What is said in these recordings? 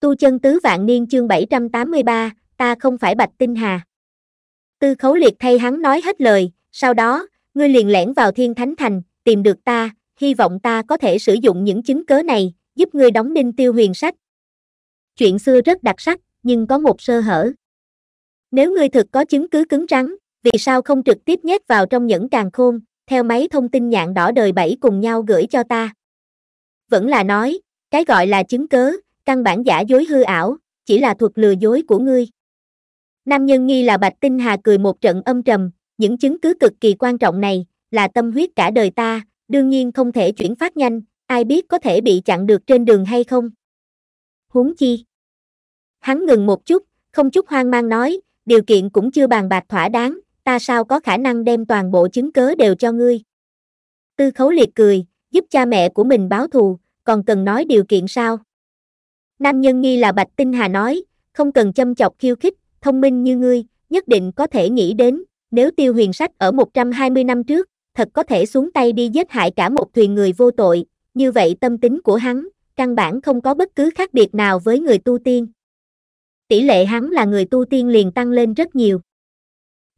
Tu chân tứ vạn niên chương 783, ta không phải Bạch Tinh Hà. Tư khấu liệt thay hắn nói hết lời, sau đó, ngươi liền lẻn vào thiên thánh thành, tìm được ta, hy vọng ta có thể sử dụng những chứng cớ này, giúp ngươi đóng đinh tiêu huyền sách. Chuyện xưa rất đặc sắc, nhưng có một sơ hở. Nếu ngươi thực có chứng cứ cứng rắn, vì sao không trực tiếp nhét vào trong những càng khôn, theo máy thông tin nhạn đỏ đời bảy cùng nhau gửi cho ta. Vẫn là nói, cái gọi là chứng cớ, căn bản giả dối hư ảo, chỉ là thuật lừa dối của ngươi. Nam nhân nghi là Bạch Tinh Hà cười một trận âm trầm, những chứng cứ cực kỳ quan trọng này, là tâm huyết cả đời ta, đương nhiên không thể chuyển phát nhanh, ai biết có thể bị chặn được trên đường hay không. Huống chi. Hắn ngừng một chút, không chút hoang mang nói, điều kiện cũng chưa bàn bạc thỏa đáng, ta sao có khả năng đem toàn bộ chứng cớ đều cho ngươi. Tư khấu liệt cười, giúp cha mẹ của mình báo thù, còn cần nói điều kiện sao? Nam nhân nghi là Bạch Tinh Hà nói, không cần châm chọc khiêu khích, thông minh như ngươi, nhất định có thể nghĩ đến, nếu tiêu huyền sách ở 120 năm trước, thật có thể xuống tay đi giết hại cả một thuyền người vô tội, như vậy tâm tính của hắn, căn bản không có bất cứ khác biệt nào với người tu tiên. Tỷ lệ hắn là người tu tiên liền tăng lên rất nhiều.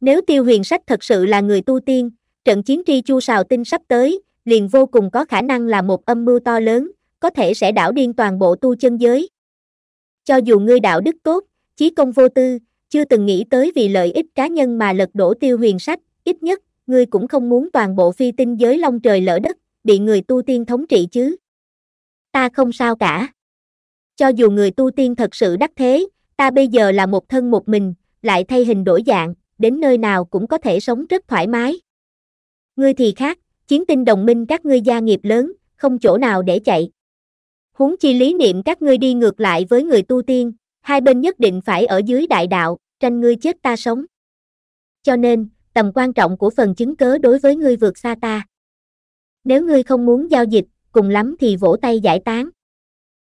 Nếu tiêu huyền sách thật sự là người tu tiên, trận chiến tri chu sào tinh sắp tới, liền vô cùng có khả năng là một âm mưu to lớn, có thể sẽ đảo điên toàn bộ tu chân giới. Cho dù ngươi đạo đức tốt, chí công vô tư, chưa từng nghĩ tới vì lợi ích cá nhân mà lật đổ tiêu huyền sách, ít nhất, ngươi cũng không muốn toàn bộ phi tinh giới long trời lỡ đất, bị người tu tiên thống trị chứ. Ta không sao cả. Cho dù người tu tiên thật sự đắc thế, ta bây giờ là một thân một mình, lại thay hình đổi dạng, đến nơi nào cũng có thể sống rất thoải mái. Ngươi thì khác, chiến tinh đồng minh các ngươi gia nghiệp lớn, không chỗ nào để chạy. Huống chi lý niệm các ngươi đi ngược lại với người tu tiên, hai bên nhất định phải ở dưới đại đạo, tranh ngươi chết ta sống. Cho nên, tầm quan trọng của phần chứng cớ đối với ngươi vượt xa ta. Nếu ngươi không muốn giao dịch, cùng lắm thì vỗ tay giải tán.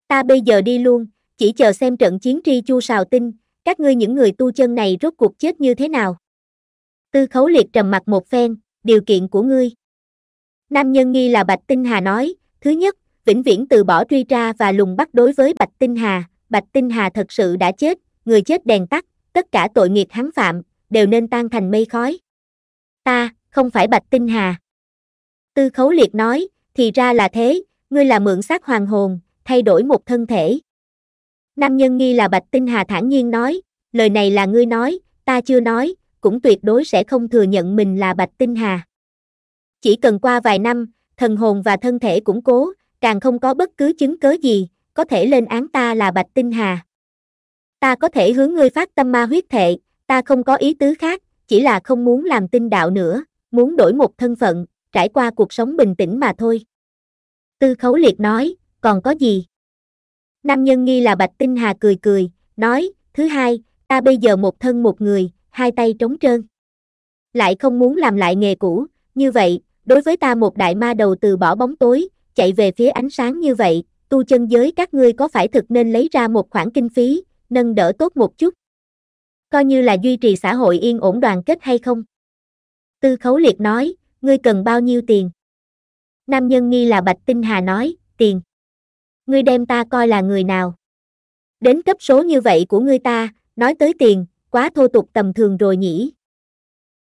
Ta bây giờ đi luôn, chỉ chờ xem trận chiến tri chu sào tinh, các ngươi những người tu chân này rốt cuộc chết như thế nào. Tư khấu liệt trầm mặt một phen, điều kiện của ngươi. Nam nhân nghi là Bạch Tinh Hà nói, thứ nhất, vĩnh viễn từ bỏ truy tra và lùng bắt đối với Bạch Tinh Hà, Bạch Tinh Hà thật sự đã chết, người chết đèn tắt, tất cả tội nghiệp hắn phạm, đều nên tan thành mây khói. Ta, không phải Bạch Tinh Hà. Tư khấu liệt nói, thì ra là thế, ngươi là mượn xác hoàng hồn, thay đổi một thân thể. Nam nhân nghi là Bạch Tinh Hà thản nhiên nói, lời này là ngươi nói, ta chưa nói, cũng tuyệt đối sẽ không thừa nhận mình là Bạch Tinh Hà. Chỉ cần qua vài năm, thần hồn và thân thể củng cố, càng không có bất cứ chứng cớ gì, có thể lên án ta là Bạch Tinh Hà. Ta có thể hướng ngươi phát tâm ma huyết thệ, ta không có ý tứ khác, chỉ là không muốn làm tinh đạo nữa, muốn đổi một thân phận, trải qua cuộc sống bình tĩnh mà thôi. Tư khấu liệt nói, còn có gì? Nam nhân nghi là Bạch Tinh Hà cười cười, nói, thứ hai, ta bây giờ một thân một người, hai tay trống trơn. Lại không muốn làm lại nghề cũ, như vậy, đối với ta một đại ma đầu từ bỏ bóng tối, chạy về phía ánh sáng như vậy, tu chân giới các ngươi có phải thực nên lấy ra một khoản kinh phí, nâng đỡ tốt một chút. Coi như là duy trì xã hội yên ổn đoàn kết hay không? Tư khấu liệt nói, ngươi cần bao nhiêu tiền? Nam nhân nghi là Bạch Tinh Hà nói, tiền. Ngươi đem ta coi là người nào? Đến cấp số như vậy của ngươi ta, nói tới tiền, quá thô tục tầm thường rồi nhỉ.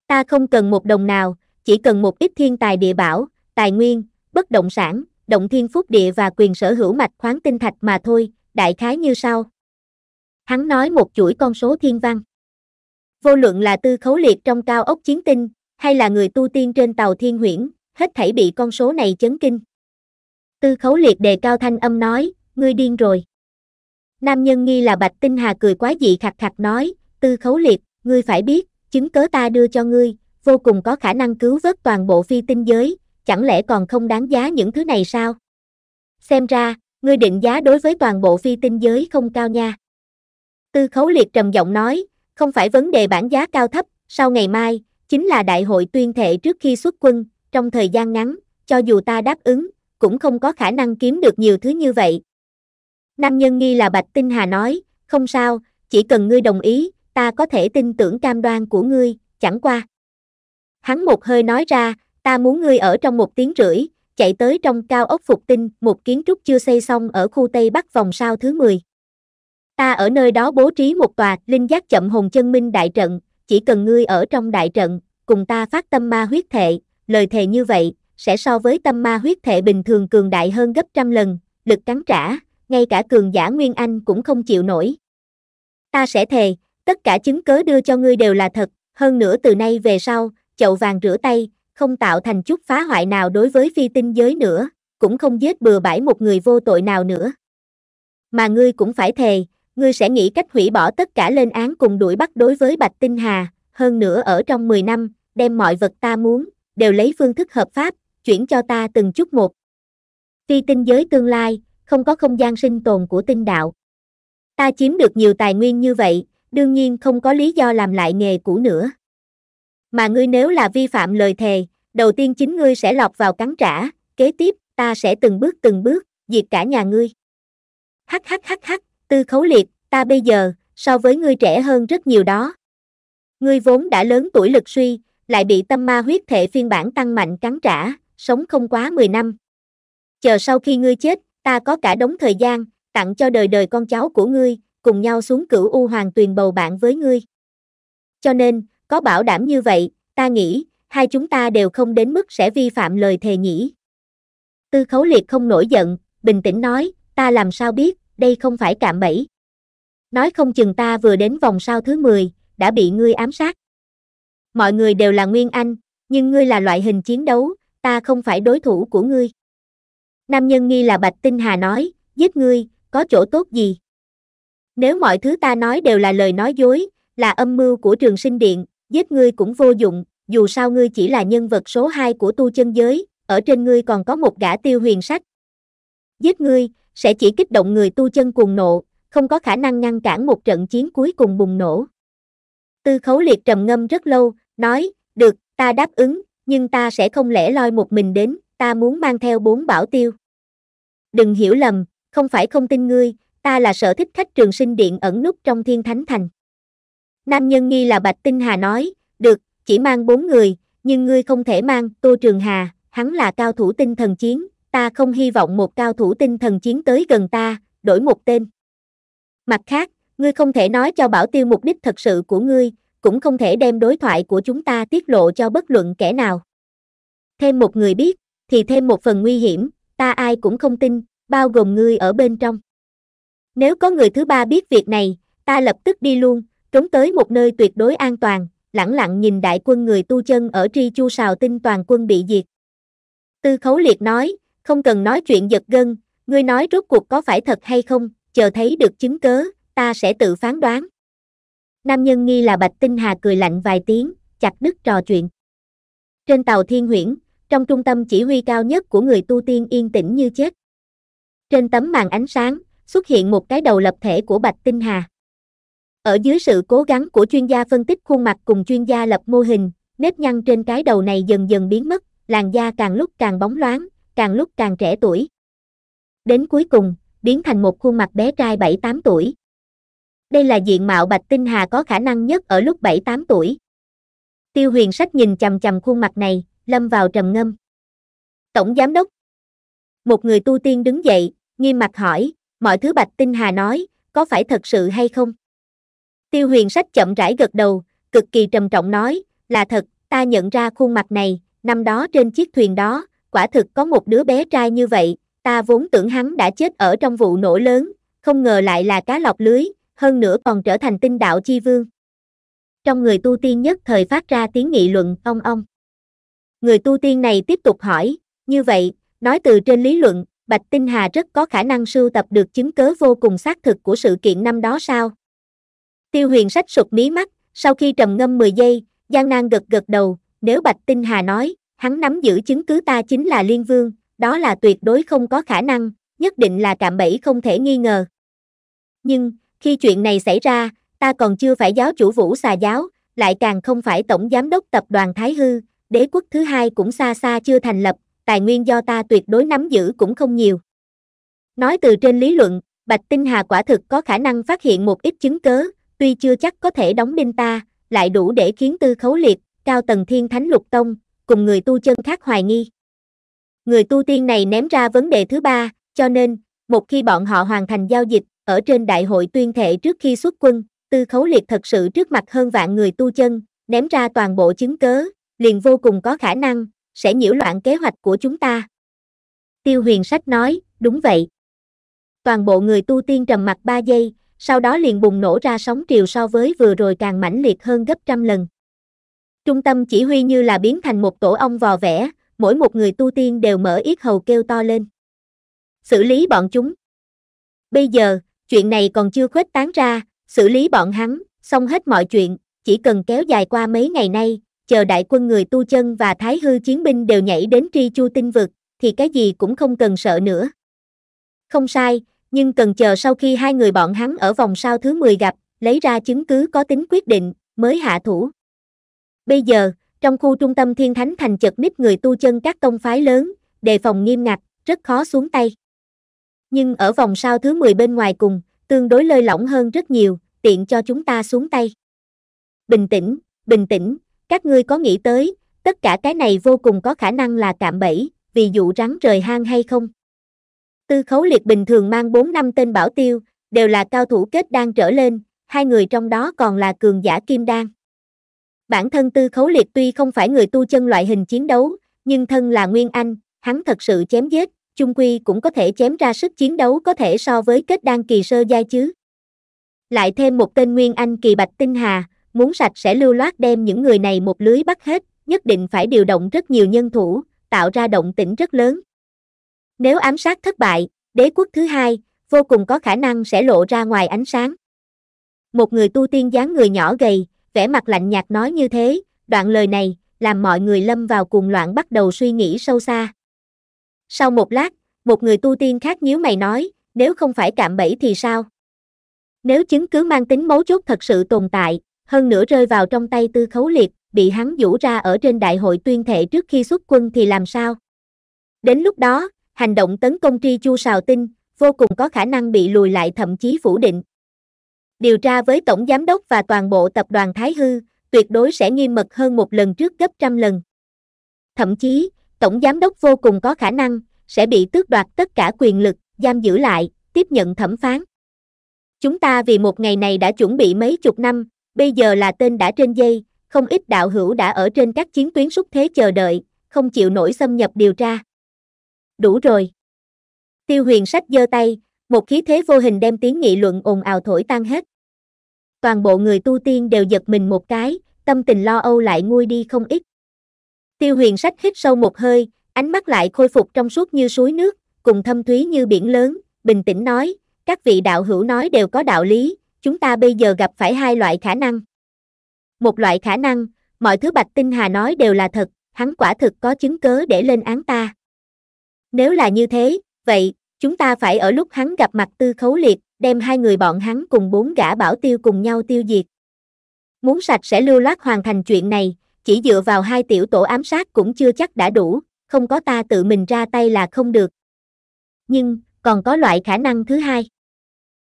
Ta không cần một đồng nào, chỉ cần một ít thiên tài địa bảo, tài nguyên, bất động sản, động thiên phúc địa và quyền sở hữu mạch khoáng tinh thạch mà thôi, đại khái như sau. Hắn nói một chuỗi con số thiên văn. Vô luận là tư khấu liệt trong cao ốc chiến tinh, hay là người tu tiên trên tàu thiên huyễn, hết thảy bị con số này chấn kinh. Tư khấu liệt đề cao thanh âm nói, ngươi điên rồi. Nam nhân nghi là Bạch Tinh Hà cười quá dị khặt khặt nói, tư khấu liệt, ngươi phải biết, chứng cớ ta đưa cho ngươi, vô cùng có khả năng cứu vớt toàn bộ phi tinh giới, chẳng lẽ còn không đáng giá những thứ này sao? Xem ra, ngươi định giá đối với toàn bộ phi tinh giới không cao nha. Tư khấu liệt trầm giọng nói, không phải vấn đề bản giá cao thấp, sau ngày mai, chính là đại hội tuyên thệ trước khi xuất quân, trong thời gian ngắn, cho dù ta đáp ứng, cũng không có khả năng kiếm được nhiều thứ như vậy. Nam nhân nghi là Bạch Tinh Hà nói, không sao, chỉ cần ngươi đồng ý, ta có thể tin tưởng cam đoan của ngươi, chẳng qua. Hắn một hơi nói ra, ta muốn ngươi ở trong một tiếng rưỡi, chạy tới trong cao ốc phục tinh, một kiến trúc chưa xây xong ở khu Tây Bắc vòng sao thứ 10. Ta ở nơi đó bố trí một tòa linh giác chậm hồn chân minh đại trận, chỉ cần ngươi ở trong đại trận, cùng ta phát tâm ma huyết thệ, lời thề như vậy, sẽ so với tâm ma huyết thệ bình thường cường đại hơn gấp trăm lần, lực cắn trả, ngay cả cường giả Nguyên Anh cũng không chịu nổi. Ta sẽ thề, tất cả chứng cớ đưa cho ngươi đều là thật, hơn nữa từ nay về sau, chậu vàng rửa tay, không tạo thành chút phá hoại nào đối với phi tinh giới nữa, cũng không giết bừa bãi một người vô tội nào nữa. Mà ngươi cũng phải thề, ngươi sẽ nghĩ cách hủy bỏ tất cả lên án cùng đuổi bắt đối với Bạch Tinh Hà, hơn nữa ở trong 10 năm, đem mọi vật ta muốn, đều lấy phương thức hợp pháp, chuyển cho ta từng chút một. Phi tinh giới tương lai, không có không gian sinh tồn của tinh đạo. Ta chiếm được nhiều tài nguyên như vậy, đương nhiên không có lý do làm lại nghề cũ nữa. Mà ngươi nếu là vi phạm lời thề, đầu tiên chính ngươi sẽ lọt vào cắn trả, kế tiếp, ta sẽ từng bước từng bước, diệt cả nhà ngươi. Hắc hắc hắc hắc, tư khấu liệt, ta bây giờ, so với ngươi trẻ hơn rất nhiều đó. Ngươi vốn đã lớn tuổi lực suy, lại bị tâm ma huyết thể phiên bản tăng mạnh cắn trả, sống không quá 10 năm. Chờ sau khi ngươi chết, ta có cả đống thời gian, tặng cho đời đời con cháu của ngươi, cùng nhau xuống cửu U Hoàng Tuyền bầu bạn với ngươi. Cho nên, có bảo đảm như vậy, ta nghĩ, hai chúng ta đều không đến mức sẽ vi phạm lời thề nhỉ. Tư khấu liệt không nổi giận, bình tĩnh nói, ta làm sao biết, đây không phải cạm bẫy. Nói không chừng ta vừa đến vòng sau thứ 10, đã bị ngươi ám sát. Mọi người đều là Nguyên Anh, nhưng ngươi là loại hình chiến đấu, ta không phải đối thủ của ngươi. Nam nhân nghi là Bạch Tinh Hà nói, giết ngươi, có chỗ tốt gì? Nếu mọi thứ ta nói đều là lời nói dối, là âm mưu của trường sinh điện, giết ngươi cũng vô dụng, dù sao ngươi chỉ là nhân vật số 2 của tu chân giới, ở trên ngươi còn có một gã tiêu huyền sách. Giết ngươi, sẽ chỉ kích động người tu chân cuồng nộ, không có khả năng ngăn cản một trận chiến cuối cùng bùng nổ. Tư khấu liệt trầm ngâm rất lâu, nói, được, ta đáp ứng, nhưng ta sẽ không lẻ loi một mình đến, ta muốn mang theo bốn bảo tiêu. Đừng hiểu lầm, không phải không tin ngươi, ta là sở thích khách trường sinh điện ẩn nút trong thiên thánh thành. Nam nhân nghi là Bạch Tinh Hà nói, được, chỉ mang bốn người, nhưng ngươi không thể mang Tô Trường Hà, hắn là cao thủ tinh thần chiến, ta không hy vọng một cao thủ tinh thần chiến tới gần ta, đổi một tên. Mặt khác, ngươi không thể nói cho bảo tiêu mục đích thật sự của ngươi, cũng không thể đem đối thoại của chúng ta tiết lộ cho bất luận kẻ nào. Thêm một người biết, thì thêm một phần nguy hiểm, ta ai cũng không tin, bao gồm ngươi ở bên trong. Nếu có người thứ ba biết việc này, ta lập tức đi luôn, trốn tới một nơi tuyệt đối an toàn, lẳng lặng nhìn đại quân người tu chân ở tri chu sào tinh toàn quân bị diệt. Tư khấu liệt nói, không cần nói chuyện giật gân, ngươi nói rốt cuộc có phải thật hay không, chờ thấy được chứng cớ, ta sẽ tự phán đoán. Nam nhân nghi là Bạch Tinh Hà cười lạnh vài tiếng, chặt đứt trò chuyện. Trên tàu Thiên Huyễn, trong trung tâm chỉ huy cao nhất của người tu tiên yên tĩnh như chết. Trên tấm màn ánh sáng, xuất hiện một cái đầu lập thể của Bạch Tinh Hà. Ở dưới sự cố gắng của chuyên gia phân tích khuôn mặt cùng chuyên gia lập mô hình, nếp nhăn trên cái đầu này dần dần biến mất, làn da càng lúc càng bóng loáng, càng lúc càng trẻ tuổi. Đến cuối cùng, biến thành một khuôn mặt bé trai 7-8 tuổi. Đây là diện mạo Bạch Tinh Hà có khả năng nhất ở lúc 7-8 tuổi. Tiêu huyền sách nhìn chầm chầm khuôn mặt này, lâm vào trầm ngâm. Tổng Giám Đốc Một người tu tiên đứng dậy, nghiêm mặt hỏi, mọi thứ Bạch Tinh Hà nói, có phải thật sự hay không? Tiêu huyền sách chậm rãi gật đầu, cực kỳ trầm trọng nói, là thật, ta nhận ra khuôn mặt này, năm đó trên chiếc thuyền đó, quả thực có một đứa bé trai như vậy, ta vốn tưởng hắn đã chết ở trong vụ nổ lớn, không ngờ lại là cá lọc lưới, hơn nữa còn trở thành tinh đạo chi vương. Trong người tu tiên nhất thời phát ra tiếng nghị luận, ông ông. Người tu tiên này tiếp tục hỏi, như vậy, nói từ trên lý luận, Bạch Tinh Hà rất có khả năng sưu tập được chứng cớ vô cùng xác thực của sự kiện năm đó sao? Tiêu huyền sách sụt mí mắt, sau khi trầm ngâm 10 giây, Giang Nan gật gật đầu, nếu Bạch Tinh Hà nói, hắn nắm giữ chứng cứ ta chính là Liên Vương, đó là tuyệt đối không có khả năng, nhất định là cạm bẫy không thể nghi ngờ. Nhưng, khi chuyện này xảy ra, ta còn chưa phải giáo chủ vũ xà giáo, lại càng không phải tổng giám đốc tập đoàn Thái Hư, đế quốc thứ hai cũng xa xa chưa thành lập, tài nguyên do ta tuyệt đối nắm giữ cũng không nhiều. Nói từ trên lý luận, Bạch Tinh Hà quả thực có khả năng phát hiện một ít chứng cớ, tuy chưa chắc có thể đóng đinh ta, lại đủ để khiến tư khấu liệt, cao tầng thiên thánh lục tông, cùng người tu chân khác hoài nghi. Người tu tiên này ném ra vấn đề thứ ba, cho nên, một khi bọn họ hoàn thành giao dịch, ở trên đại hội tuyên thệ trước khi xuất quân, tư khấu liệt thật sự trước mặt hơn vạn người tu chân, ném ra toàn bộ chứng cớ, liền vô cùng có khả năng, sẽ nhiễu loạn kế hoạch của chúng ta. Tiêu huyền sách nói, đúng vậy. Toàn bộ người tu tiên trầm mặt 3 giây, sau đó liền bùng nổ ra sóng triều so với vừa rồi càng mãnh liệt hơn gấp trăm lần. Trung tâm chỉ huy như là biến thành một tổ ong vò vẽ, mỗi một người tu tiên đều mở yết hầu kêu to lên. Xử lý bọn chúng. Bây giờ, chuyện này còn chưa khuếch tán ra, xử lý bọn hắn, xong hết mọi chuyện, chỉ cần kéo dài qua mấy ngày nay, chờ đại quân người tu chân và thái hư chiến binh đều nhảy đến tri chu tinh vực, thì cái gì cũng không cần sợ nữa. Không sai, nhưng cần chờ sau khi hai người bọn hắn ở vòng sau thứ 10 gặp, lấy ra chứng cứ có tính quyết định, mới hạ thủ. Bây giờ, trong khu trung tâm thiên thánh thành chật ních người tu chân các tông phái lớn, đề phòng nghiêm ngặt, rất khó xuống tay. Nhưng ở vòng sau thứ 10 bên ngoài cùng, tương đối lơi lỏng hơn rất nhiều, tiện cho chúng ta xuống tay. Bình tĩnh, bình tĩnh, các ngươi có nghĩ tới, tất cả cái này vô cùng có khả năng là cạm bẫy, vì dụ rắn rời hang hay không? Tư khấu liệt bình thường mang 4 năm tên bảo tiêu, đều là cao thủ kết đan trở lên, hai người trong đó còn là cường giả kim đan. Bản thân tư khấu liệt tuy không phải người tu chân loại hình chiến đấu, nhưng thân là Nguyên Anh, hắn thật sự chém giết, chung quy cũng có thể chém ra sức chiến đấu có thể so với kết đan kỳ sơ giai chứ. Lại thêm một tên Nguyên Anh kỳ bạch tinh hà, muốn sạch sẽ lưu loát đem những người này một lưới bắt hết, nhất định phải điều động rất nhiều nhân thủ, tạo ra động tĩnh rất lớn. Nếu ám sát thất bại, đế quốc thứ hai, vô cùng có khả năng sẽ lộ ra ngoài ánh sáng. Một người tu tiên dáng người nhỏ gầy, vẻ mặt lạnh nhạt nói như thế, đoạn lời này, làm mọi người lâm vào cuồng loạn bắt đầu suy nghĩ sâu xa. Sau một lát, một người tu tiên khác nhíu mày nói, nếu không phải cạm bẫy thì sao? Nếu chứng cứ mang tính mấu chốt thật sự tồn tại, hơn nữa rơi vào trong tay tư khấu liệt, bị hắn vũ ra ở trên đại hội tuyên thệ trước khi xuất quân thì làm sao? Đến lúc đó, hành động tấn công tri chu sào tinh, vô cùng có khả năng bị lùi lại thậm chí phủ định. Điều tra với Tổng Giám đốc và toàn bộ tập đoàn Thái Hư, tuyệt đối sẽ nghiêm mật hơn một lần trước gấp trăm lần. Thậm chí, Tổng Giám đốc vô cùng có khả năng, sẽ bị tước đoạt tất cả quyền lực, giam giữ lại, tiếp nhận thẩm phán. Chúng ta vì một ngày này đã chuẩn bị mấy chục năm, bây giờ là tên đã trên dây, không ít đạo hữu đã ở trên các chiến tuyến xúc thế chờ đợi, không chịu nổi xâm nhập điều tra. Đủ rồi. Tiêu huyền sách giơ tay, một khí thế vô hình đem tiếng nghị luận ồn ào thổi tan hết. Toàn bộ người tu tiên đều giật mình một cái, tâm tình lo âu lại nguôi đi không ít. Tiêu huyền sách hít sâu một hơi, ánh mắt lại khôi phục trong suốt như suối nước, cùng thâm thúy như biển lớn, bình tĩnh nói, các vị đạo hữu nói đều có đạo lý, chúng ta bây giờ gặp phải hai loại khả năng. Một loại khả năng, mọi thứ Bạch Tinh Hà nói đều là thật, hắn quả thực có chứng cớ để lên án ta. Nếu là như thế, vậy, chúng ta phải ở lúc hắn gặp mặt tư khấu liệt, đem hai người bọn hắn cùng bốn gã bảo tiêu cùng nhau tiêu diệt. Muốn sạch sẽ lưu loát hoàn thành chuyện này, chỉ dựa vào hai tiểu tổ ám sát cũng chưa chắc đã đủ, không có ta tự mình ra tay là không được. Nhưng, còn có loại khả năng thứ hai.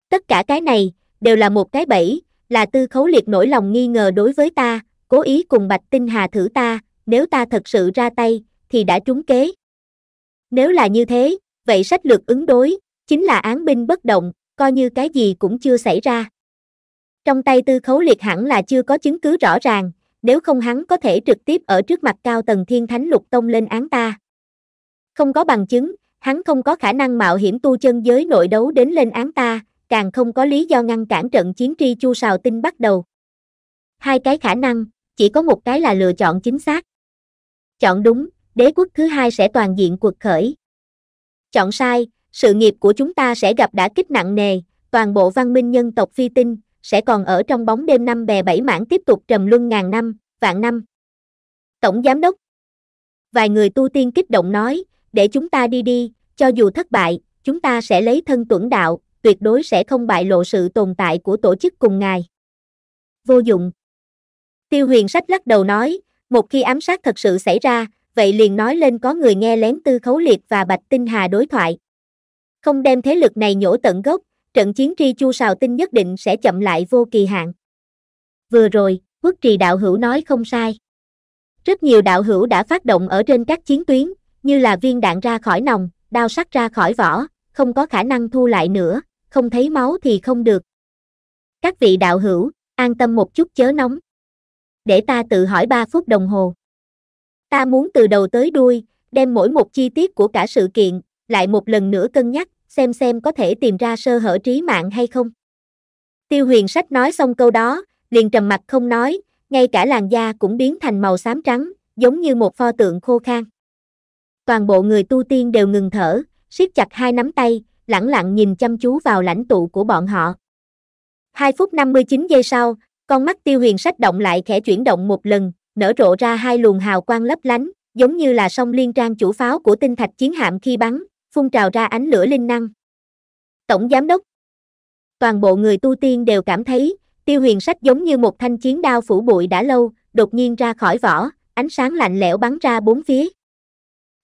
Tất cả cái này, đều là một cái bẫy, là tư khấu liệt nổi lòng nghi ngờ đối với ta, cố ý cùng Bạch Tinh Hà thử ta, nếu ta thật sự ra tay, thì đã trúng kế. Nếu là như thế, vậy sách lược ứng đối, chính là án binh bất động, coi như cái gì cũng chưa xảy ra. Trong tay tư khấu liệt hẳn là chưa có chứng cứ rõ ràng, nếu không hắn có thể trực tiếp ở trước mặt cao tầng thiên thánh lục tông lên án ta. Không có bằng chứng, hắn không có khả năng mạo hiểm tu chân giới nội đấu đến lên án ta, càng không có lý do ngăn cản trận chiến tri chu sào tinh bắt đầu. Hai cái khả năng, chỉ có một cái là lựa chọn chính xác. Chọn đúng, đế quốc thứ hai sẽ toàn diện cuộc khởi. Chọn sai, sự nghiệp của chúng ta sẽ gặp đả kích nặng nề, toàn bộ văn minh nhân tộc phi tinh, sẽ còn ở trong bóng đêm năm bè bảy mảng tiếp tục trầm luân ngàn năm, vạn năm. Tổng Giám đốc Vài người tu tiên kích động nói, để chúng ta đi đi, cho dù thất bại, chúng ta sẽ lấy thân tuẩn đạo, tuyệt đối sẽ không bại lộ sự tồn tại của tổ chức cùng ngài. Vô dụng. Tiêu huyền sách lắc đầu nói, một khi ám sát thật sự xảy ra, vậy liền nói lên có người nghe lén tư khấu liệt và bạch tinh hà đối thoại. Không đem thế lực này nhổ tận gốc, trận chiến tri chu sào tinh nhất định sẽ chậm lại vô kỳ hạn. Vừa rồi, quốc trì đạo hữu nói không sai. Rất nhiều đạo hữu đã phát động ở trên các chiến tuyến, như là viên đạn ra khỏi nòng, đao sắc ra khỏi vỏ, không có khả năng thu lại nữa, không thấy máu thì không được. Các vị đạo hữu, an tâm một chút chớ nóng. Để ta tự hỏi 3 phút đồng hồ. Ta muốn từ đầu tới đuôi, đem mỗi một chi tiết của cả sự kiện, lại một lần nữa cân nhắc, xem xem có thể tìm ra sơ hở trí mạng hay không. Tiêu huyền sách nói xong câu đó, liền trầm mặt không nói, ngay cả làn da cũng biến thành màu xám trắng, giống như một pho tượng khô khan. Toàn bộ người tu tiên đều ngừng thở, siết chặt hai nắm tay, lẳng lặng nhìn chăm chú vào lãnh tụ của bọn họ. 2 phút 59 giây sau, con mắt tiêu huyền sách động lại khẽ chuyển động một lần, nở rộ ra hai luồng hào quang lấp lánh, giống như là song liên trang chủ pháo của tinh thạch chiến hạm khi bắn, phun trào ra ánh lửa linh năng. Tổng giám đốc Toàn bộ người tu tiên đều cảm thấy, tiêu huyền sách giống như một thanh chiến đao phủ bụi đã lâu, đột nhiên ra khỏi vỏ, ánh sáng lạnh lẽo bắn ra bốn phía.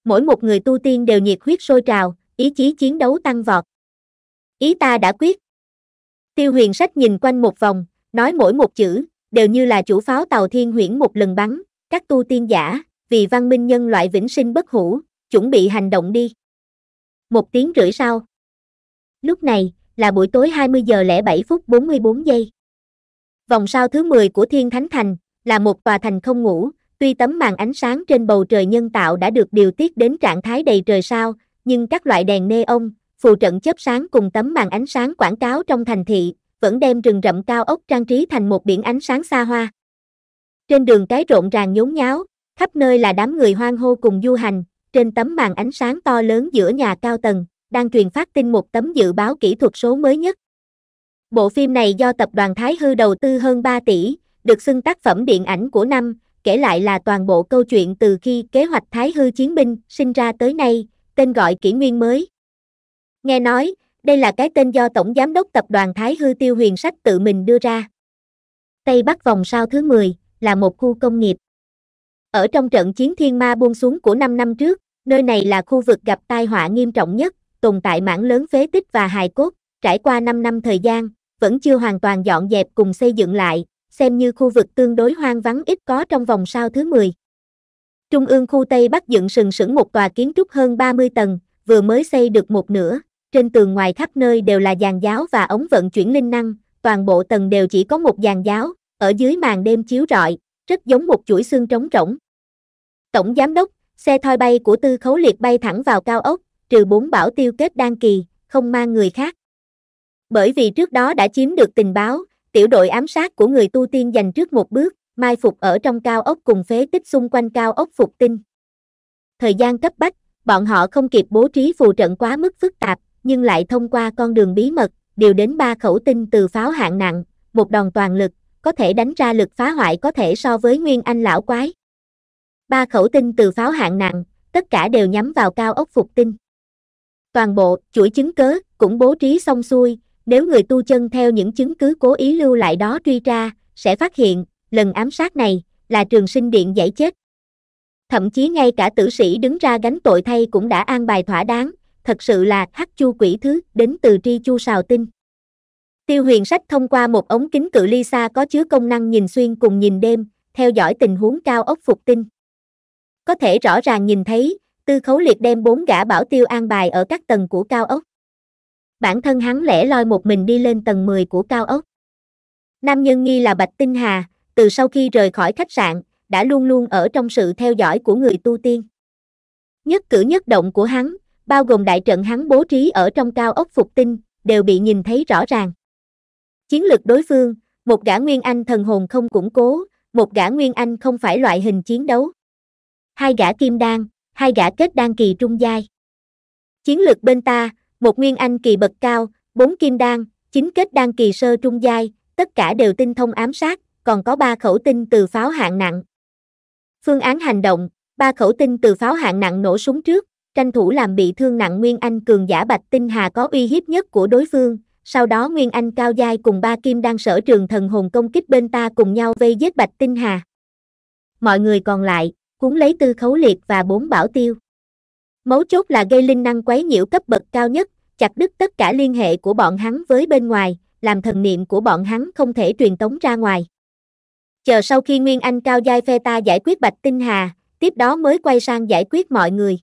Mỗi một người tu tiên đều nhiệt huyết sôi trào, ý chí chiến đấu tăng vọt. Ý ta đã quyết. Tiêu huyền sách nhìn quanh một vòng, nói mỗi một chữ, đều như là chủ pháo tàu thiên huyễn một lần bắn, các tu tiên giả, vì văn minh nhân loại vĩnh sinh bất hủ, chuẩn bị hành động đi. Một tiếng rưỡi sau. Lúc này, là buổi tối 20 giờ lẻ 7 phút 44 giây. Vòng sao thứ 10 của Thiên Thánh Thành, là một tòa thành không ngủ, tuy tấm màn ánh sáng trên bầu trời nhân tạo đã được điều tiết đến trạng thái đầy trời sao, nhưng các loại đèn neon, phù trận chớp sáng cùng tấm màn ánh sáng quảng cáo trong thành thị, vẫn đem rừng rậm cao ốc trang trí thành một biển ánh sáng xa hoa. Trên đường cái rộn ràng nhốn nháo, khắp nơi là đám người hoang hô cùng du hành, trên tấm màn ánh sáng to lớn giữa nhà cao tầng, đang truyền phát tin một tấm dự báo kỹ thuật số mới nhất. Bộ phim này do tập đoàn Thái Hư đầu tư hơn 3 tỷ, được xưng tác phẩm điện ảnh của năm, kể lại là toàn bộ câu chuyện từ khi kế hoạch Thái Hư chiến binh sinh ra tới nay, tên gọi kỷ nguyên mới. Nghe nói, đây là cái tên do Tổng Giám đốc Tập đoàn Thái Hư Tiêu Huyền Sách tự mình đưa ra. Tây Bắc vòng sao thứ 10, là một khu công nghiệp. Ở trong trận chiến thiên ma buông xuống của 5 năm trước, nơi này là khu vực gặp tai họa nghiêm trọng nhất, tồn tại mảng lớn phế tích và hài cốt, trải qua 5 năm thời gian, vẫn chưa hoàn toàn dọn dẹp cùng xây dựng lại, xem như khu vực tương đối hoang vắng ít có trong vòng sao thứ 10. Trung ương khu Tây Bắc dựng sừng sững một tòa kiến trúc hơn 30 tầng, vừa mới xây được một nửa, trên tường ngoài khắp nơi đều là giàn giáo và ống vận chuyển linh năng, toàn bộ tầng đều chỉ có một giàn giáo, ở dưới màn đêm chiếu rọi, rất giống một chuỗi xương trống rỗng. Tổng giám đốc, xe thoi bay của tư khấu liệt bay thẳng vào cao ốc, trừ bốn bảo tiêu kết đan kỳ, không mang người khác. Bởi vì trước đó đã chiếm được tình báo, tiểu đội ám sát của người tu tiên dành trước một bước, mai phục ở trong cao ốc cùng phế tích xung quanh cao ốc phục tinh. Thời gian cấp bách, bọn họ không kịp bố trí phù trận quá mức phức tạp, nhưng lại thông qua con đường bí mật, điều đến ba khẩu tinh từ pháo hạng nặng, một đòn toàn lực, có thể đánh ra lực phá hoại có thể so với nguyên anh lão quái. Ba khẩu tinh từ pháo hạng nặng, tất cả đều nhắm vào cao ốc phục tinh. Toàn bộ, chuỗi chứng cớ, cũng bố trí xong xuôi, nếu người tu chân theo những chứng cứ cố ý lưu lại đó truy ra, sẽ phát hiện, lần ám sát này, là trường sinh điện giải chết. Thậm chí ngay cả tử sĩ đứng ra gánh tội thay cũng đã an bài thỏa đáng, thật sự là hắc chu quỷ thứ đến từ tri chu sào tinh. Tiêu huyền sách thông qua một ống kính cự ly xa có chứa công năng nhìn xuyên cùng nhìn đêm, theo dõi tình huống cao ốc phục tinh. Có thể rõ ràng nhìn thấy, tư khấu liệt đem bốn gã bảo tiêu an bài ở các tầng của cao ốc. Bản thân hắn lẻ loi một mình đi lên tầng 10 của cao ốc. Nam nhân nghi là Bạch Tinh Hà, từ sau khi rời khỏi khách sạn, đã luôn luôn ở trong sự theo dõi của người tu tiên. Nhất cử nhất động của hắn, bao gồm đại trận hắn bố trí ở trong cao ốc phục tinh, đều bị nhìn thấy rõ ràng. Chiến lược đối phương, một gã nguyên anh thần hồn không củng cố, một gã nguyên anh không phải loại hình chiến đấu. Hai gã kim đan, hai gã kết đan kỳ trung giai. Chiến lược bên ta, một nguyên anh kỳ bậc cao, bốn kim đan, chín kết đan kỳ sơ trung giai, tất cả đều tinh thông ám sát, còn có ba khẩu tinh từ pháo hạng nặng. Phương án hành động, ba khẩu tinh từ pháo hạng nặng nổ súng trước, tranh thủ làm bị thương nặng Nguyên Anh cường giả Bạch Tinh Hà có uy hiếp nhất của đối phương, sau đó Nguyên Anh cao giai cùng ba kim đang sở trường thần hồn công kích bên ta cùng nhau vây giết Bạch Tinh Hà. Mọi người còn lại, cuốn lấy tư khấu liệt và bốn bảo tiêu. Mấu chốt là gây linh năng quấy nhiễu cấp bậc cao nhất, chặt đứt tất cả liên hệ của bọn hắn với bên ngoài, làm thần niệm của bọn hắn không thể truyền tống ra ngoài. Chờ sau khi Nguyên Anh cao giai phe ta giải quyết Bạch Tinh Hà, tiếp đó mới quay sang giải quyết mọi người.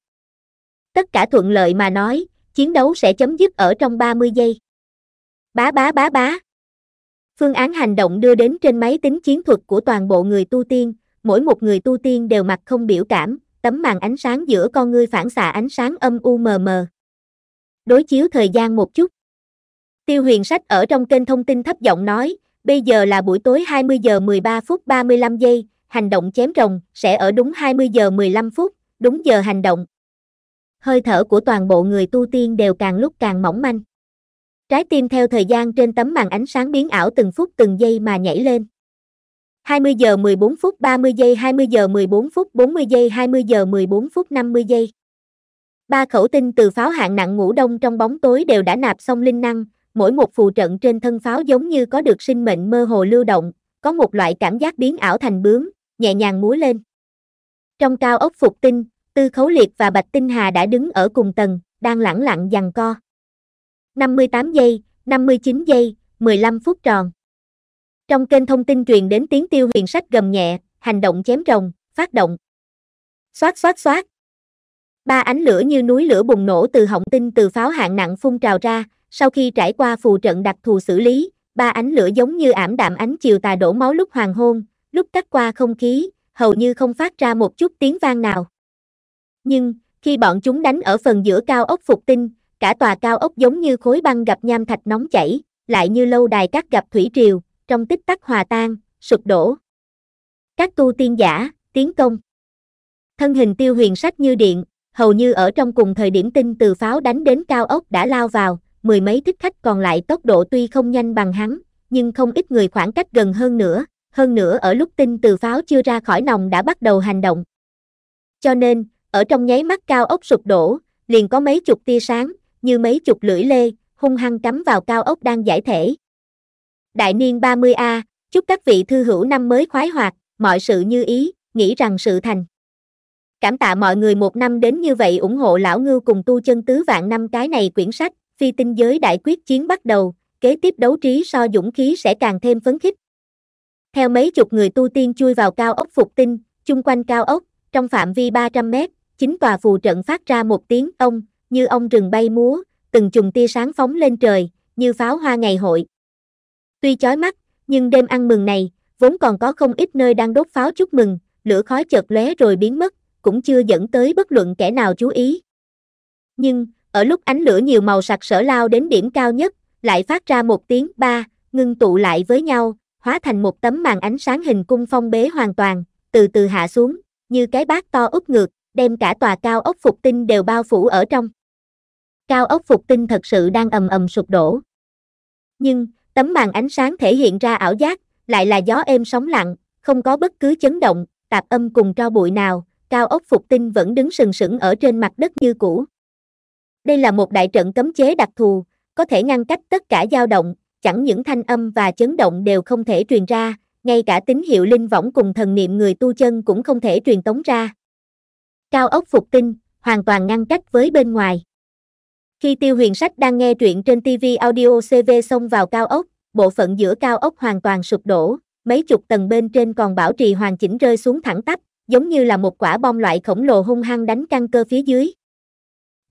Tất cả thuận lợi mà nói, chiến đấu sẽ chấm dứt ở trong 30 giây. Bá bá bá bá. Phương án hành động đưa đến trên máy tính chiến thuật của toàn bộ người tu tiên, mỗi một người tu tiên đều mặt không biểu cảm, tấm màn ánh sáng giữa con ngươi phản xạ ánh sáng âm u mờ mờ. Đối chiếu thời gian một chút. Tiêu huyền sách ở trong kênh thông tin thấp giọng nói, bây giờ là buổi tối 20 giờ 13 phút 35 giây, hành động chém rồng, sẽ ở đúng 20 giờ 15 phút, đúng giờ hành động. Hơi thở của toàn bộ người tu tiên đều càng lúc càng mỏng manh. Trái tim theo thời gian trên tấm màn ánh sáng biến ảo từng phút từng giây mà nhảy lên. 20 giờ 14 phút 30 giây 20 giờ 14 phút 40 giây 20 giờ 14 phút 50 giây. Ba khẩu tinh từ pháo hạng nặng ngủ đông trong bóng tối đều đã nạp xong linh năng, mỗi một phù trận trên thân pháo giống như có được sinh mệnh mơ hồ lưu động, có một loại cảm giác biến ảo thành bướm, nhẹ nhàng múa lên. Trong cao ốc phục tinh, Tư Khấu Liệt và Bạch Tinh Hà đã đứng ở cùng tầng, đang lẳng lặng giằng co. 58 giây, 59 giây, 15 phút tròn. Trong kênh thông tin truyền đến tiếng tiêu huyền sách gầm nhẹ, hành động chém rồng, phát động. Xoát xoát xoát. Ba ánh lửa như núi lửa bùng nổ từ họng tinh từ pháo hạng nặng phun trào ra, sau khi trải qua phù trận đặc thù xử lý, ba ánh lửa giống như ảm đạm ánh chiều tà đổ máu lúc hoàng hôn, lúc cắt qua không khí, hầu như không phát ra một chút tiếng vang nào. Nhưng, khi bọn chúng đánh ở phần giữa cao ốc phục tinh, cả tòa cao ốc giống như khối băng gặp nham thạch nóng chảy, lại như lâu đài cắt gặp thủy triều, trong tích tắc hòa tan, sụp đổ. Các tu tiên giả, tiến công. Thân hình tiêu huyền sách như điện, hầu như ở trong cùng thời điểm tinh từ pháo đánh đến cao ốc đã lao vào, mười mấy thích khách còn lại tốc độ tuy không nhanh bằng hắn, nhưng không ít người khoảng cách gần hơn nữa, hơn nữa ở lúc tinh từ pháo chưa ra khỏi nòng đã bắt đầu hành động. Cho nên, ở trong nháy mắt cao ốc sụp đổ, liền có mấy chục tia sáng, như mấy chục lưỡi lê, hung hăng cắm vào cao ốc đang giải thể. Đại niên 30A, chúc các vị thư hữu năm mới khoái hoạt, mọi sự như ý, nghĩ rằng sự thành. Cảm tạ mọi người một năm đến như vậy ủng hộ lão ngưu cùng tu chân tứ vạn năm cái này quyển sách, phi tinh giới đại quyết chiến bắt đầu, kế tiếp đấu trí so dũng khí sẽ càng thêm phấn khích. Theo mấy chục người tu tiên chui vào cao ốc phục tinh, chung quanh cao ốc, trong phạm vi 300 mét, chính tòa phù trận phát ra một tiếng ông, như ông rừng bay múa, từng chùm tia sáng phóng lên trời, như pháo hoa ngày hội. Tuy chói mắt, nhưng đêm ăn mừng này, vốn còn có không ít nơi đang đốt pháo chúc mừng, lửa khói chợt lóe rồi biến mất, cũng chưa dẫn tới bất luận kẻ nào chú ý. Nhưng, ở lúc ánh lửa nhiều màu sặc sỡ lao đến điểm cao nhất, lại phát ra một tiếng ba, ngưng tụ lại với nhau, hóa thành một tấm màn ánh sáng hình cung phong bế hoàn toàn, từ từ hạ xuống, như cái bát to úp ngược, đem cả tòa cao ốc phục tinh đều bao phủ ở trong. Cao ốc phục tinh thật sự đang ầm ầm sụp đổ. Nhưng, tấm màn ánh sáng thể hiện ra ảo giác, lại là gió êm sóng lặng, không có bất cứ chấn động, tạp âm cùng tro bụi nào, cao ốc phục tinh vẫn đứng sừng sững ở trên mặt đất như cũ. Đây là một đại trận cấm chế đặc thù, có thể ngăn cách tất cả dao động, chẳng những thanh âm và chấn động đều không thể truyền ra, ngay cả tín hiệu linh võng cùng thần niệm người tu chân cũng không thể truyền tống ra. Cao ốc phục tinh, hoàn toàn ngăn cách với bên ngoài. Khi Tiêu Huyền Sách đang nghe truyện trên TV audio CV xông vào cao ốc, bộ phận giữa cao ốc hoàn toàn sụp đổ, mấy chục tầng bên trên còn bảo trì hoàn chỉnh rơi xuống thẳng tắp, giống như là một quả bom loại khổng lồ hung hăng đánh căn cơ phía dưới.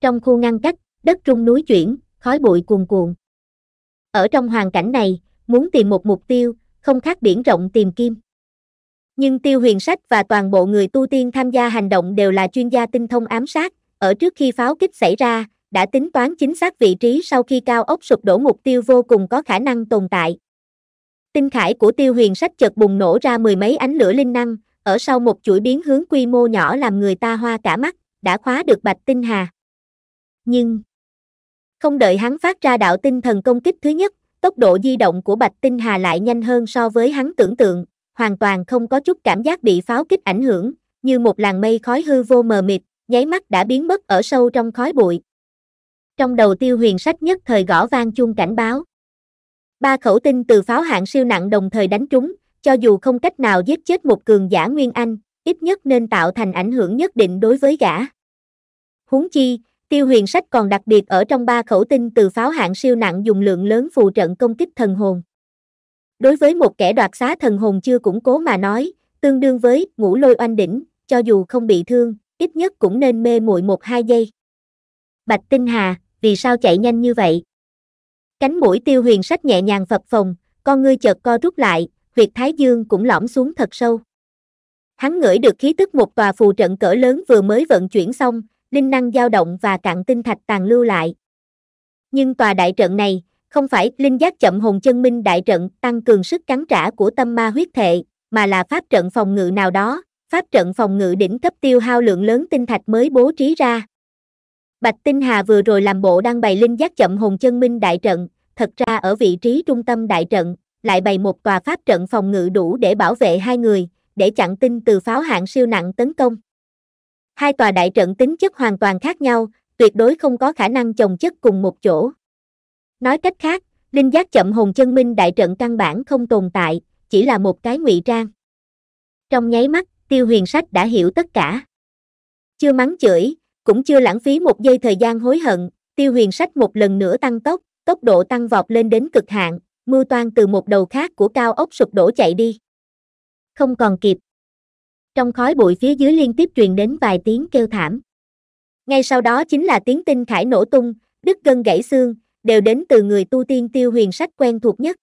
Trong khu ngăn cách, đất rung núi chuyển, khói bụi cuồn cuộn. Ở trong hoàn cảnh này, muốn tìm một mục tiêu, không khác biển rộng tìm kim. Nhưng Tiêu Huyền Sách và toàn bộ người tu tiên tham gia hành động đều là chuyên gia tinh thông ám sát, ở trước khi pháo kích xảy ra, đã tính toán chính xác vị trí sau khi cao ốc sụp đổ mục tiêu vô cùng có khả năng tồn tại. Tinh khải của Tiêu Huyền Sách chợt bùng nổ ra mười mấy ánh lửa linh năng, ở sau một chuỗi biến hướng quy mô nhỏ làm người ta hoa cả mắt, đã khóa được Bạch Tinh Hà. Nhưng không đợi hắn phát ra đạo tinh thần công kích thứ nhất, tốc độ di động của Bạch Tinh Hà lại nhanh hơn so với hắn tưởng tượng, hoàn toàn không có chút cảm giác bị pháo kích ảnh hưởng, như một làn mây khói hư vô mờ mịt, nháy mắt đã biến mất ở sâu trong khói bụi. Trong đầu tiêu huyền sách nhất thời gõ vang chuông cảnh báo. Ba khẩu tinh từ pháo hạng siêu nặng đồng thời đánh trúng, cho dù không cách nào giết chết một cường giả Nguyên Anh, ít nhất nên tạo thành ảnh hưởng nhất định đối với gã. Huống chi, Tiêu huyền sách còn đặc biệt ở trong ba khẩu tinh từ pháo hạng siêu nặng dùng lượng lớn phù trận công kích thần hồn. Đối với một kẻ đoạt xá thần hồn chưa củng cố mà nói, tương đương với ngũ lôi oanh đỉnh, cho dù không bị thương, ít nhất cũng nên mê muội một hai giây. Bạch Tinh Hà, vì sao chạy nhanh như vậy? Cánh mũi tiêu huyền sách nhẹ nhàng phập phồng, con ngươi chợt co rút lại, huyệt thái dương cũng lõm xuống thật sâu. Hắn ngửi được khí tức một tòa phù trận cỡ lớn vừa mới vận chuyển xong, linh năng dao động và cạn tinh thạch tàn lưu lại. Nhưng tòa đại trận này, không phải linh giác chậm hồn chân minh đại trận tăng cường sức cắn trả của tâm ma huyết thệ, mà là pháp trận phòng ngự nào đó, pháp trận phòng ngự đỉnh cấp tiêu hao lượng lớn tinh thạch mới bố trí ra. Bạch Tinh Hà vừa rồi làm bộ đang bày linh giác chậm hồn chân minh đại trận, thật ra ở vị trí trung tâm đại trận, lại bày một tòa pháp trận phòng ngự đủ để bảo vệ hai người, để chặn tinh từ pháo hạng siêu nặng tấn công. Hai tòa đại trận tính chất hoàn toàn khác nhau, tuyệt đối không có khả năng chồng chất cùng một chỗ. Nói cách khác, linh giác chậm hồn chân minh đại trận căn bản không tồn tại, chỉ là một cái ngụy trang. Trong nháy mắt, tiêu huyền sách đã hiểu tất cả. Chưa mắng chửi, cũng chưa lãng phí một giây thời gian hối hận, tiêu huyền sách một lần nữa tăng tốc, tốc độ tăng vọt lên đến cực hạn, mưu toan từ một đầu khác của cao ốc sụp đổ chạy đi. Không còn kịp. Trong khói bụi phía dưới liên tiếp truyền đến vài tiếng kêu thảm. Ngay sau đó chính là tiếng tinh khải nổ tung, đứt gân gãy xương, đều đến từ người tu tiên tiêu huyền sách quen thuộc nhất.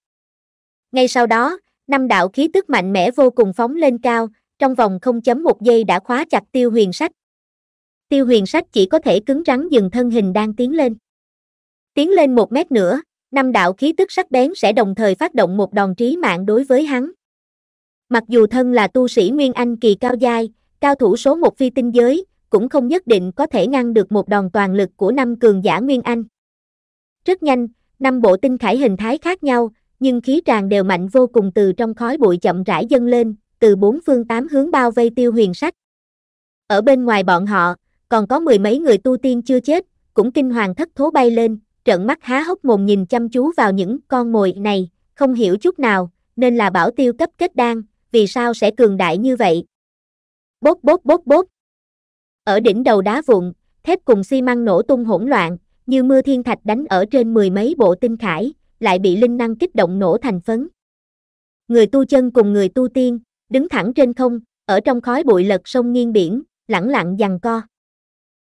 Ngay sau đó, năm đạo khí tức mạnh mẽ vô cùng phóng lên cao, trong vòng không chấm một giây đã khóa chặt tiêu huyền sách. Tiêu huyền sách chỉ có thể cứng rắn dừng thân hình đang tiến lên. Tiến lên một mét nữa, năm đạo khí tức sắc bén sẽ đồng thời phát động một đòn trí mạng đối với hắn. Mặc dù thân là tu sĩ Nguyên Anh kỳ cao giai, cao thủ số một phi tinh giới, cũng không nhất định có thể ngăn được một đòn toàn lực của năm cường giả Nguyên Anh. Rất nhanh, năm bộ tinh khải hình thái khác nhau, nhưng khí tràn đều mạnh vô cùng từ trong khói bụi chậm rãi dâng lên, từ bốn phương tám hướng bao vây tiêu huyền sách. Ở bên ngoài bọn họ, còn có mười mấy người tu tiên chưa chết, cũng kinh hoàng thất thố bay lên, trợn mắt há hốc mồm nhìn chăm chú vào những con mồi này, không hiểu chút nào, nên là bảo tiêu cấp kết đan, vì sao sẽ cường đại như vậy? Bốt bốt bốt bốt. Ở đỉnh đầu đá vụn, thép cùng xi măng nổ tung hỗn loạn, như mưa thiên thạch đánh ở trên mười mấy bộ tinh khải, lại bị linh năng kích động nổ thành phấn. Người tu chân cùng người tu tiên, đứng thẳng trên không, ở trong khói bụi lật sông nghiêng biển, lẳng lặng giằng co.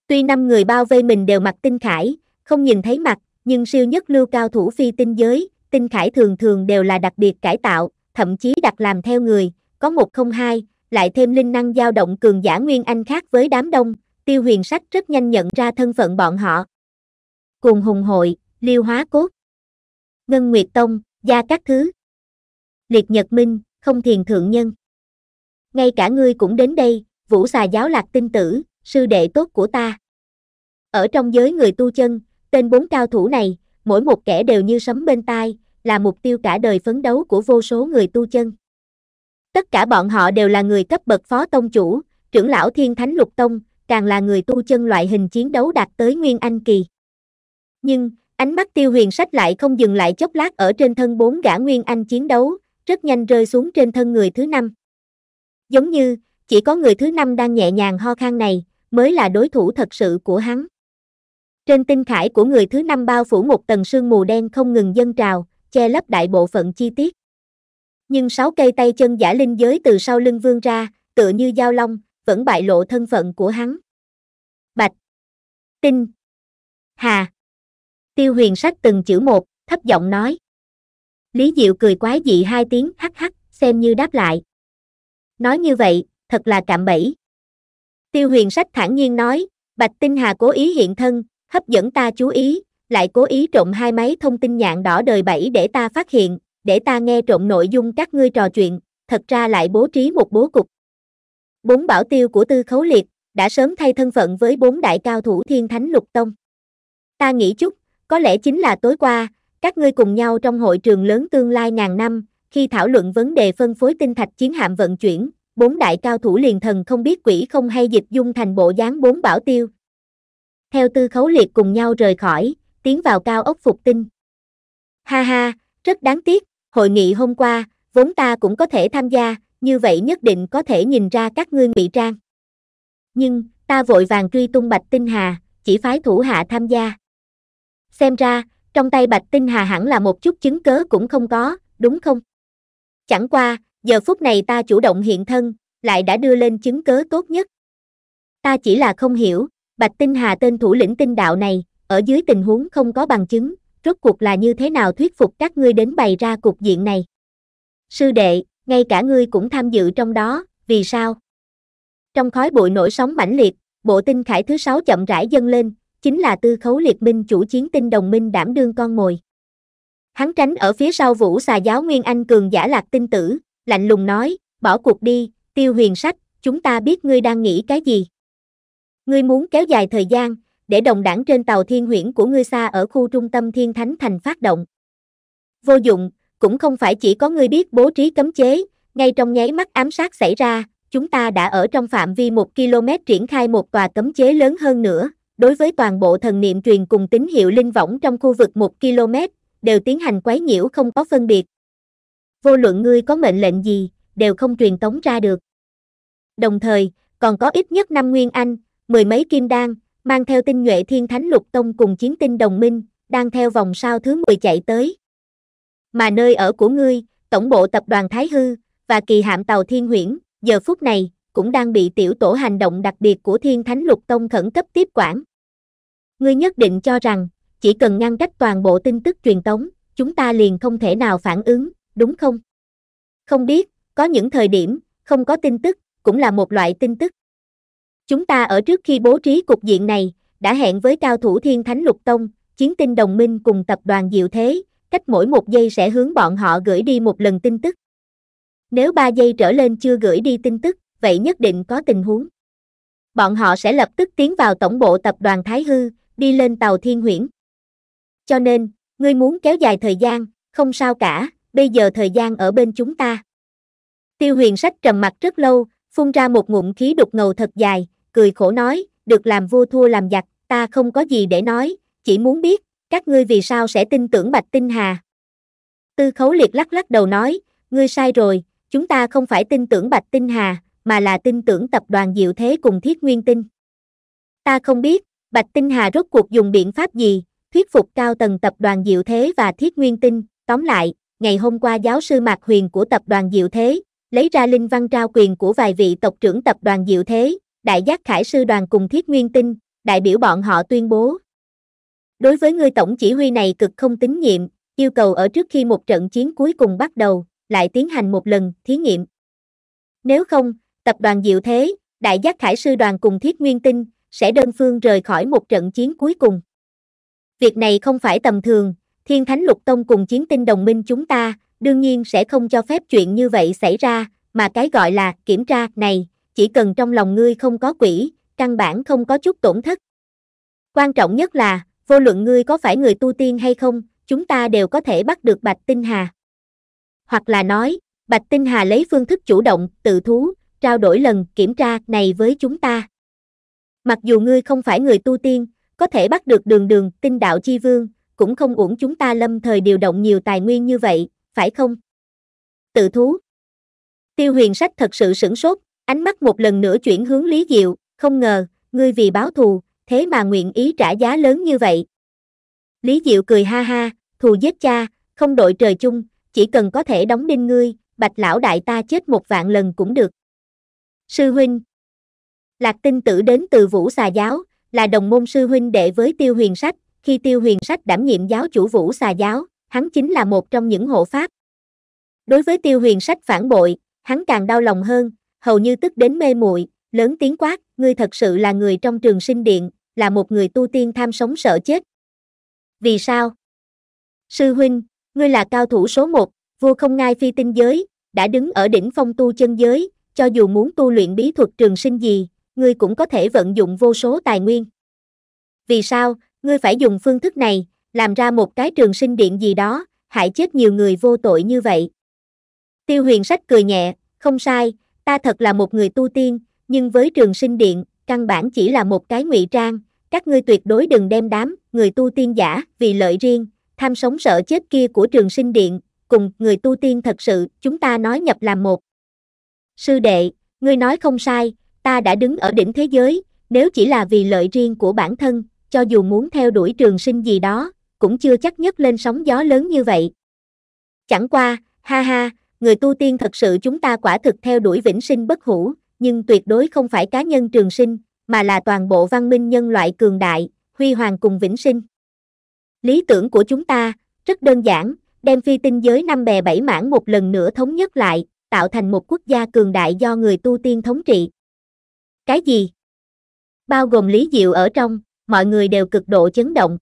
Tuy năm người bao vây mình đều mặc tinh khải, không nhìn thấy mặt, nhưng siêu nhất lưu cao thủ phi tinh giới, tinh khải thường thường đều là đặc biệt cải tạo, thậm chí đặt làm theo người, có một không hai, lại thêm linh năng dao động cường giả Nguyên Anh khác với đám đông, tiêu huyền sách rất nhanh nhận ra thân phận bọn họ. Cùng hùng hội, liêu hóa cốt, Ngân Nguyệt Tông, gia các thứ. Liệt Nhật Minh, không thiền thượng nhân. Ngay cả ngươi cũng đến đây, vũ xà giáo lạc tinh tử, sư đệ tốt của ta. Ở trong giới người tu chân, tên bốn cao thủ này, mỗi một kẻ đều như sấm bên tai, là mục tiêu cả đời phấn đấu của vô số người tu chân. Tất cả bọn họ đều là người cấp bậc phó tông chủ, trưởng lão thiên thánh lục tông, càng là người tu chân loại hình chiến đấu đạt tới nguyên anh kỳ. Nhưng, ánh mắt tiêu huyền sách lại không dừng lại chốc lát ở trên thân bốn gã nguyên anh chiến đấu, rất nhanh rơi xuống trên thân người thứ năm. Giống như, chỉ có người thứ năm đang nhẹ nhàng ho khan này, mới là đối thủ thật sự của hắn. Trên tinh khải của người thứ năm bao phủ một tầng sương mù đen không ngừng dâng trào, che lấp đại bộ phận chi tiết. Nhưng sáu cây tay chân giả linh giới từ sau lưng vương ra, tựa như dao long, vẫn bại lộ thân phận của hắn. Bạch. Tinh. Hà. Tiêu huyền sách từng chữ một, thấp giọng nói. Lý Diệu cười quái dị hai tiếng hắc hắc, xem như đáp lại. Nói như vậy, thật là cạm bẫy. Tiêu huyền sách thản nhiên nói, Bạch Tinh Hà cố ý hiện thân, hấp dẫn ta chú ý, lại cố ý trộm hai máy thông tin nhạn đỏ đời bảy để ta phát hiện, để ta nghe trộm nội dung các ngươi trò chuyện, thật ra lại bố trí một bố cục. Bốn bảo tiêu của tư khấu liệt, đã sớm thay thân phận với bốn đại cao thủ thiên thánh lục tông. Ta nghĩ chút, có lẽ chính là tối qua, các ngươi cùng nhau trong hội trường lớn tương lai ngàn năm, khi thảo luận vấn đề phân phối tinh thạch chiến hạm vận chuyển, bốn đại cao thủ liền thần không biết quỷ không hay dịch dung thành bộ dáng bốn bảo tiêu. Theo tư khấu liệt cùng nhau rời khỏi, tiến vào cao ốc phục tinh. Ha ha, rất đáng tiếc, hội nghị hôm qua, vốn ta cũng có thể tham gia, như vậy nhất định có thể nhìn ra các ngươi bị trang. Nhưng, ta vội vàng truy tung Bạch Tinh Hà, chỉ phái thủ hạ tham gia. Xem ra, trong tay Bạch Tinh Hà hẳn là một chút chứng cớ cũng không có, đúng không? Chẳng qua, giờ phút này ta chủ động hiện thân, lại đã đưa lên chứng cớ tốt nhất. Ta chỉ là không hiểu, Bạch Tinh Hà tên thủ lĩnh tinh đạo này, ở dưới tình huống không có bằng chứng, rốt cuộc là như thế nào thuyết phục các ngươi đến bày ra cục diện này. Sư đệ, ngay cả ngươi cũng tham dự trong đó, vì sao? Trong khói bụi nổi sóng mãnh liệt, bộ tinh khải thứ sáu chậm rãi dâng lên, chính là tư khấu liệt minh chủ chiến tinh đồng minh đảm đương con mồi. Hắn tránh ở phía sau vũ xà giáo Nguyên Anh cường giả lạc tinh tử, lạnh lùng nói, bỏ cuộc đi, tiêu huyền sách, chúng ta biết ngươi đang nghĩ cái gì. Ngươi muốn kéo dài thời gian, để đồng đảng trên tàu thiên huyễn của ngươi xa ở khu trung tâm thiên thánh thành phát động. Vô dụng, cũng không phải chỉ có ngươi biết bố trí cấm chế, ngay trong nháy mắt ám sát xảy ra, chúng ta đã ở trong phạm vi một km triển khai một tòa cấm chế lớn hơn nữa, đối với toàn bộ thần niệm truyền cùng tín hiệu linh võng trong khu vực một km, đều tiến hành quấy nhiễu không có phân biệt. Vô luận ngươi có mệnh lệnh gì, đều không truyền tống ra được. Đồng thời, còn có ít nhất năm nguyên anh, mười mấy kim đan, mang theo tinh nhuệ thiên thánh lục tông cùng chiến tinh đồng minh, đang theo vòng sao thứ 10 chạy tới. Mà nơi ở của ngươi, tổng bộ tập đoàn Thái Hư, và kỳ hạm tàu Thiên Huyễn, giờ phút này, cũng đang bị tiểu tổ hành động đặc biệt của Thiên Thánh Lục Tông khẩn cấp tiếp quản. Ngươi nhất định cho rằng, chỉ cần ngăn cách toàn bộ tin tức truyền tống, chúng ta liền không thể nào phản ứng, đúng không? Không biết, có những thời điểm, không có tin tức, cũng là một loại tin tức. Chúng ta ở trước khi bố trí cục diện này, đã hẹn với cao thủ Thiên Thánh Lục Tông, chiến tinh đồng minh cùng tập đoàn Diệu Thế, cách mỗi một giây sẽ hướng bọn họ gửi đi một lần tin tức. Nếu 3 giây trở lên chưa gửi đi tin tức, vậy nhất định có tình huống. Bọn họ sẽ lập tức tiến vào tổng bộ tập đoàn Thái Hư, đi lên tàu Thiên Huyễn. Cho nên, ngươi muốn kéo dài thời gian, không sao cả, bây giờ thời gian ở bên chúng ta. Tiêu huyền sách trầm mặt rất lâu, phun ra một ngụm khí đục ngầu thật dài, cười khổ nói, được làm vua thua làm giặc, ta không có gì để nói, chỉ muốn biết, các ngươi vì sao sẽ tin tưởng Bạch Tinh Hà. Tư khấu liệt lắc lắc đầu nói, ngươi sai rồi, chúng ta không phải tin tưởng Bạch Tinh Hà, mà là tin tưởng tập đoàn Diệu Thế cùng Thiết Nguyên Tinh. Ta không biết, Bạch Tinh Hà rốt cuộc dùng biện pháp gì, thuyết phục cao tầng tập đoàn Diệu Thế và Thiết Nguyên Tinh, tóm lại, ngày hôm qua giáo sư Mạc Huyền của tập đoàn Diệu Thế, lấy ra linh văn trao quyền của vài vị tộc trưởng tập đoàn Diệu Thế, Đại Giác Khải Sư đoàn cùng Thiết Nguyên Tinh, đại biểu bọn họ tuyên bố. Đối với người tổng chỉ huy này cực không tín nhiệm, yêu cầu ở trước khi một trận chiến cuối cùng bắt đầu, lại tiến hành một lần thí nghiệm. Nếu không, tập đoàn Diệu Thế, Đại Giác Khải Sư đoàn cùng Thiết Nguyên Tinh, sẽ đơn phương rời khỏi một trận chiến cuối cùng. Việc này không phải tầm thường, Thiên Thánh Lục Tông cùng chiến tinh đồng minh chúng ta, đương nhiên sẽ không cho phép chuyện như vậy xảy ra, mà cái gọi là kiểm tra này, chỉ cần trong lòng ngươi không có quỷ, căn bản không có chút tổn thất. Quan trọng nhất là, vô luận ngươi có phải người tu tiên hay không, chúng ta đều có thể bắt được Bạch Tinh Hà. Hoặc là nói, Bạch Tinh Hà lấy phương thức chủ động, tự thú, trao đổi lần kiểm tra này với chúng ta. Mặc dù ngươi không phải người tu tiên, có thể bắt được đường đường tinh đạo chi vương, cũng không uổng chúng ta lâm thời điều động nhiều tài nguyên như vậy, phải không? Tự thú. Tiêu huyền sách thật sự sửng sốt, ánh mắt một lần nữa chuyển hướng Lý Diệu, không ngờ, ngươi vì báo thù, thế mà nguyện ý trả giá lớn như vậy. Lý Diệu cười ha ha, thù giết cha, không đội trời chung, chỉ cần có thể đóng đinh ngươi, bạch lão đại ta chết một vạn lần cũng được. Sư huynh Lạc tinh tử đến từ Vũ Xà Giáo, là đồng môn sư huynh đệ với Tiêu Huyền Sách, khi Tiêu Huyền Sách đảm nhiệm giáo chủ Vũ Xà Giáo, hắn chính là một trong những hộ pháp. Đối với Tiêu Huyền Sách phản bội, hắn càng đau lòng hơn, hầu như tức đến mê muội, lớn tiếng quát, ngươi thật sự là người trong trường sinh điện, là một người tu tiên tham sống sợ chết. Vì sao? Sư huynh, ngươi là cao thủ số một, vua không ngai phi tinh giới, đã đứng ở đỉnh phong tu chân giới, cho dù muốn tu luyện bí thuật trường sinh gì, ngươi cũng có thể vận dụng vô số tài nguyên. Vì sao, ngươi phải dùng phương thức này, làm ra một cái trường sinh điện gì đó, hại chết nhiều người vô tội như vậy? Tiêu huyền sách cười nhẹ, không sai, ta thật là một người tu tiên, nhưng với trường sinh điện, căn bản chỉ là một cái ngụy trang, các ngươi tuyệt đối đừng đem đám người tu tiên giả vì lợi riêng, tham sống sợ chết kia của trường sinh điện, cùng người tu tiên thật sự, chúng ta nói nhập làm một. Sư đệ, ngươi nói không sai, ta đã đứng ở đỉnh thế giới, nếu chỉ là vì lợi riêng của bản thân, cho dù muốn theo đuổi trường sinh gì đó, cũng chưa chắc nhất lên sóng gió lớn như vậy. Chẳng qua, ha ha, người tu tiên thật sự chúng ta quả thực theo đuổi vĩnh sinh bất hủ, nhưng tuyệt đối không phải cá nhân trường sinh, mà là toàn bộ văn minh nhân loại cường đại, huy hoàng cùng vĩnh sinh. Lý tưởng của chúng ta, rất đơn giản, đem phi tinh giới năm bè bảy mảng một lần nữa thống nhất lại, tạo thành một quốc gia cường đại do người tu tiên thống trị. Cái gì? Bao gồm Lý Diệu ở trong, mọi người đều cực độ chấn động.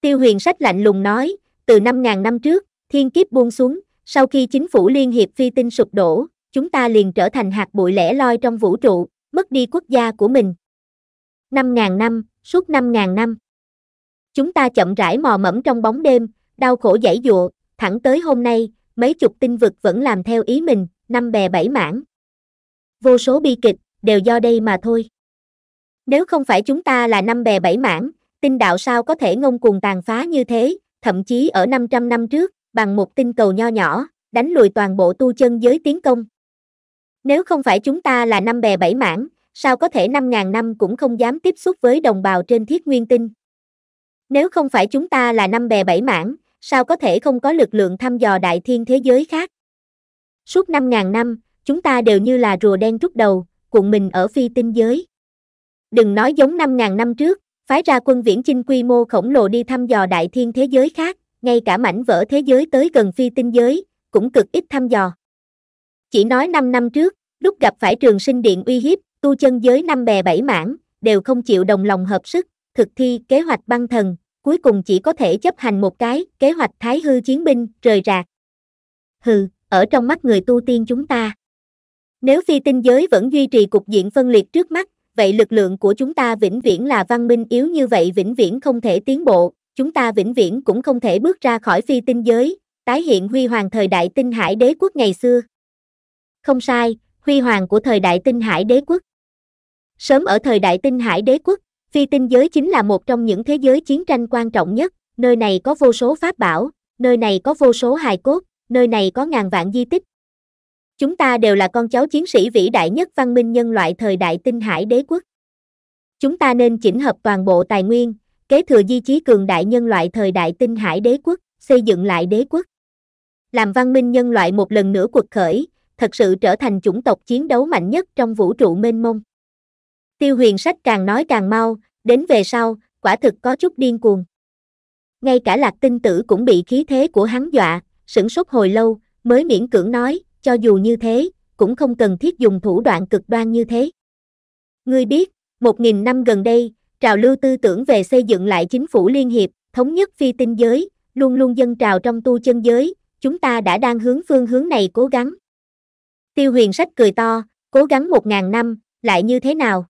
Tiêu huyền sách lạnh lùng nói, từ 5.000 năm trước, thiên kiếp buông xuống, sau khi chính phủ Liên hiệp phi tinh sụp đổ, chúng ta liền trở thành hạt bụi lẻ loi trong vũ trụ, mất đi quốc gia của mình. 5.000 năm, suốt 5.000 năm. Chúng ta chậm rãi mò mẫm trong bóng đêm, đau khổ dãy dụa, thẳng tới hôm nay, mấy chục tinh vực vẫn làm theo ý mình, năm bè bảy mảng. Vô số bi kịch, đều do đây mà thôi. Nếu không phải chúng ta là năm bè bảy mảng, tinh đạo sao có thể ngông cuồng tàn phá như thế, thậm chí ở 500 năm trước, bằng một tinh cầu nho nhỏ, đánh lùi toàn bộ tu chân giới tiến công. Nếu không phải chúng ta là năm bè bảy mảng, sao có thể 5.000 năm cũng không dám tiếp xúc với đồng bào trên thiết nguyên tinh. Nếu không phải chúng ta là năm bè bảy mảng, sao có thể không có lực lượng thăm dò đại thiên thế giới khác. Suốt 5.000 năm, chúng ta đều như là rùa đen rút đầu, cuộn mình ở phi tinh giới. Đừng nói giống 5.000 năm trước, phái ra quân viễn chinh quy mô khổng lồ đi thăm dò đại thiên thế giới khác, ngay cả mảnh vỡ thế giới tới gần phi tinh giới, cũng cực ít thăm dò. Chỉ nói 5 năm trước, lúc gặp phải trường sinh điện uy hiếp, tu chân giới năm bè bảy mảng, đều không chịu đồng lòng hợp sức, thực thi kế hoạch băng thần, cuối cùng chỉ có thể chấp hành một cái, kế hoạch thái hư chiến binh, rời rạc. Hừ, ở trong mắt người tu tiên chúng ta. Nếu phi tinh giới vẫn duy trì cục diện phân liệt trước mắt, vậy lực lượng của chúng ta vĩnh viễn là văn minh yếu như vậy vĩnh viễn không thể tiến bộ, chúng ta vĩnh viễn cũng không thể bước ra khỏi phi tinh giới, tái hiện huy hoàng thời đại tinh hải đế quốc ngày xưa. Không sai, huy hoàng của thời đại tinh hải đế quốc. Sớm ở thời đại tinh hải đế quốc, phi tinh giới chính là một trong những thế giới chiến tranh quan trọng nhất, nơi này có vô số pháp bảo, nơi này có vô số hài cốt, nơi này có ngàn vạn di tích. Chúng ta đều là con cháu chiến sĩ vĩ đại nhất văn minh nhân loại thời đại tinh hải đế quốc. Chúng ta nên chỉnh hợp toàn bộ tài nguyên, kế thừa di chí cường đại nhân loại thời đại tinh hải đế quốc, xây dựng lại đế quốc. Làm văn minh nhân loại một lần nữa cuộc khởi, thật sự trở thành chủng tộc chiến đấu mạnh nhất trong vũ trụ mênh mông. Tiêu huyền sách càng nói càng mau, đến về sau, quả thực có chút điên cuồng. Ngay cả lạc tinh tử cũng bị khí thế của hắn dọa, sửng sốt hồi lâu, mới miễn cưỡng nói, cho dù như thế, cũng không cần thiết dùng thủ đoạn cực đoan như thế. Ngươi biết, một nghìn năm gần đây, trào lưu tư tưởng về xây dựng lại chính phủ liên hiệp, thống nhất phi tinh giới, luôn luôn dân trào trong tu chân giới, chúng ta đã đang hướng phương hướng này cố gắng. Tiêu huyền sách cười to, cố gắng một ngàn năm, lại như thế nào?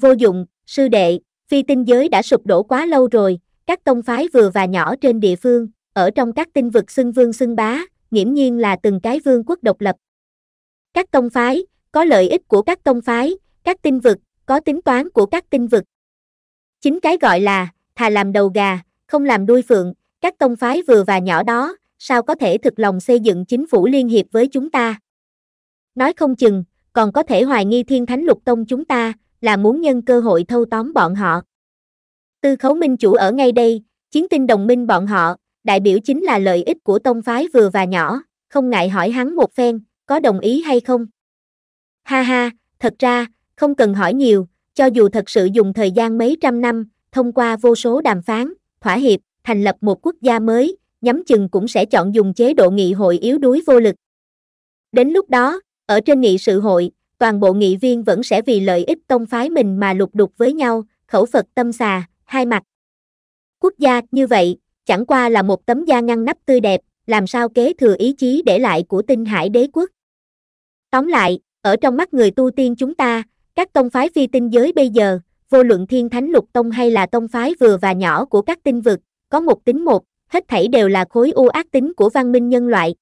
Vô dụng, sư đệ, phi tinh giới đã sụp đổ quá lâu rồi, các tông phái vừa và nhỏ trên địa phương, ở trong các tinh vực xưng vương xưng bá, nghiễm nhiên là từng cái vương quốc độc lập. Các tông phái, có lợi ích của các tông phái, các tinh vực, có tính toán của các tinh vực. Chính cái gọi là, thà làm đầu gà, không làm đuôi phượng, các tông phái vừa và nhỏ đó, sao có thể thực lòng xây dựng chính phủ liên hiệp với chúng ta. Nói không chừng, còn có thể hoài nghi thiên thánh lục tông chúng ta, là muốn nhân cơ hội thâu tóm bọn họ. Tư khấu minh chủ ở ngay đây, chiến tinh đồng minh bọn họ, đại biểu chính là lợi ích của tông phái vừa và nhỏ, không ngại hỏi hắn một phen, có đồng ý hay không? Ha ha, thật ra, không cần hỏi nhiều, cho dù thật sự dùng thời gian mấy trăm năm, thông qua vô số đàm phán, thỏa hiệp, thành lập một quốc gia mới, nhắm chừng cũng sẽ chọn dùng chế độ nghị hội yếu đuối vô lực. Đến lúc đó, ở trên nghị sự hội, toàn bộ nghị viên vẫn sẽ vì lợi ích tông phái mình mà lục đục với nhau, khẩu Phật tâm xà, hai mặt. Quốc gia như vậy, chẳng qua là một tấm da ngăn nắp tươi đẹp, làm sao kế thừa ý chí để lại của tinh hải đế quốc. Tóm lại, ở trong mắt người tu tiên chúng ta, các tông phái phi tinh giới bây giờ, vô luận thiên thánh lục tông hay là tông phái vừa và nhỏ của các tinh vực, có một tính một, hết thảy đều là khối u ác tính của văn minh nhân loại.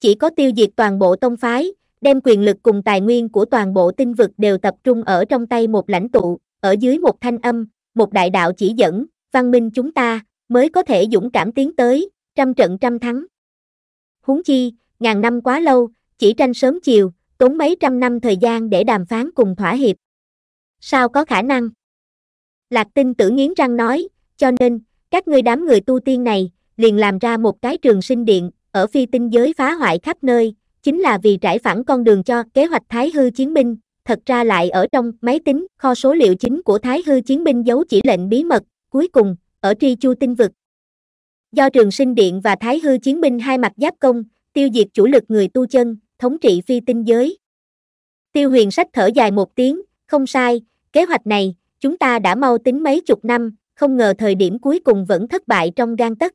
Chỉ có tiêu diệt toàn bộ tông phái, đem quyền lực cùng tài nguyên của toàn bộ tinh vực đều tập trung ở trong tay một lãnh tụ, ở dưới một thanh âm, một đại đạo chỉ dẫn, văn minh chúng ta, mới có thể dũng cảm tiến tới, trăm trận trăm thắng. Huống chi, ngàn năm quá lâu, chỉ tranh sớm chiều, tốn mấy trăm năm thời gian để đàm phán cùng thỏa hiệp. Sao có khả năng? Lạc tinh tử nghiến răng nói, cho nên, các ngươi đám người tu tiên này, liền làm ra một cái trường sinh điện, ở phi tinh giới phá hoại khắp nơi, chính là vì trải phẳng con đường cho kế hoạch Thái Hư Chiến binh, thật ra lại ở trong máy tính, kho số liệu chính của Thái Hư Chiến binh giấu chỉ lệnh bí mật, cuối cùng, ở Tri Chu tinh vực. Do Trường Sinh Điện và Thái Hư Chiến binh hai mặt giáp công, tiêu diệt chủ lực người tu chân, thống trị phi tinh giới. Tiêu huyền sách thở dài một tiếng, không sai, kế hoạch này, chúng ta đã mau tính mấy chục năm, không ngờ thời điểm cuối cùng vẫn thất bại trong gan tất.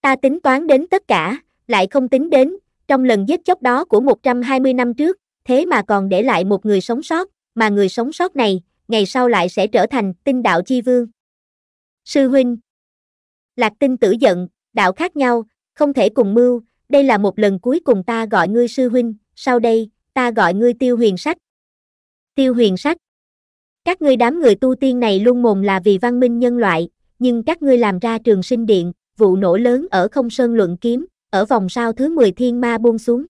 Ta tính toán đến tất cả, lại không tính đến, trong lần giết chóc đó của 120 năm trước, thế mà còn để lại một người sống sót, mà người sống sót này, ngày sau lại sẽ trở thành tinh đạo chi vương. Sư huynh Lạc tinh tử giận, đạo khác nhau, không thể cùng mưu, đây là một lần cuối cùng ta gọi ngươi sư huynh, sau đây, ta gọi ngươi tiêu huyền sách. Tiêu huyền sách Các ngươi đám người tu tiên này luôn mồm là vì văn minh nhân loại, nhưng các ngươi làm ra trường sinh điện, vụ nổ lớn ở không sơn luận kiếm, ở vòng sao thứ 10 thiên ma buông xuống.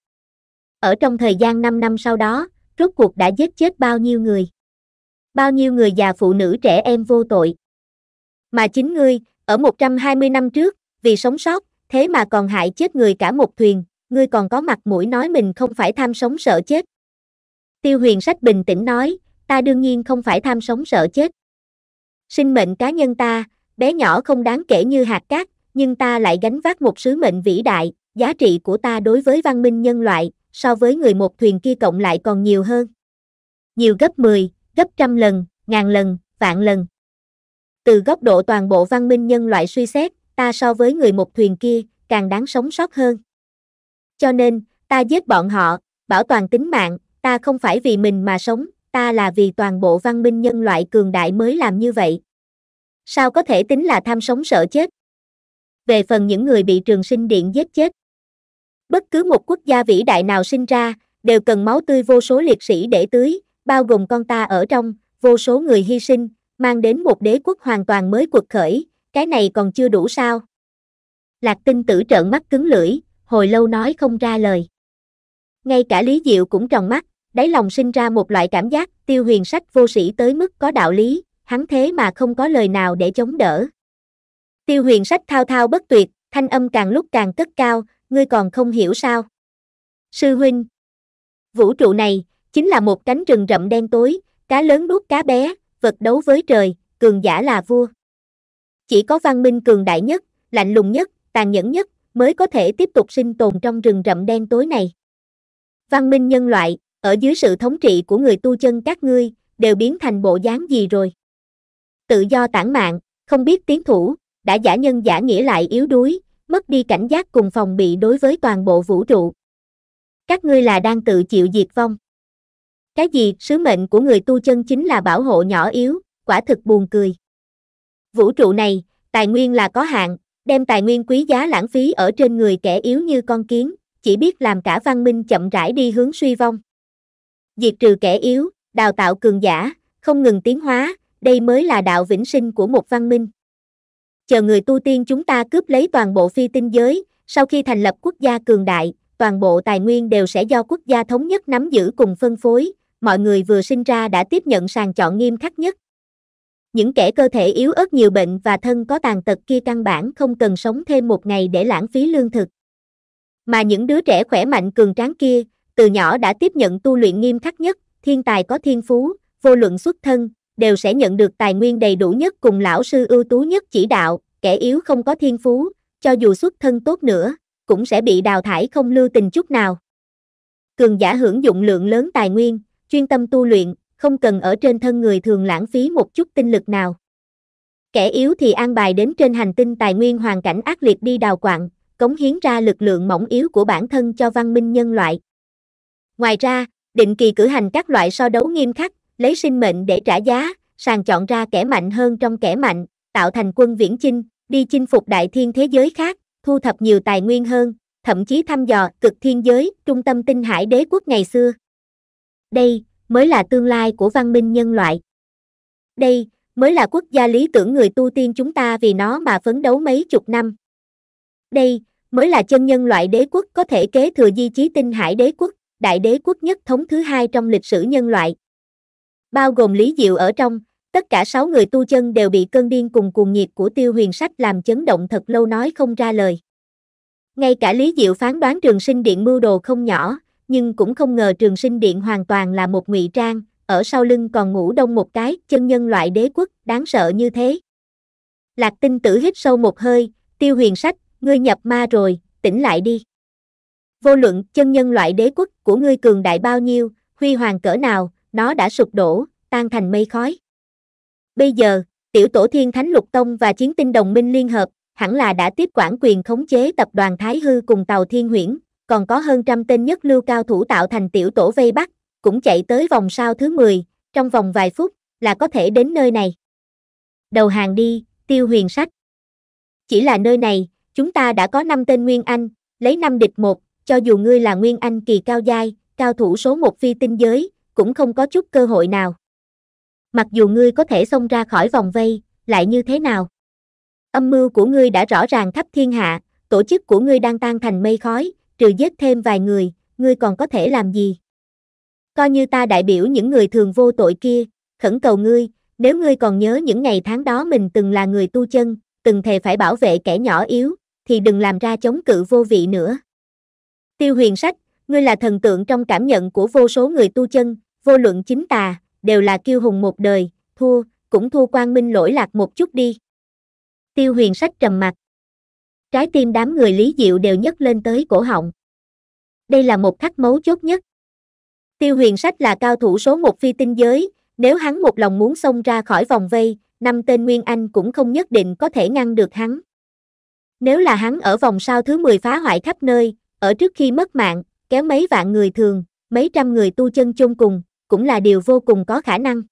Ở trong thời gian 5 năm sau đó, rốt cuộc đã giết chết bao nhiêu người. Bao nhiêu người già phụ nữ trẻ em vô tội. Mà chính ngươi, ở 120 năm trước, vì sống sót, thế mà còn hại chết người cả một thuyền, ngươi còn có mặt mũi nói mình không phải tham sống sợ chết. Tiêu huyền sách bình tĩnh nói, ta đương nhiên không phải tham sống sợ chết. Sinh mệnh cá nhân ta, bé nhỏ không đáng kể như hạt cát, nhưng ta lại gánh vác một sứ mệnh vĩ đại, giá trị của ta đối với văn minh nhân loại, so với người một thuyền kia cộng lại còn nhiều hơn. Nhiều gấp 10, gấp trăm lần, ngàn lần, vạn lần. Từ góc độ toàn bộ văn minh nhân loại suy xét, ta so với người một thuyền kia, càng đáng sống sót hơn. Cho nên, ta giết bọn họ, bảo toàn tính mạng, ta không phải vì mình mà sống, ta là vì toàn bộ văn minh nhân loại cường đại mới làm như vậy. Sao có thể tính là tham sống sợ chết? Về phần những người bị trường sinh điện giết chết. Bất cứ một quốc gia vĩ đại nào sinh ra, đều cần máu tươi vô số liệt sĩ để tưới, bao gồm con ta ở trong, vô số người hy sinh, mang đến một đế quốc hoàn toàn mới cuộc khởi, cái này còn chưa đủ sao? Lạc tinh tử trợn mắt cứng lưỡi, hồi lâu nói không ra lời. Ngay cả Lý Diệu cũng tròn mắt, đáy lòng sinh ra một loại cảm giác tiêu huyền sách vô sĩ tới mức có đạo lý, hắn thế mà không có lời nào để chống đỡ. Tiêu huyền sách thao thao bất tuyệt, thanh âm càng lúc càng cất cao, ngươi còn không hiểu sao. Sư huynh, vũ trụ này, chính là một cánh rừng rậm đen tối, cá lớn nuốt cá bé, vật đấu với trời, cường giả là vua. Chỉ có văn minh cường đại nhất, lạnh lùng nhất, tàn nhẫn nhất, mới có thể tiếp tục sinh tồn trong rừng rậm đen tối này. Văn minh nhân loại, ở dưới sự thống trị của người tu chân các ngươi, đều biến thành bộ dáng gì rồi? Tự do tản mạn, không biết tiến thủ, đã giả nhân giả nghĩa lại yếu đuối, mất đi cảnh giác cùng phòng bị đối với toàn bộ vũ trụ. Các ngươi là đang tự chịu diệt vong. Cái gì, sứ mệnh của người tu chân chính là bảo hộ nhỏ yếu, quả thực buồn cười. Vũ trụ này, tài nguyên là có hạn, đem tài nguyên quý giá lãng phí ở trên người kẻ yếu như con kiến, chỉ biết làm cả văn minh chậm rãi đi hướng suy vong. Diệt trừ kẻ yếu, đào tạo cường giả, không ngừng tiến hóa, đây mới là đạo vĩnh sinh của một văn minh. Chờ người tu tiên chúng ta cướp lấy toàn bộ phi tinh giới, sau khi thành lập quốc gia cường đại, toàn bộ tài nguyên đều sẽ do quốc gia thống nhất nắm giữ cùng phân phối, mọi người vừa sinh ra đã tiếp nhận sàng chọn nghiêm khắc nhất. Những kẻ cơ thể yếu ớt nhiều bệnh và thân có tàn tật kia căn bản không cần sống thêm một ngày để lãng phí lương thực. Mà những đứa trẻ khỏe mạnh cường tráng kia, từ nhỏ đã tiếp nhận tu luyện nghiêm khắc nhất, thiên tài có thiên phú, vô luận xuất thân, đều sẽ nhận được tài nguyên đầy đủ nhất cùng lão sư ưu tú nhất chỉ đạo, kẻ yếu không có thiên phú, cho dù xuất thân tốt nữa, cũng sẽ bị đào thải không lưu tình chút nào. Cường giả hưởng dụng lượng lớn tài nguyên, chuyên tâm tu luyện, không cần ở trên thân người thường lãng phí một chút tinh lực nào. Kẻ yếu thì an bài đến trên hành tinh tài nguyên hoàn cảnh ác liệt đi đào quạng, cống hiến ra lực lượng mỏng yếu của bản thân cho văn minh nhân loại. Ngoài ra, định kỳ cử hành các loại so đấu nghiêm khắc, lấy sinh mệnh để trả giá, sàng chọn ra kẻ mạnh hơn trong kẻ mạnh, tạo thành quân viễn chinh, đi chinh phục đại thiên thế giới khác, thu thập nhiều tài nguyên hơn, thậm chí thăm dò cực thiên giới, trung tâm tinh hải đế quốc ngày xưa. Đây, mới là tương lai của văn minh nhân loại. Đây, mới là quốc gia lý tưởng người tu tiên chúng ta vì nó mà phấn đấu mấy chục năm. Đây, mới là chân nhân loại đế quốc có thể kế thừa di chí tinh hải đế quốc, đại đế quốc nhất thống thứ hai trong lịch sử nhân loại. Bao gồm Lý Diệu ở trong, tất cả sáu người tu chân đều bị cơn điên cùng cuồng nhiệt của tiêu huyền sách làm chấn động thật lâu nói không ra lời. Ngay cả Lý Diệu phán đoán trường sinh điện mưu đồ không nhỏ, nhưng cũng không ngờ trường sinh điện hoàn toàn là một ngụy trang, ở sau lưng còn ngủ đông một cái chân nhân loại đế quốc đáng sợ như thế. Lạc tinh tử hít sâu một hơi, tiêu huyền sách, ngươi nhập ma rồi, tỉnh lại đi. Vô luận chân nhân loại đế quốc của ngươi cường đại bao nhiêu, huy hoàng cỡ nào, nó đã sụp đổ, tan thành mây khói. Bây giờ, tiểu tổ thiên thánh lục tông và chiến tinh đồng minh liên hợp, hẳn là đã tiếp quản quyền khống chế tập đoàn Thái Hư cùng tàu Thiên Huyễn, còn có hơn trăm tên nhất lưu cao thủ tạo thành tiểu tổ vây bắt, cũng chạy tới vòng sau thứ 10, trong vòng vài phút, là có thể đến nơi này. Đầu hàng đi, tiêu huyền sách. Chỉ là nơi này, chúng ta đã có 5 tên Nguyên Anh, lấy 5 địch một, cho dù ngươi là Nguyên Anh kỳ cao giai, cao thủ số một phi tinh giới, cũng không có chút cơ hội nào. Mặc dù ngươi có thể xông ra khỏi vòng vây, lại như thế nào? Âm mưu của ngươi đã rõ ràng khắp thiên hạ, tổ chức của ngươi đang tan thành mây khói, trừ giết thêm vài người, ngươi còn có thể làm gì? Coi như ta đại biểu những người thường vô tội kia, khẩn cầu ngươi, nếu ngươi còn nhớ những ngày tháng đó mình từng là người tu chân, từng thề phải bảo vệ kẻ nhỏ yếu, thì đừng làm ra chống cự vô vị nữa. Tiêu huyền sách, ngươi là thần tượng trong cảm nhận của vô số người tu chân, vô luận chính tà, đều là kiêu hùng một đời, thua, cũng thua quang minh lỗi lạc một chút đi. Tiêu huyền sách trầm mặt. Trái tim đám người lý diệu đều nhấc lên tới cổ họng. Đây là một khắc mấu chốt nhất. Tiêu huyền sách là cao thủ số một phi tinh giới, nếu hắn một lòng muốn xông ra khỏi vòng vây, năm tên Nguyên Anh cũng không nhất định có thể ngăn được hắn. Nếu là hắn ở vòng sau thứ 10 phá hoại khắp nơi, ở trước khi mất mạng, kéo mấy vạn người thường, mấy trăm người tu chân chung cùng, cũng là điều vô cùng có khả năng.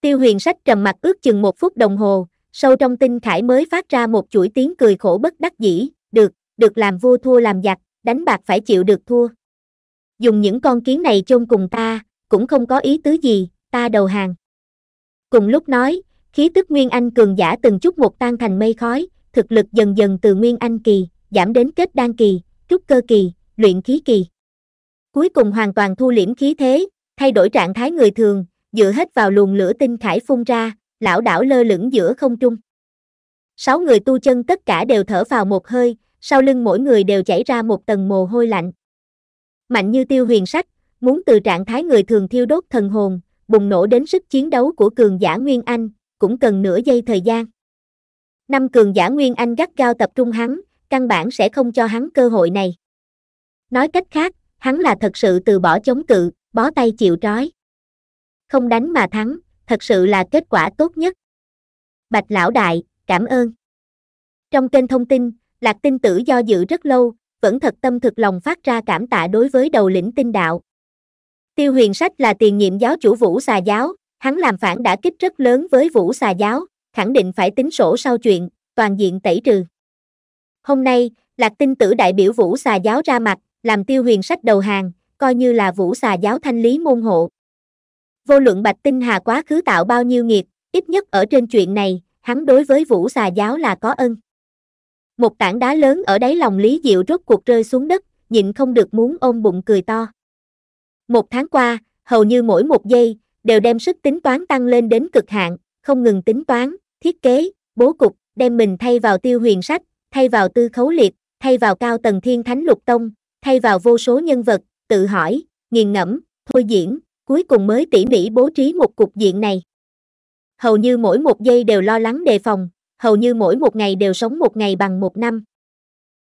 Tiêu huyền sách trầm mặt ước chừng một phút đồng hồ, sâu trong tinh khải mới phát ra một chuỗi tiếng cười khổ bất đắc dĩ, được, được làm vua thua làm giặc, đánh bạc phải chịu được thua. Dùng những con kiến này chôn cùng ta, cũng không có ý tứ gì, ta đầu hàng. Cùng lúc nói, khí tức Nguyên Anh cường giả từng chút một tan thành mây khói, thực lực dần dần từ Nguyên Anh kỳ, giảm đến kết đan kỳ, trúc cơ kỳ, luyện khí kỳ. Cuối cùng hoàn toàn thu liễm khí thế, thay đổi trạng thái người thường, dựa hết vào luồng lửa tinh khải phun ra, lão đảo lơ lửng giữa không trung. Sáu người tu chân tất cả đều thở vào một hơi, sau lưng mỗi người đều chảy ra một tầng mồ hôi lạnh. Mạnh như tiêu huyền sách, muốn từ trạng thái người thường thiêu đốt thần hồn, bùng nổ đến sức chiến đấu của cường giả Nguyên Anh, cũng cần nửa giây thời gian. Năm cường giả Nguyên Anh gắt gao tập trung hắn, căn bản sẽ không cho hắn cơ hội này. Nói cách khác, hắn là thật sự từ bỏ chống cự, bó tay chịu trói. Không đánh mà thắng, thật sự là kết quả tốt nhất. Bạch lão đại, cảm ơn. Trong kênh thông tin, Lạc Tinh Tử do dự rất lâu, vẫn thật tâm thực lòng phát ra cảm tạ đối với đầu lĩnh tinh đạo. Tiêu huyền sách là tiền nhiệm giáo chủ Vũ xà giáo, hắn làm phản đã kích rất lớn với Vũ xà giáo, khẳng định phải tính sổ sau chuyện, toàn diện tẩy trừ. Hôm nay, Lạc Tinh Tử đại biểu Vũ xà giáo ra mặt, làm tiêu huyền sách đầu hàng, coi như là Vũ xà giáo thanh lý môn hộ. Vô luận Bạch Tinh Hà quá khứ tạo bao nhiêu nghiệp, ít nhất ở trên chuyện này, hắn đối với Vũ xà giáo là có ân. Một tảng đá lớn ở đáy lòng Lý Diệu rốt cuộc rơi xuống đất, nhịn không được muốn ôm bụng cười to. Một tháng qua, hầu như mỗi một giây, đều đem sức tính toán tăng lên đến cực hạn, không ngừng tính toán, thiết kế, bố cục, đem mình thay vào tiêu huyền sách, thay vào tư khấu liệt, thay vào cao tầng thiên thánh lục tông, thay vào vô số nhân vật, tự hỏi, nghiền ngẫm, thôi diễn, cuối cùng mới tỉ mỉ bố trí một cục diện này. Hầu như mỗi một giây đều lo lắng đề phòng, hầu như mỗi một ngày đều sống một ngày bằng một năm.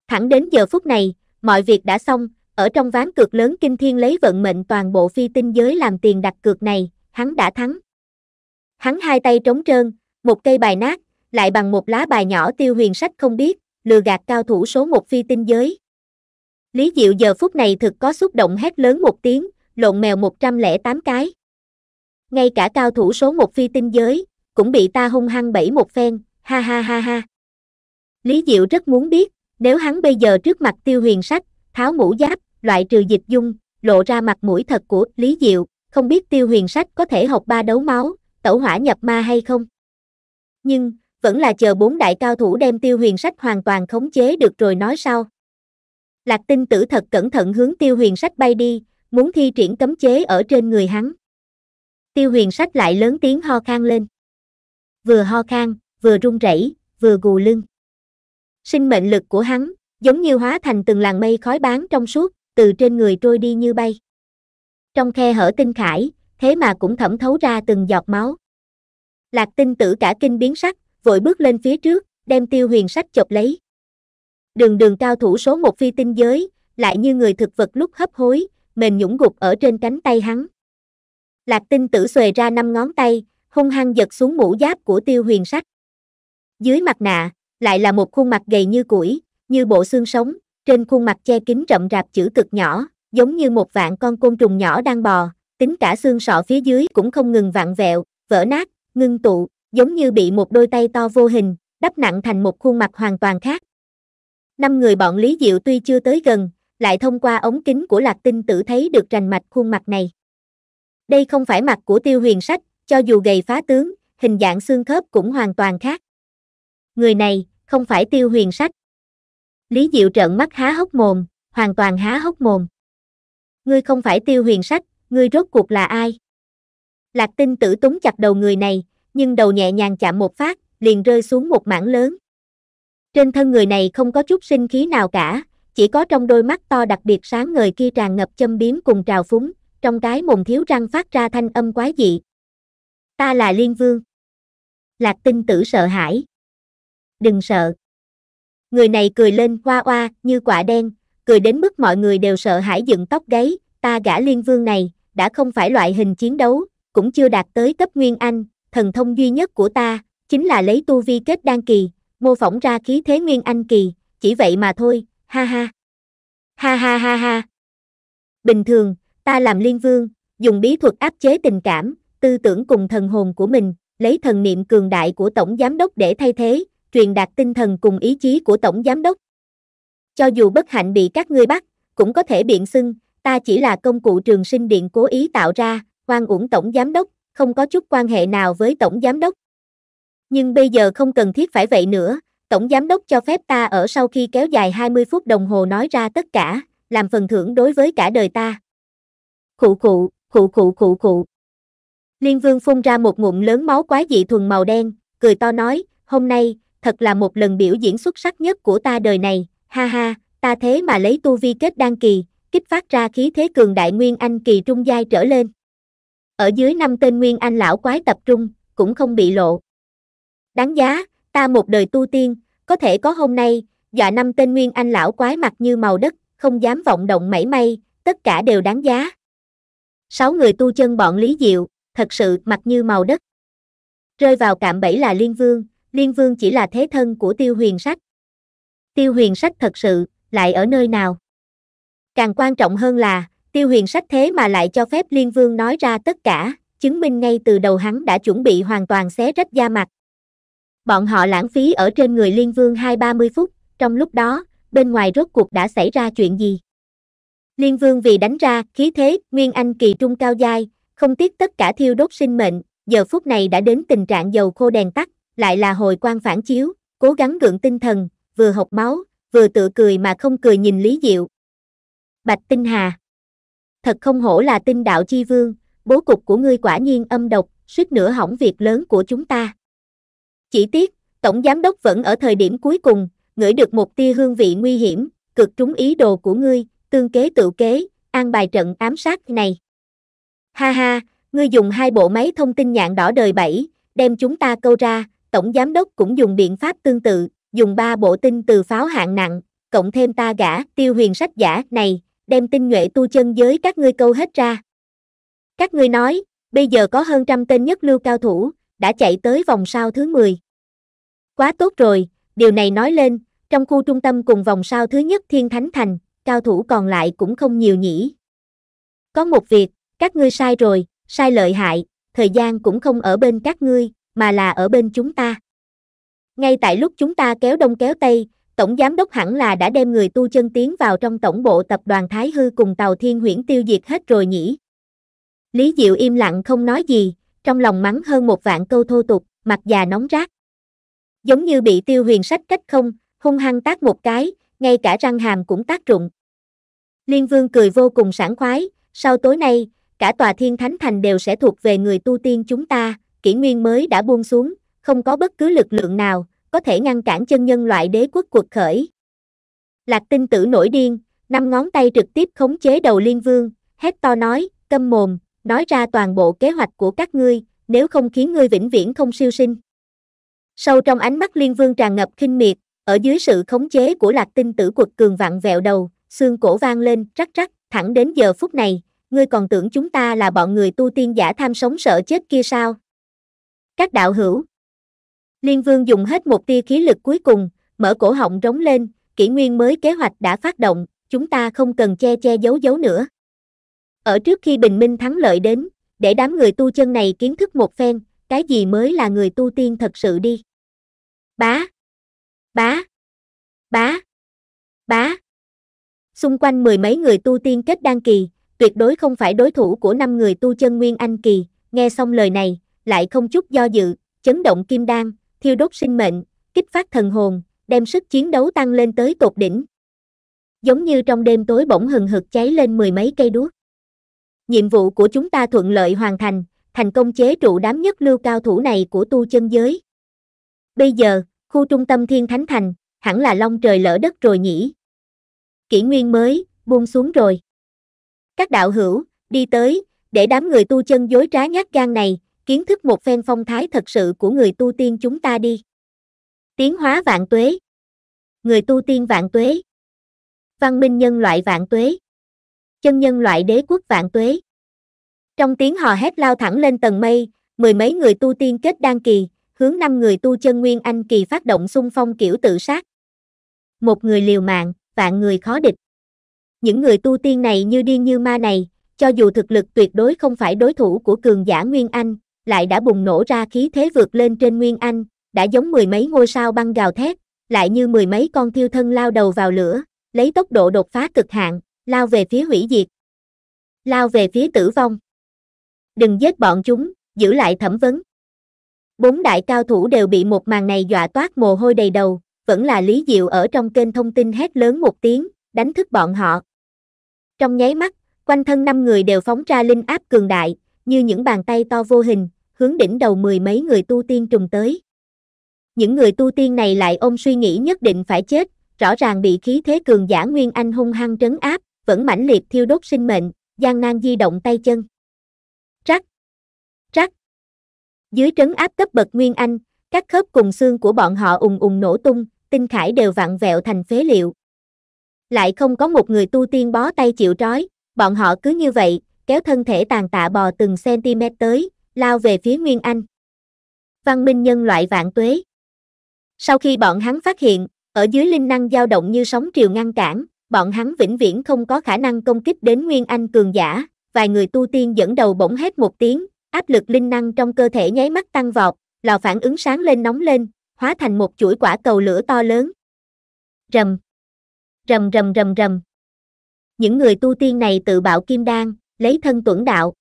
Thẳng đến giờ phút này, mọi việc đã xong, ở trong ván cược lớn kinh thiên lấy vận mệnh toàn bộ phi tinh giới làm tiền đặt cược này, hắn đã thắng. Hắn hai tay trống trơn, một cây bài nát, lại bằng một lá bài nhỏ tiêu huyền sách không biết, lừa gạt cao thủ số một phi tinh giới. Lý Diệu giờ phút này thực có xúc động hét lớn một tiếng, lộn mèo 108 cái. Ngay cả cao thủ số một phi tinh giới, cũng bị ta hung hăng bẫy một phen, ha ha ha ha. Lý Diệu rất muốn biết, nếu hắn bây giờ trước mặt tiêu huyền sách, tháo mũ giáp, loại trừ dịch dung, lộ ra mặt mũi thật của Lý Diệu, không biết tiêu huyền sách có thể học ba đấu máu, tẩu hỏa nhập ma hay không. Nhưng, vẫn là chờ bốn đại cao thủ đem tiêu huyền sách hoàn toàn khống chế được rồi nói sau. Lạc tinh tử thật cẩn thận hướng tiêu huyền sách bay đi, muốn thi triển cấm chế ở trên người hắn. Tiêu huyền sách lại lớn tiếng ho khan lên. Vừa ho khan, vừa run rẩy, vừa gù lưng. Sinh mệnh lực của hắn, giống như hóa thành từng làn mây khói bán trong suốt, từ trên người trôi đi như bay. Trong khe hở tinh khải, thế mà cũng thẩm thấu ra từng giọt máu. Lạc tinh tử cả kinh biến sắc, vội bước lên phía trước, đem tiêu huyền sách chộp lấy. Đường đường cao thủ số một phi tinh giới, lại như người thực vật lúc hấp hối, mềm nhũng gục ở trên cánh tay hắn. Lạc tinh tử xuề ra năm ngón tay, hung hăng giật xuống mũ giáp của tiêu huyền sách. Dưới mặt nạ, lại là một khuôn mặt gầy như củi, như bộ xương sống, trên khuôn mặt che kín rậm rạp chữ cực nhỏ, giống như một vạn con côn trùng nhỏ đang bò, tính cả xương sọ phía dưới cũng không ngừng vặn vẹo, vỡ nát, ngưng tụ, giống như bị một đôi tay to vô hình, đắp nặng thành một khuôn mặt hoàn toàn khác. Năm người bọn Lý Diệu tuy chưa tới gần, lại thông qua ống kính của Lạc Tinh Tử thấy được rành mạch khuôn mặt này. Đây không phải mặt của Tiêu Huyền Sách, cho dù gầy phá tướng, hình dạng xương khớp cũng hoàn toàn khác. Người này, không phải Tiêu Huyền Sách. Lý Diệu trợn mắt há hốc mồm, hoàn toàn há hốc mồm. Ngươi không phải Tiêu Huyền Sách, ngươi rốt cuộc là ai? Lạc Tinh Tử túng chặt đầu người này, nhưng đầu nhẹ nhàng chạm một phát, liền rơi xuống một mảng lớn. Trên thân người này không có chút sinh khí nào cả, chỉ có trong đôi mắt to đặc biệt sáng ngời kia tràn ngập châm biếm cùng trào phúng, trong cái mồm thiếu răng phát ra thanh âm quái dị. Ta là Liên Vương. Lạc tinh tử sợ hãi. Đừng sợ. Người này cười lên hoa hoa như quả đen, cười đến mức mọi người đều sợ hãi dựng tóc gáy, ta gã Liên Vương này, đã không phải loại hình chiến đấu, cũng chưa đạt tới cấp Nguyên Anh, thần thông duy nhất của ta, chính là lấy tu vi kết đan kỳ, mô phỏng ra khí thế Nguyên Anh kỳ, chỉ vậy mà thôi, ha ha. Ha ha ha ha. Bình thường, ta làm liên vương, dùng bí thuật áp chế tình cảm, tư tưởng cùng thần hồn của mình, lấy thần niệm cường đại của tổng giám đốc để thay thế, truyền đạt tinh thần cùng ý chí của tổng giám đốc. Cho dù bất hạnh bị các ngươi bắt, cũng có thể biện xưng, ta chỉ là công cụ trường sinh điện cố ý tạo ra, quan uổng tổng giám đốc, không có chút quan hệ nào với tổng giám đốc. Nhưng bây giờ không cần thiết phải vậy nữa, tổng giám đốc cho phép ta ở sau khi kéo dài 20 phút đồng hồ nói ra tất cả, làm phần thưởng đối với cả đời ta. Khụ khụ, khụ khụ khụ khụ. Liên vương phun ra một ngụm lớn máu quái dị thuần màu đen, cười to nói, hôm nay, thật là một lần biểu diễn xuất sắc nhất của ta đời này, ha ha, ta thế mà lấy tu vi kết đan kỳ, kích phát ra khí thế cường đại nguyên anh kỳ trung giai trở lên. Ở dưới năm tên nguyên anh lão quái tập trung, cũng không bị lộ. Đáng giá, ta một đời tu tiên, có thể có hôm nay, dọa năm tên nguyên anh lão quái mặt như màu đất, không dám vọng động mảy may, tất cả đều đáng giá. Sáu người tu chân bọn Lý Diệu, thật sự mặt như màu đất. Rơi vào cạm bẫy là Liên Vương, Liên Vương chỉ là thế thân của Tiêu Huyền Sách. Tiêu Huyền Sách thật sự, lại ở nơi nào? Càng quan trọng hơn là, Tiêu Huyền Sách thế mà lại cho phép Liên Vương nói ra tất cả, chứng minh ngay từ đầu hắn đã chuẩn bị hoàn toàn xé rách da mặt, Bọn họ lãng phí ở trên người Liên Vương hai ba mươi phút, trong lúc đó, bên ngoài rốt cuộc đã xảy ra chuyện gì? Liên Vương vì đánh ra khí thế Nguyên Anh kỳ trung cao giai, không tiếc tất cả thiêu đốt sinh mệnh, giờ phút này đã đến tình trạng dầu khô đèn tắt, lại là hồi quan phản chiếu, cố gắng gượng tinh thần, vừa học máu, vừa tự cười mà không cười nhìn Lý Diệu. Bạch Tinh Hà Thật không hổ là tinh đạo chi vương, bố cục của ngươi quả nhiên âm độc, suýt nữa hỏng việc lớn của chúng ta. Chỉ tiếc, Tổng Giám đốc vẫn ở thời điểm cuối cùng, ngửi được một tia hương vị nguy hiểm, cực trúng ý đồ của ngươi, tương kế tự kế, an bài trận ám sát này. Ha ha, ngươi dùng hai bộ máy thông tin nhạn đỏ đời bảy, đem chúng ta câu ra, Tổng Giám đốc cũng dùng biện pháp tương tự, dùng ba bộ tin từ pháo hạng nặng, cộng thêm ta gã, tiêu huyền sách giả này, đem tinh nhuệ tu chân giới các ngươi câu hết ra. Các ngươi nói, bây giờ có hơn trăm tên nhất lưu cao thủ, đã chạy tới vòng sau thứ 10. Quá tốt rồi, điều này nói lên, trong khu trung tâm cùng vòng sao thứ nhất Thiên Thánh Thành, cao thủ còn lại cũng không nhiều nhỉ. Có một việc, các ngươi sai rồi, sai lợi hại, thời gian cũng không ở bên các ngươi, mà là ở bên chúng ta. Ngay tại lúc chúng ta kéo đông kéo tây, Tổng Giám đốc hẳn là đã đem người tu chân tiến vào trong tổng bộ tập đoàn Thái Hư cùng Tàu Thiên Huyễn tiêu diệt hết rồi nhỉ. Lý Diệu im lặng không nói gì, trong lòng mắng hơn một vạn câu thô tục, mặt già nóng rát. Giống như bị tiêu huyền sách cách không, hung hăng tác một cái, ngay cả răng hàm cũng tác rụng. Liên vương cười vô cùng sảng khoái, sau tối nay, cả tòa thiên thánh thành đều sẽ thuộc về người tu tiên chúng ta, kỷ nguyên mới đã buông xuống, không có bất cứ lực lượng nào, có thể ngăn cản chân nhân loại đế quốc cuộc khởi. Lạc tinh tử nổi điên, năm ngón tay trực tiếp khống chế đầu liên vương, hét to nói, câm mồm, nói ra toàn bộ kế hoạch của các ngươi, nếu không khiến ngươi vĩnh viễn không siêu sinh. Sâu trong ánh mắt liên vương tràn ngập kinh miệt, ở dưới sự khống chế của lạc tinh tử quật cường vặn vẹo đầu, xương cổ vang lên rắc rắc, thẳng đến giờ phút này, ngươi còn tưởng chúng ta là bọn người tu tiên giả tham sống sợ chết kia sao? Các đạo hữu. Liên vương dùng hết một tia khí lực cuối cùng, mở cổ họng rống lên, kỷ nguyên mới kế hoạch đã phát động, chúng ta không cần che che giấu giấu nữa. Ở trước khi bình minh thắng lợi đến, để đám người tu chân này kiến thức một phen, cái gì mới là người tu tiên thật sự đi. Bá, bá, bá, bá. Xung quanh mười mấy người tu tiên kết đan kỳ, tuyệt đối không phải đối thủ của năm người tu chân nguyên anh kỳ, nghe xong lời này, lại không chút do dự, chấn động kim đan, thiêu đốt sinh mệnh, kích phát thần hồn, đem sức chiến đấu tăng lên tới tột đỉnh. Giống như trong đêm tối bỗng hừng hực cháy lên mười mấy cây đuốc. Nhiệm vụ của chúng ta thuận lợi hoàn thành, thành công chế trụ đám nhất lưu cao thủ này của tu chân giới. Bây giờ, khu trung tâm Thiên Thánh Thành, hẳn là long trời lỡ đất rồi nhỉ. Kỷ nguyên mới, buông xuống rồi. Các đạo hữu, đi tới, để đám người tu chân dối trá nhát gan này, kiến thức một phen phong thái thật sự của người tu tiên chúng ta đi. Tiến hóa vạn tuế. Người tu tiên vạn tuế. Văn minh nhân loại vạn tuế. Chân nhân loại đế quốc vạn tuế. Trong tiếng hò hét lao thẳng lên tầng mây, mười mấy người tu tiên kết đan kỳ, hướng năm người tu chân nguyên anh kỳ phát động xung phong kiểu tự sát. Một người liều mạng, vạn người khó địch. Những người tu tiên này như điên như ma này, cho dù thực lực tuyệt đối không phải đối thủ của cường giả Nguyên Anh, lại đã bùng nổ ra khí thế vượt lên trên Nguyên Anh, đã giống mười mấy ngôi sao băng gào thét, lại như mười mấy con thiêu thân lao đầu vào lửa, lấy tốc độ đột phá cực hạn, lao về phía hủy diệt. Lao về phía tử vong. Đừng giết bọn chúng, giữ lại thẩm vấn. Bốn đại cao thủ đều bị một màn này dọa toát mồ hôi đầy đầu, vẫn là Lý Diệu ở trong kênh thông tin hét lớn một tiếng, đánh thức bọn họ. Trong nháy mắt, quanh thân năm người đều phóng ra linh áp cường đại, như những bàn tay to vô hình, hướng đỉnh đầu mười mấy người tu tiên trùng tới. Những người tu tiên này lại ôm suy nghĩ nhất định phải chết, rõ ràng bị khí thế cường giả Nguyên Anh hung hăng trấn áp, vẫn mãnh liệt thiêu đốt sinh mệnh, gian nan di động tay chân. Dưới trấn áp cấp bậc Nguyên Anh, các khớp cùng xương của bọn họ ùng ùng nổ tung, tinh khải đều vặn vẹo thành phế liệu. Lại không có một người tu tiên bó tay chịu trói, bọn họ cứ như vậy, kéo thân thể tàn tạ bò từng cm tới, lao về phía Nguyên Anh. Văn minh nhân loại vạn tuế. Sau khi bọn hắn phát hiện, ở dưới linh năng dao động như sóng triều ngăn cản, bọn hắn vĩnh viễn không có khả năng công kích đến Nguyên Anh cường giả, vài người tu tiên dẫn đầu bỗng hét một tiếng, áp lực linh năng trong cơ thể nháy mắt tăng vọt, lò phản ứng sáng lên nóng lên, hóa thành một chuỗi quả cầu lửa to lớn. Rầm. Rầm rầm rầm rầm. Những người tu tiên này tự bạo kim đan, lấy thân tuẫn đạo.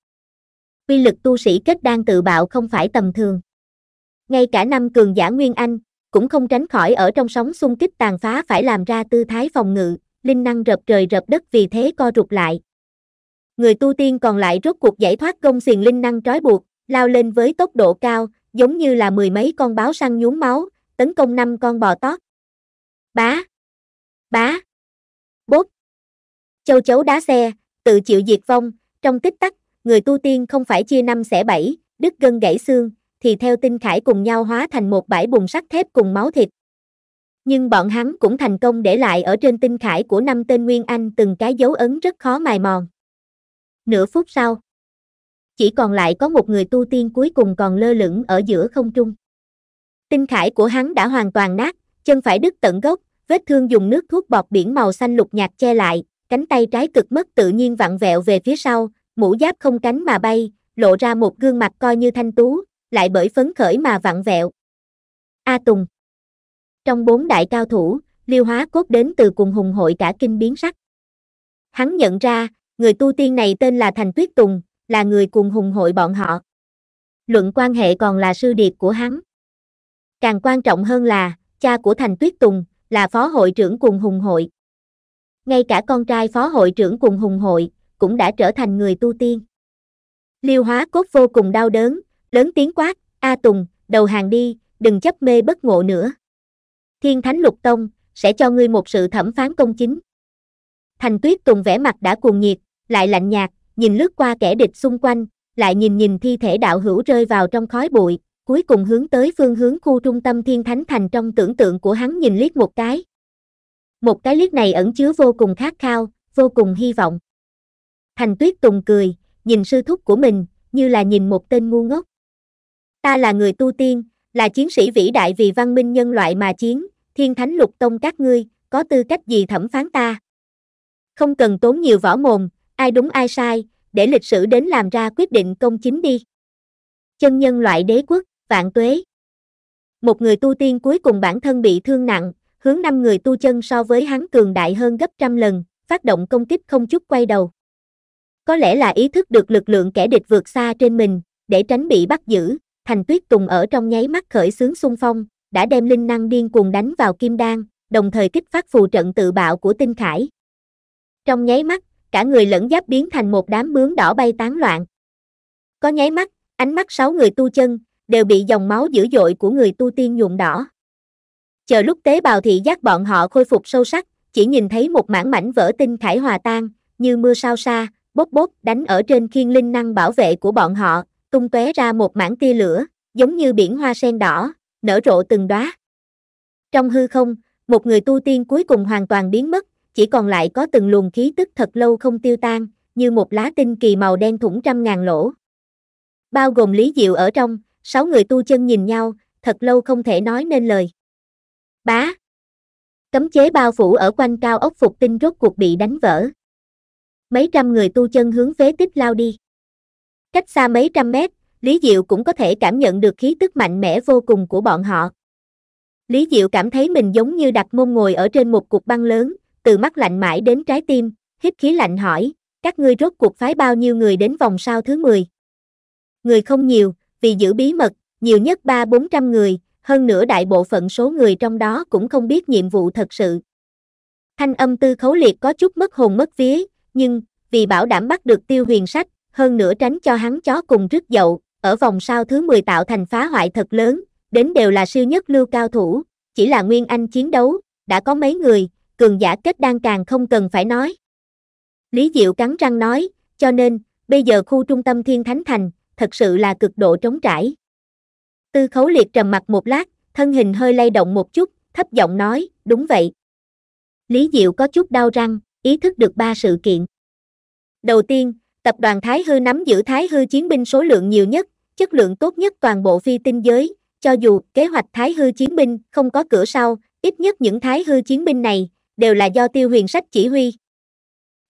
Quy lực tu sĩ kết đan tự bạo không phải tầm thường. Ngay cả năm cường giả Nguyên Anh, cũng không tránh khỏi ở trong sóng xung kích tàn phá phải làm ra tư thái phòng ngự, linh năng rập trời rập đất vì thế co rụt lại. Người tu tiên còn lại rốt cuộc giải thoát công xiềng linh năng trói buộc, lao lên với tốc độ cao, giống như là mười mấy con báo săn nhúm máu, tấn công năm con bò tót. Bá! Bá! Bốt! Châu chấu đá xe, tự chịu diệt vong, trong tích tắc, người tu tiên không phải chia năm xẻ bảy, đứt gân gãy xương, thì theo tinh khải cùng nhau hóa thành một bãi bùn sắt thép cùng máu thịt. Nhưng bọn hắn cũng thành công để lại ở trên tinh khải của năm tên Nguyên Anh từng cái dấu ấn rất khó mài mòn. Nửa phút sau, chỉ còn lại có một người tu tiên cuối cùng còn lơ lửng ở giữa không trung. Tinh khải của hắn đã hoàn toàn nát, chân phải đứt tận gốc, vết thương dùng nước thuốc bọt biển màu xanh lục nhạt che lại, cánh tay trái cực mất tự nhiên vặn vẹo về phía sau, mũ giáp không cánh mà bay, lộ ra một gương mặt coi như thanh tú, lại bởi phấn khởi mà vặn vẹo. A Tùng Trong bốn đại cao thủ, liêu hóa cốt đến từ cùng hùng hội cả kinh biến sắc. Hắn nhận ra, người tu tiên này tên là Thành Tuyết Tùng, là người cùng hùng hội bọn họ. Luận quan hệ còn là sư điệp của hắn. Càng quan trọng hơn là, cha của Thành Tuyết Tùng, là phó hội trưởng cùng hùng hội. Ngay cả con trai phó hội trưởng cùng hùng hội, cũng đã trở thành người tu tiên. Liêu hóa cốt vô cùng đau đớn, lớn tiếng quát, A Tùng, đầu hàng đi, đừng chấp mê bất ngộ nữa. Thiên Thánh Lục Tông, sẽ cho ngươi một sự thẩm phán công chính. Thành Tuyết Tùng vẻ mặt đã cuồng nhiệt, lại lạnh nhạt, nhìn lướt qua kẻ địch xung quanh, lại nhìn nhìn thi thể đạo hữu rơi vào trong khói bụi, cuối cùng hướng tới phương hướng khu trung tâm thiên thánh thành trong tưởng tượng của hắn nhìn liếc một cái. Một cái liếc này ẩn chứa vô cùng khát khao, vô cùng hy vọng. Thành tuyết tùng cười, nhìn sư thúc của mình, như là nhìn một tên ngu ngốc. Ta là người tu tiên, là chiến sĩ vĩ đại vì văn minh nhân loại mà chiến, thiên thánh lục tông các ngươi, có tư cách gì thẩm phán ta? Không cần tốn nhiều võ mồm, ai đúng ai sai, để lịch sử đến làm ra quyết định công chính đi. Chân nhân loại đế quốc, vạn tuế. Một người tu tiên cuối cùng bản thân bị thương nặng, hướng năm người tu chân so với hắn cường đại hơn gấp trăm lần, phát động công kích không chút quay đầu. Có lẽ là ý thức được lực lượng kẻ địch vượt xa trên mình, để tránh bị bắt giữ, Thành Tuyết Tùng ở trong nháy mắt khởi xướng xung phong, đã đem linh năng điên cuồng đánh vào kim đan, đồng thời kích phát phù trận tự bạo của tinh khải. Trong nháy mắt, cả người lẫn giáp biến thành một đám bướm đỏ bay tán loạn. Có nháy mắt, ánh mắt sáu người tu chân, đều bị dòng máu dữ dội của người tu tiên nhuộm đỏ. Chờ lúc tế bào thị giác bọn họ khôi phục sâu sắc, chỉ nhìn thấy một mảng mảnh vỡ tinh khải hòa tan, như mưa sao xa, bốc bốc đánh ở trên khiên linh năng bảo vệ của bọn họ, tung tóe ra một mảng tia lửa, giống như biển hoa sen đỏ, nở rộ từng đóa. Trong hư không, một người tu tiên cuối cùng hoàn toàn biến mất, chỉ còn lại có từng luồng khí tức thật lâu không tiêu tan, như một lá tinh kỳ màu đen thủng trăm ngàn lỗ. Bao gồm Lý Diệu ở trong, sáu người tu chân nhìn nhau, thật lâu không thể nói nên lời. Bá. Cấm chế bao phủ ở quanh cao ốc phục tinh rốt cuộc bị đánh vỡ. Mấy trăm người tu chân hướng phế tích lao đi. Cách xa mấy trăm mét, Lý Diệu cũng có thể cảm nhận được khí tức mạnh mẽ vô cùng của bọn họ. Lý Diệu cảm thấy mình giống như đặt mông ngồi ở trên một cục băng lớn, từ mắt lạnh mãi đến trái tim, hít khí lạnh hỏi, các ngươi rốt cuộc phái bao nhiêu người đến vòng sao thứ 10? Người không nhiều, vì giữ bí mật, nhiều nhất 3-400 người, hơn nữa đại bộ phận số người trong đó cũng không biết nhiệm vụ thật sự. Thanh âm tư khấu liệt có chút mất hồn mất vía, nhưng, vì bảo đảm bắt được tiêu huyền sách, hơn nữa tránh cho hắn chó cùng rứt dậu, ở vòng sao thứ 10 tạo thành phá hoại thật lớn, đến đều là siêu nhất lưu cao thủ, chỉ là Nguyên Anh chiến đấu, đã có mấy người, cường giả kết đan càng không cần phải nói. Lý Diệu cắn răng nói, cho nên, bây giờ khu trung tâm Thiên Thánh Thành, thật sự là cực độ trống trải. Tư khấu liệt trầm mặt một lát, thân hình hơi lay động một chút, thấp giọng nói, đúng vậy. Lý Diệu có chút đau răng, ý thức được ba sự kiện. Đầu tiên, tập đoàn Thái Hư nắm giữ Thái Hư chiến binh số lượng nhiều nhất, chất lượng tốt nhất toàn bộ phi tinh giới, cho dù kế hoạch Thái Hư chiến binh không có cửa sau, ít nhất những Thái Hư chiến binh này đều là do Tiêu Huyền Sách chỉ huy.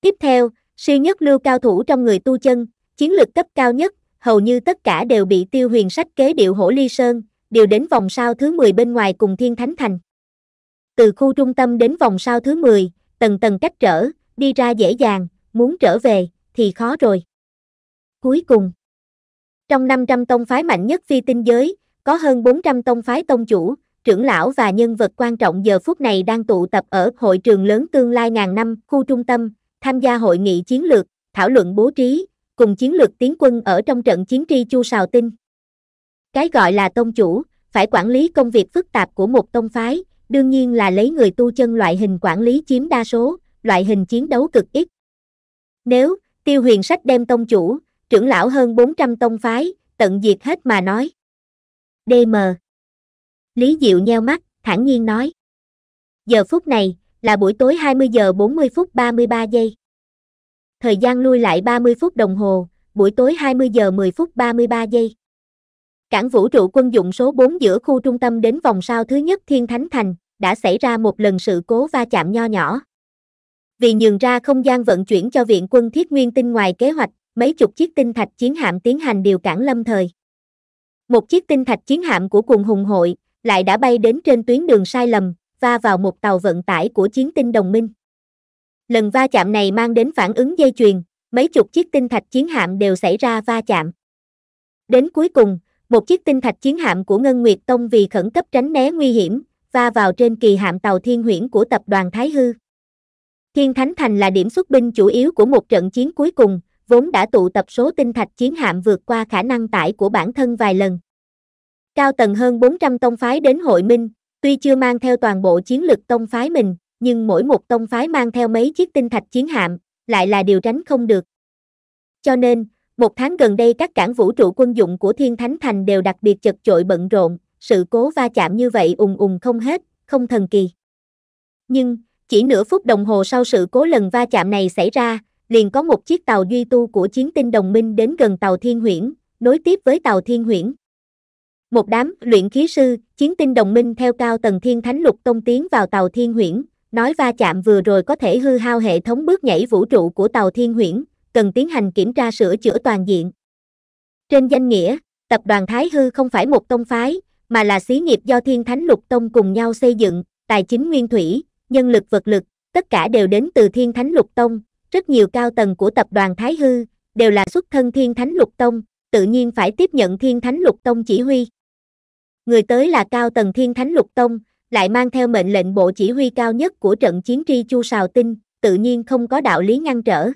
Tiếp theo, siêu nhất lưu cao thủ trong người tu chân, chiến lược cấp cao nhất, hầu như tất cả đều bị Tiêu Huyền Sách kế điệu hổ ly sơn, điều đến vòng sao thứ 10 bên ngoài cùng Thiên Thánh Thành. Từ khu trung tâm đến vòng sao thứ 10, tầng tầng cách trở, đi ra dễ dàng, muốn trở về, thì khó rồi. Cuối cùng, trong 500 tông phái mạnh nhất phi tinh giới, có hơn 400 tông phái tông chủ, trưởng lão và nhân vật quan trọng giờ phút này đang tụ tập ở hội trường lớn tương lai ngàn năm, khu trung tâm, tham gia hội nghị chiến lược, thảo luận bố trí, cùng chiến lược tiến quân ở trong trận chiến tri chu sào tinh. Cái gọi là tông chủ, phải quản lý công việc phức tạp của một tông phái, đương nhiên là lấy người tu chân loại hình quản lý chiếm đa số, loại hình chiến đấu cực ít. Nếu, tiêu huyền sách đem tông chủ, trưởng lão hơn 400 tông phái, tận diệt hết mà nói. DM Lý Diệu nheo mắt, thản nhiên nói. Giờ phút này, là buổi tối 20 giờ 40 phút 33 giây. Thời gian lui lại 30 phút đồng hồ, buổi tối 20 giờ 10 phút 33 giây. Cảng vũ trụ quân dụng số 4 giữa khu trung tâm đến vòng sao thứ nhất Thiên Thánh Thành, đã xảy ra một lần sự cố va chạm nho nhỏ. Vì nhường ra không gian vận chuyển cho viện quân thiết nguyên tinh ngoài kế hoạch, mấy chục chiếc tinh thạch chiến hạm tiến hành điều cản lâm thời. Một chiếc tinh thạch chiến hạm của cùng hùng hội, lại đã bay đến trên tuyến đường sai lầm, va vào một tàu vận tải của chiến tinh đồng minh. Lần va chạm này mang đến phản ứng dây chuyền, mấy chục chiếc tinh thạch chiến hạm đều xảy ra va chạm. Đến cuối cùng, một chiếc tinh thạch chiến hạm của Ngân Nguyệt Tông vì khẩn cấp tránh né nguy hiểm, va vào trên kỳ hạm tàu Thiên Huyễn của tập đoàn Thái Hư. Thiên Thánh Thành là điểm xuất binh chủ yếu của một trận chiến cuối cùng, vốn đã tụ tập số tinh thạch chiến hạm vượt qua khả năng tải của bản thân vài lần. Cao tầng hơn 400 tông phái đến hội minh, tuy chưa mang theo toàn bộ chiến lực tông phái mình, nhưng mỗi một tông phái mang theo mấy chiếc tinh thạch chiến hạm, lại là điều tránh không được. Cho nên, một tháng gần đây các cảng vũ trụ quân dụng của Thiên Thánh Thành đều đặc biệt chật chội bận rộn, sự cố va chạm như vậy ùng ùng không hết, không thần kỳ. Nhưng, chỉ nửa phút đồng hồ sau sự cố lần va chạm này xảy ra, liền có một chiếc tàu duy tu của chiến tinh đồng minh đến gần tàu Thiên Huyễn, nối tiếp với tàu Thiên Huyễn. Một đám luyện khí sư, chiến tinh đồng minh theo cao tầng Thiên Thánh Lục Tông tiến vào tàu Thiên Huyễn, nói va chạm vừa rồi có thể hư hao hệ thống bước nhảy vũ trụ của tàu Thiên Huyễn, cần tiến hành kiểm tra sửa chữa toàn diện. Trên danh nghĩa, tập đoàn Thái Hư không phải một tông phái, mà là xí nghiệp do Thiên Thánh Lục Tông cùng nhau xây dựng, tài chính nguyên thủy, nhân lực vật lực, tất cả đều đến từ Thiên Thánh Lục Tông, rất nhiều cao tầng của tập đoàn Thái Hư, đều là xuất thân Thiên Thánh Lục Tông, tự nhiên phải tiếp nhận Thiên Thánh Lục Tông chỉ huy. Người tới là cao tầng Thiên Thánh Lục Tông, lại mang theo mệnh lệnh bộ chỉ huy cao nhất của trận chiến tri Chu Sào Tinh, tự nhiên không có đạo lý ngăn trở.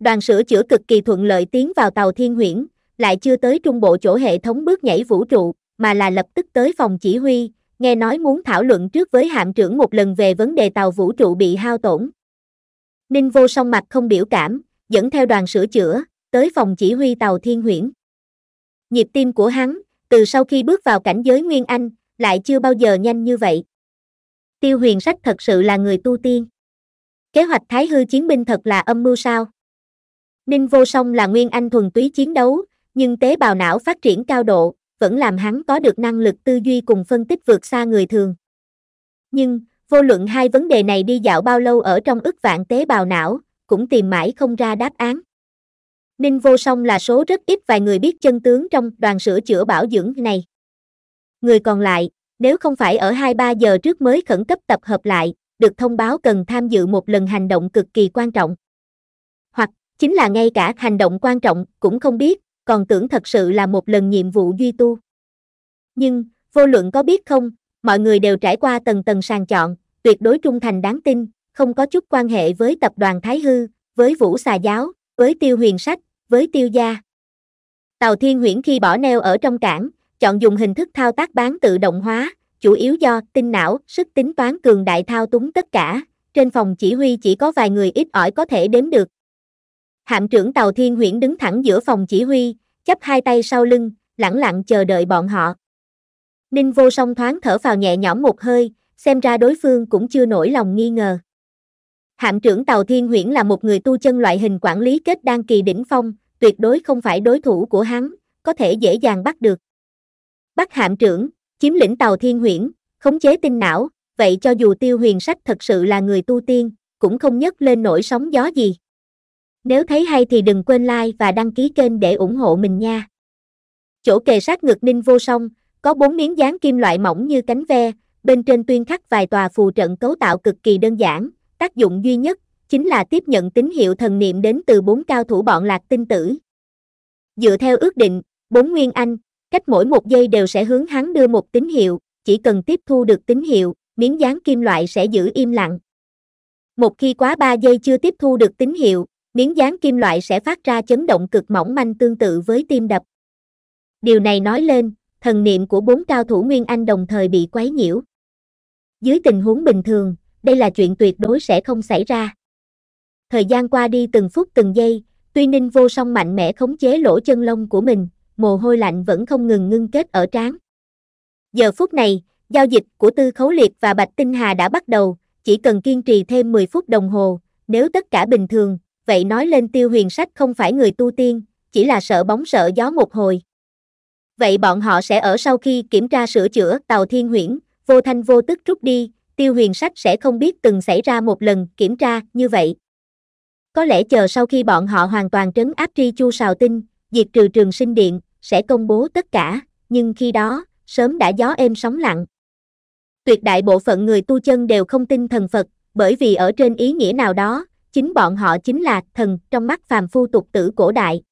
Đoàn sửa chữa cực kỳ thuận lợi tiến vào tàu Thiên Huyễn, lại chưa tới trung bộ chỗ hệ thống bước nhảy vũ trụ, mà là lập tức tới phòng chỉ huy, nghe nói muốn thảo luận trước với hạm trưởng một lần về vấn đề tàu vũ trụ bị hao tổn. Ninh vô song mặt không biểu cảm, dẫn theo đoàn sửa chữa, tới phòng chỉ huy tàu Thiên Huyễn. Nhịp tim của hắn, từ sau khi bước vào cảnh giới Nguyên Anh, lại chưa bao giờ nhanh như vậy. Tiêu huyền sách thật sự là người tu tiên. Kế hoạch Thái Hư chiến binh thật là âm mưu sao? Ninh vô song là Nguyên Anh thuần túy chiến đấu, nhưng tế bào não phát triển cao độ, vẫn làm hắn có được năng lực tư duy cùng phân tích vượt xa người thường. Nhưng, vô luận hai vấn đề này đi dạo bao lâu ở trong ức vạn tế bào não, cũng tìm mãi không ra đáp án. Ninh vô song là số rất ít vài người biết chân tướng trong đoàn sửa chữa bảo dưỡng này. Người còn lại, nếu không phải ở 2-3 giờ trước mới khẩn cấp tập hợp lại, được thông báo cần tham dự một lần hành động cực kỳ quan trọng. Hoặc, chính là ngay cả hành động quan trọng cũng không biết, còn tưởng thật sự là một lần nhiệm vụ duy tu. Nhưng, vô luận có biết không, mọi người đều trải qua tầng tầng sàng chọn, tuyệt đối trung thành đáng tin, không có chút quan hệ với tập đoàn Thái Hư, với Vũ Xà Giáo, với Tiêu Huyền Sách, với Tiêu Gia. Tàu Thiên Huyễn khi bỏ neo ở trong cảng, chọn dùng hình thức thao tác bán tự động hóa, chủ yếu do tinh não, sức tính toán cường đại thao túng tất cả, trên phòng chỉ huy chỉ có vài người ít ỏi có thể đếm được. Hạm trưởng tàu Thiên Huyễn đứng thẳng giữa phòng chỉ huy, chắp hai tay sau lưng, lẳng lặng chờ đợi bọn họ. Ninh vô song thoáng thở vào nhẹ nhõm một hơi, xem ra đối phương cũng chưa nổi lòng nghi ngờ. Hạm trưởng tàu Thiên Huyễn là một người tu chân loại hình quản lý kết đan kỳ đỉnh phong, tuyệt đối không phải đối thủ của hắn, có thể dễ dàng bắt được. Bắt hạm trưởng, chiếm lĩnh tàu Thiên Huyễn, khống chế tinh não, vậy cho dù tiêu huyền sách thật sự là người tu tiên, cũng không nhấc lên nổi sóng gió gì. Nếu thấy hay thì đừng quên like và đăng ký kênh để ủng hộ mình nha. Chỗ kề sát ngực ninh vô song, có bốn miếng dán kim loại mỏng như cánh ve, bên trên tuyên khắc vài tòa phù trận cấu tạo cực kỳ đơn giản, tác dụng duy nhất, chính là tiếp nhận tín hiệu thần niệm đến từ bốn cao thủ bọn lạc tinh tử. Dựa theo ước định, bốn nguyên anh, cách mỗi một giây đều sẽ hướng hắn đưa một tín hiệu, chỉ cần tiếp thu được tín hiệu, miếng dán kim loại sẽ giữ im lặng. Một khi quá 3 giây chưa tiếp thu được tín hiệu, miếng dán kim loại sẽ phát ra chấn động cực mỏng manh tương tự với tim đập. Điều này nói lên, thần niệm của bốn cao thủ Nguyên Anh đồng thời bị quấy nhiễu. Dưới tình huống bình thường, đây là chuyện tuyệt đối sẽ không xảy ra. Thời gian qua đi từng phút từng giây, tuy Ninh vô song mạnh mẽ khống chế lỗ chân lông của mình, mồ hôi lạnh vẫn không ngừng ngưng kết ở trán. Giờ phút này, giao dịch của Tư Khấu Liệt và Bạch Tinh Hà đã bắt đầu, chỉ cần kiên trì thêm 10 phút đồng hồ, nếu tất cả bình thường, vậy nói lên tiêu huyền sách không phải người tu tiên, chỉ là sợ bóng sợ gió một hồi. Vậy bọn họ sẽ ở sau khi kiểm tra sửa chữa tàu thiên huyễn, vô thanh vô tức rút đi, tiêu huyền sách sẽ không biết từng xảy ra một lần kiểm tra như vậy. Có lẽ chờ sau khi bọn họ hoàn toàn trấn áp tri chu sào tinh, diệt trừ trường sinh điện, sẽ công bố tất cả, nhưng khi đó, sớm đã gió êm sóng lặng. Tuyệt đại bộ phận người tu chân đều không tin thần Phật, bởi vì ở trên ý nghĩa nào đó, chính bọn họ chính là thần trong mắt phàm phu tục tử cổ đại.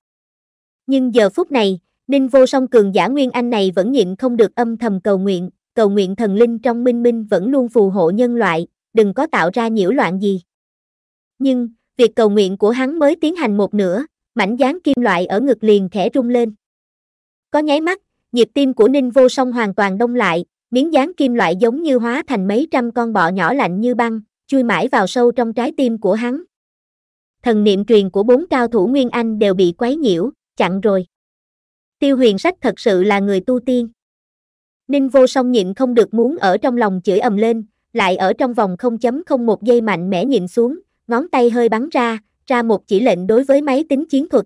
Nhưng giờ phút này, Ninh vô song cường giả Nguyên Anh này vẫn nhịn không được âm thầm cầu nguyện, cầu nguyện thần linh trong minh minh vẫn luôn phù hộ nhân loại, đừng có tạo ra nhiễu loạn gì. Nhưng, việc cầu nguyện của hắn mới tiến hành một nửa, mảnh dán kim loại ở ngực liền khẽ rung lên. Có nháy mắt, nhịp tim của Ninh Vô Song hoàn toàn đông lại, miếng dán kim loại giống như hóa thành mấy trăm con bọ nhỏ lạnh như băng, chui mãi vào sâu trong trái tim của hắn. thần niệm truyền của bốn cao thủ Nguyên Anh đều bị quấy nhiễu, chặn rồi. Tiêu huyền sách thật sự là người tu tiên. Ninh vô song nhịn không được muốn ở trong lòng chửi ầm lên, lại ở trong vòng 0.01 giây mạnh mẽ nhìn xuống, ngón tay hơi bắn ra, ra một chỉ lệnh đối với máy tính chiến thuật.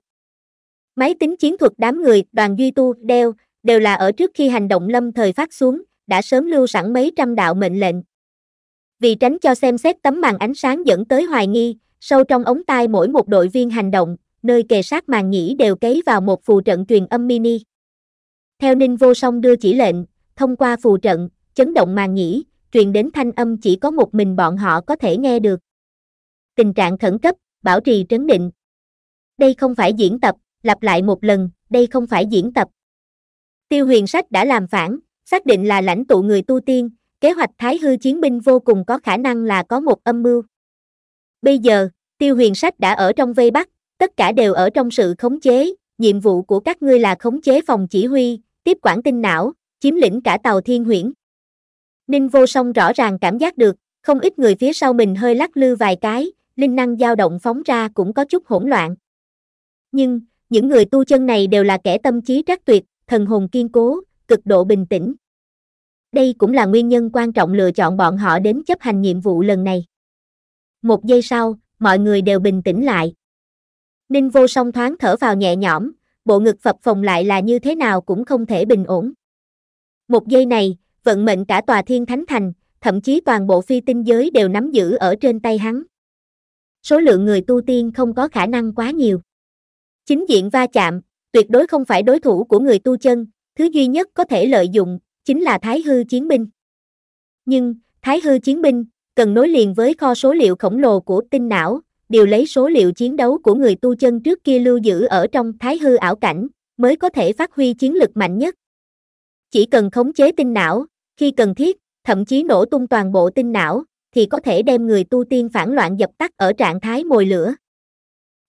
Máy tính chiến thuật đám người, đoàn duy tu, đeo, đều là ở trước khi hành động lâm thời phát xuống, đã sớm lưu sẵn mấy trăm đạo mệnh lệnh. Vì tránh cho xem xét tấm màn ánh sáng dẫn tới hoài nghi, sâu trong ống tai mỗi một đội viên hành động, nơi kề sát màn nhĩ đều cấy vào một phù trận truyền âm mini. Theo Ninh Vô Song đưa chỉ lệnh, thông qua phù trận, chấn động màn nhĩ, truyền đến thanh âm chỉ có một mình bọn họ có thể nghe được. Tình trạng khẩn cấp, bảo trì trấn định. Đây không phải diễn tập, lặp lại một lần, đây không phải diễn tập. Tiêu huyền sách đã làm phản, xác định là lãnh tụ người tu tiên, kế hoạch thái hư chiến binh vô cùng có khả năng là có một âm mưu. Bây giờ, tiêu huyền sách đã ở trong vây bắt, tất cả đều ở trong sự khống chế, nhiệm vụ của các ngươi là khống chế phòng chỉ huy, tiếp quản tinh não, chiếm lĩnh cả tàu thiên huyễn. Ninh vô song rõ ràng cảm giác được, không ít người phía sau mình hơi lắc lư vài cái, linh năng dao động phóng ra cũng có chút hỗn loạn. Nhưng, những người tu chân này đều là kẻ tâm trí trắc tuyệt, thần hồn kiên cố, cực độ bình tĩnh. Đây cũng là nguyên nhân quan trọng lựa chọn bọn họ đến chấp hành nhiệm vụ lần này. Một giây sau, mọi người đều bình tĩnh lại. Ninh vô song thoáng thở vào nhẹ nhõm, bộ ngực phập phồng lại là như thế nào cũng không thể bình ổn. Một giây này, vận mệnh cả tòa thiên thánh thành, thậm chí toàn bộ phi tinh giới đều nắm giữ ở trên tay hắn. Số lượng người tu tiên không có khả năng quá nhiều. Chính diện va chạm, tuyệt đối không phải đối thủ của người tu chân, thứ duy nhất có thể lợi dụng, chính là thái hư chiến binh. Nhưng, thái hư chiến binh, cần nối liền với kho số liệu khổng lồ của tinh não, điều lấy số liệu chiến đấu của người tu chân trước kia lưu giữ ở trong thái hư ảo cảnh, mới có thể phát huy chiến lực mạnh nhất. Chỉ cần khống chế tinh não, khi cần thiết, thậm chí nổ tung toàn bộ tinh não, thì có thể đem người tu tiên phản loạn dập tắt ở trạng thái mồi lửa.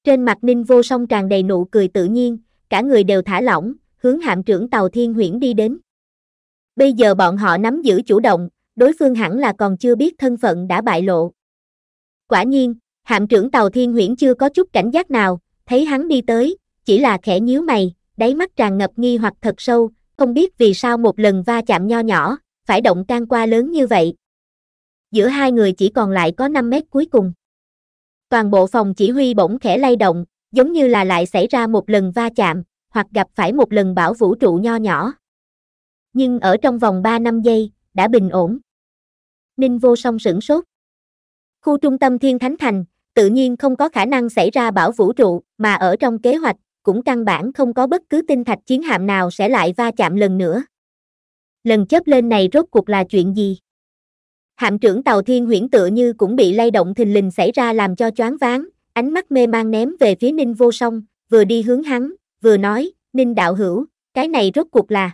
Trên mặt Ninh Vô Song tràn đầy nụ cười tự nhiên, cả người đều thả lỏng, hướng hạm trưởng tàu Thiên Huyễn đi đến. Bây giờ bọn họ nắm giữ chủ động, đối phương hẳn là còn chưa biết thân phận đã bại lộ. Quả nhiên, hạm trưởng tàu Thiên Huyễn chưa có chút cảnh giác nào, thấy hắn đi tới, chỉ là khẽ nhíu mày, đáy mắt tràn ngập nghi hoặc thật sâu, không biết vì sao một lần va chạm nho nhỏ, phải động can qua lớn như vậy. Giữa hai người chỉ còn lại có 5 mét cuối cùng. Toàn bộ phòng chỉ huy bỗng khẽ lay động, giống như là lại xảy ra một lần va chạm, hoặc gặp phải một lần bão vũ trụ nho nhỏ. Nhưng ở trong vòng 3 năm giây, đã bình ổn. Ninh vô song sửng sốt. Khu trung tâm Thiên Thánh Thành, tự nhiên không có khả năng xảy ra bão vũ trụ, mà ở trong kế hoạch, cũng căn bản không có bất cứ tinh thạch chiến hạm nào sẽ lại va chạm lần nữa. Lần chớp lên này rốt cuộc là chuyện gì? Hạm trưởng tàu thiên huyễn tựa như cũng bị lay động thình lình xảy ra làm cho choáng váng, ánh mắt mê mang ném về phía Ninh vô song, vừa đi hướng hắn, vừa nói, Ninh đạo hữu, cái này rốt cuộc là.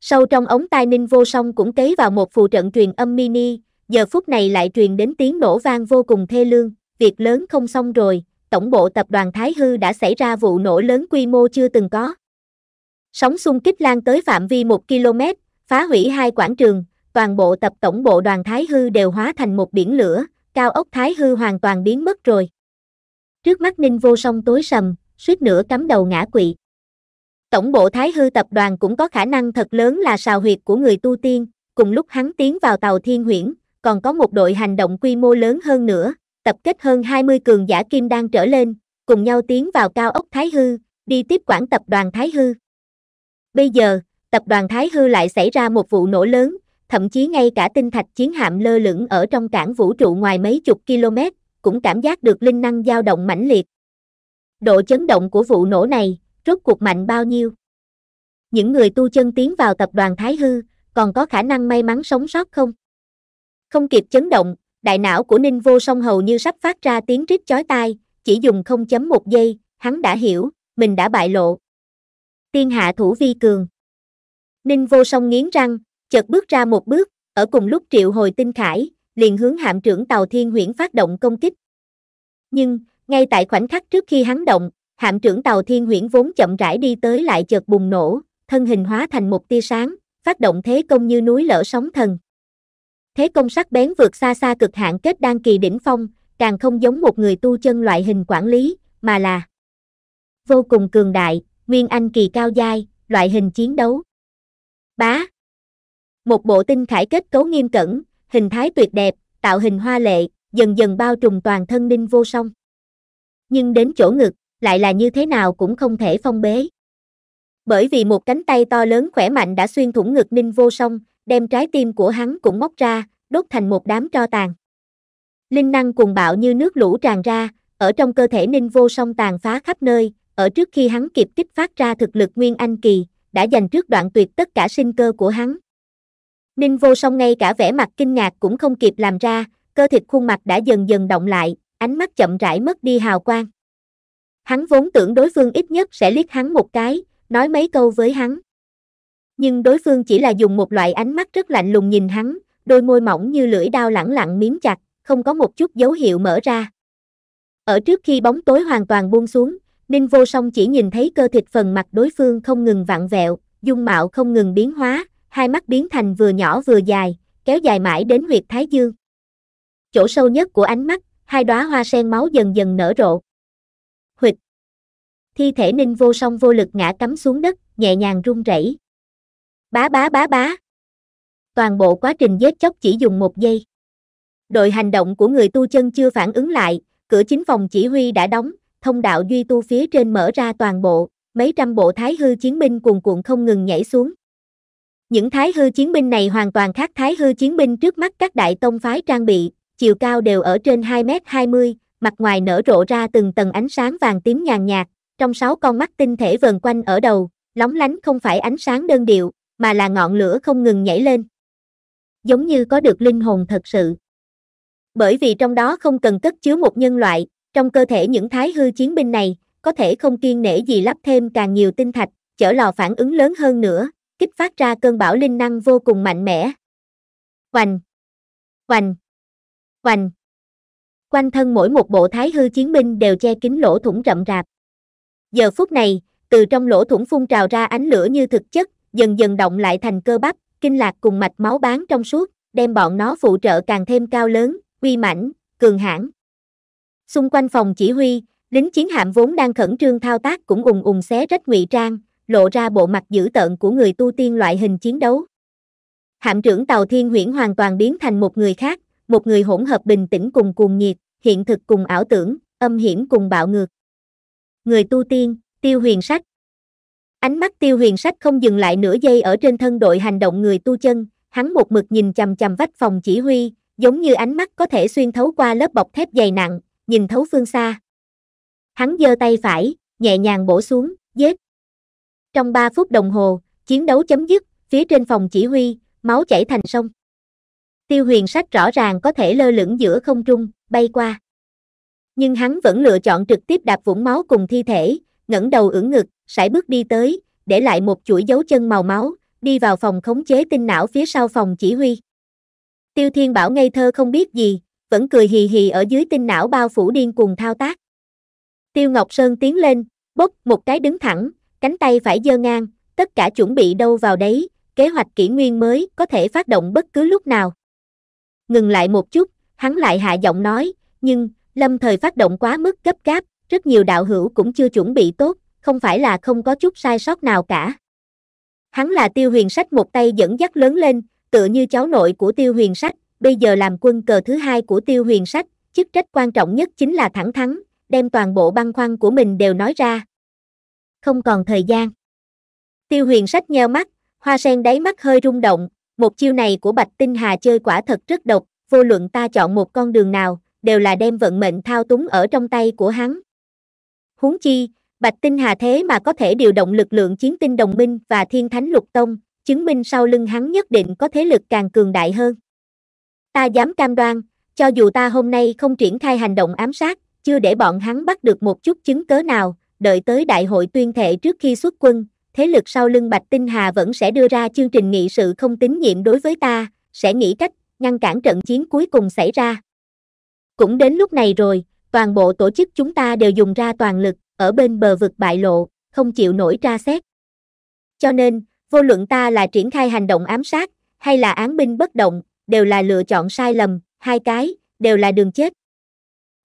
Sâu trong ống tai Ninh vô song cũng cấy vào một phù trận truyền âm mini, giờ phút này lại truyền đến tiếng nổ vang vô cùng thê lương, việc lớn không xong rồi, tổng bộ tập đoàn Thái Hư đã xảy ra vụ nổ lớn quy mô chưa từng có. Sóng xung kích lan tới phạm vi 1 km, phá hủy hai quảng trường, toàn bộ tập tổng bộ đoàn Thái Hư đều hóa thành một biển lửa, cao ốc Thái Hư hoàn toàn biến mất rồi. Trước mắt Ninh Vô Song tối sầm, suýt nữa cắm đầu ngã quỵ. Tổng bộ Thái Hư tập đoàn cũng có khả năng thật lớn là sào huyệt của người tu tiên, cùng lúc hắn tiến vào tàu Thiên Huyễn, còn có một đội hành động quy mô lớn hơn nữa, tập kết hơn 20 cường giả kim đang trở lên, cùng nhau tiến vào cao ốc Thái Hư, đi tiếp quản tập đoàn Thái Hư. Bây giờ, tập đoàn Thái Hư lại xảy ra một vụ nổ lớn, thậm chí ngay cả tinh thạch chiến hạm lơ lửng ở trong cảng vũ trụ ngoài mấy chục km, cũng cảm giác được linh năng dao động mãnh liệt. Độ chấn động của vụ nổ này, rốt cuộc mạnh bao nhiêu? Những người tu chân tiến vào tập đoàn Thái Hư, còn có khả năng may mắn sống sót không? Không kịp chấn động, đại não của Ninh Vô Song hầu như sắp phát ra tiếng rít chói tai, chỉ dùng 0.1 giây, hắn đã hiểu, mình đã bại lộ. Tiên hạ thủ vi cường. Ninh Vô Song nghiến răng, chợt bước ra một bước, ở cùng lúc triệu hồi tinh khải, liền hướng hạm trưởng tàu Thiên Huyễn phát động công kích. Nhưng, ngay tại khoảnh khắc trước khi hắn động, hạm trưởng tàu Thiên Huyễn vốn chậm rãi đi tới lại chợt bùng nổ, thân hình hóa thành một tia sáng, phát động thế công như núi lở sóng thần. Thế công sắc bén vượt xa xa cực hạn kết đan kỳ đỉnh phong, càng không giống một người tu chân loại hình quản lý, mà là vô cùng cường đại, nguyên anh kỳ cao giai, loại hình chiến đấu. Bá Một bộ tinh khải kết cấu nghiêm cẩn, hình thái tuyệt đẹp, tạo hình hoa lệ, dần dần bao trùm toàn thân Ninh Vô Song. Nhưng đến chỗ ngực, lại là như thế nào cũng không thể phong bế. Bởi vì một cánh tay to lớn khỏe mạnh đã xuyên thủng ngực Ninh Vô Song, đem trái tim của hắn cũng móc ra, đốt thành một đám tro tàn. Linh năng cuồng bạo như nước lũ tràn ra, ở trong cơ thể Ninh Vô Song tàn phá khắp nơi, ở trước khi hắn kịp kích phát ra thực lực Nguyên Anh Kỳ, đã dành trước đoạn tuyệt tất cả sinh cơ của hắn. Ninh Vô Song ngay cả vẻ mặt kinh ngạc cũng không kịp làm ra, cơ thịt khuôn mặt đã dần dần động lại, ánh mắt chậm rãi mất đi hào quang. Hắn vốn tưởng đối phương ít nhất sẽ liếc hắn một cái, nói mấy câu với hắn. Nhưng đối phương chỉ là dùng một loại ánh mắt rất lạnh lùng nhìn hắn, đôi môi mỏng như lưỡi dao lẳng lặng miếm chặt, không có một chút dấu hiệu mở ra. Ở trước khi bóng tối hoàn toàn buông xuống, Ninh Vô Song chỉ nhìn thấy cơ thịt phần mặt đối phương không ngừng vặn vẹo, dung mạo không ngừng biến hóa, hai mắt biến thành vừa nhỏ vừa dài, kéo dài mãi đến huyệt thái dương. Chỗ sâu nhất của ánh mắt, hai đóa hoa sen máu dần dần nở rộ. Huyệt. Thi thể Ninh Vô Song vô lực ngã cắm xuống đất, nhẹ nhàng run rẩy. Bá bá bá bá. Toàn bộ quá trình giết chóc chỉ dùng một giây. Đội hành động của người tu chân chưa phản ứng lại, cửa chính phòng chỉ huy đã đóng, thông đạo duy tu phía trên mở ra toàn bộ, mấy trăm bộ thái hư chiến binh cuồn cuộn không ngừng nhảy xuống. Những thái hư chiến binh này hoàn toàn khác thái hư chiến binh trước mắt các đại tông phái trang bị, chiều cao đều ở trên 2m20, mặt ngoài nở rộ ra từng tầng ánh sáng vàng tím nhàn nhạt, trong sáu con mắt tinh thể vần quanh ở đầu, lóng lánh không phải ánh sáng đơn điệu, mà là ngọn lửa không ngừng nhảy lên. Giống như có được linh hồn thật sự. Bởi vì trong đó không cần cất chứa một nhân loại, trong cơ thể những thái hư chiến binh này, có thể không kiên nể gì lắp thêm càng nhiều tinh thạch, chở lò phản ứng lớn hơn nữa, kích phát ra cơn bão linh năng vô cùng mạnh mẽ. Hoành! Hoành! Hoành! Quanh thân mỗi một bộ thái hư chiến binh đều che kín lỗ thủng rậm rạp. Giờ phút này, từ trong lỗ thủng phun trào ra ánh lửa như thực chất, dần dần động lại thành cơ bắp, kinh lạc cùng mạch máu bán trong suốt, đem bọn nó phụ trợ càng thêm cao lớn, uy mãnh, cường hãn. Xung quanh phòng chỉ huy, lính chiến hạm vốn đang khẩn trương thao tác cũng ùng ùng xé rách ngụy trang, lộ ra bộ mặt dữ tợn của người tu tiên loại hình chiến đấu. Hạm trưởng tàu Thiên Huyễn hoàn toàn biến thành một người khác, một người hỗn hợp bình tĩnh cùng cuồng nhiệt, hiện thực cùng ảo tưởng, âm hiểm cùng bạo ngược. Người tu tiên, Tiêu Huyền Sách. Ánh mắt Tiêu Huyền Sách không dừng lại nửa giây ở trên thân đội hành động người tu chân, hắn một mực nhìn chằm chằm vách phòng chỉ huy, giống như ánh mắt có thể xuyên thấu qua lớp bọc thép dày nặng, nhìn thấu phương xa. Hắn giơ tay phải, nhẹ nhàng bổ xuống, giết. Trong 3 phút đồng hồ, chiến đấu chấm dứt, phía trên phòng chỉ huy, máu chảy thành sông. Tiêu huyền sách rõ ràng có thể lơ lửng giữa không trung, bay qua. Nhưng hắn vẫn lựa chọn trực tiếp đạp vũng máu cùng thi thể, ngẩng đầu ưỡn ngực, sải bước đi tới, để lại một chuỗi dấu chân màu máu, đi vào phòng khống chế tinh não phía sau phòng chỉ huy. Tiêu Thiên Bảo ngây thơ không biết gì, vẫn cười hì hì ở dưới tinh não bao phủ điên cuồng thao tác. Tiêu Ngọc Sơn tiến lên, bốc một cái đứng thẳng, cánh tay phải giơ ngang, tất cả chuẩn bị đâu vào đấy, kế hoạch kỷ nguyên mới có thể phát động bất cứ lúc nào. Ngừng lại một chút, hắn lại hạ giọng nói, nhưng, lâm thời phát động quá mức gấp gáp, rất nhiều đạo hữu cũng chưa chuẩn bị tốt, không phải là không có chút sai sót nào cả. Hắn là tiêu huyền sách một tay dẫn dắt lớn lên, tựa như cháu nội của tiêu huyền sách, bây giờ làm quân cờ thứ hai của tiêu huyền sách, chức trách quan trọng nhất chính là thẳng thắn, đem toàn bộ băng khoăn của mình đều nói ra. Không còn thời gian. Tiêu huyền sách nheo mắt, hoa sen đáy mắt hơi rung động, một chiêu này của Bạch Tinh Hà chơi quả thật rất độc, vô luận ta chọn một con đường nào, đều là đem vận mệnh thao túng ở trong tay của hắn. Huống chi, Bạch Tinh Hà thế mà có thể điều động lực lượng chiến tinh đồng minh và thiên thánh lục tông, chứng minh sau lưng hắn nhất định có thế lực càng cường đại hơn. Ta dám cam đoan, cho dù ta hôm nay không triển khai hành động ám sát, chưa để bọn hắn bắt được một chút chứng cớ nào, đợi tới đại hội tuyên thệ trước khi xuất quân, thế lực sau lưng Bạch Tinh Hà vẫn sẽ đưa ra chương trình nghị sự không tín nhiệm đối với ta, sẽ nghĩ cách ngăn cản trận chiến cuối cùng xảy ra. Cũng đến lúc này rồi, toàn bộ tổ chức chúng ta đều dùng ra toàn lực, ở bên bờ vực bại lộ, không chịu nổi tra xét. Cho nên, vô luận ta là triển khai hành động ám sát, hay là án binh bất động, đều là lựa chọn sai lầm, hai cái, đều là đường chết.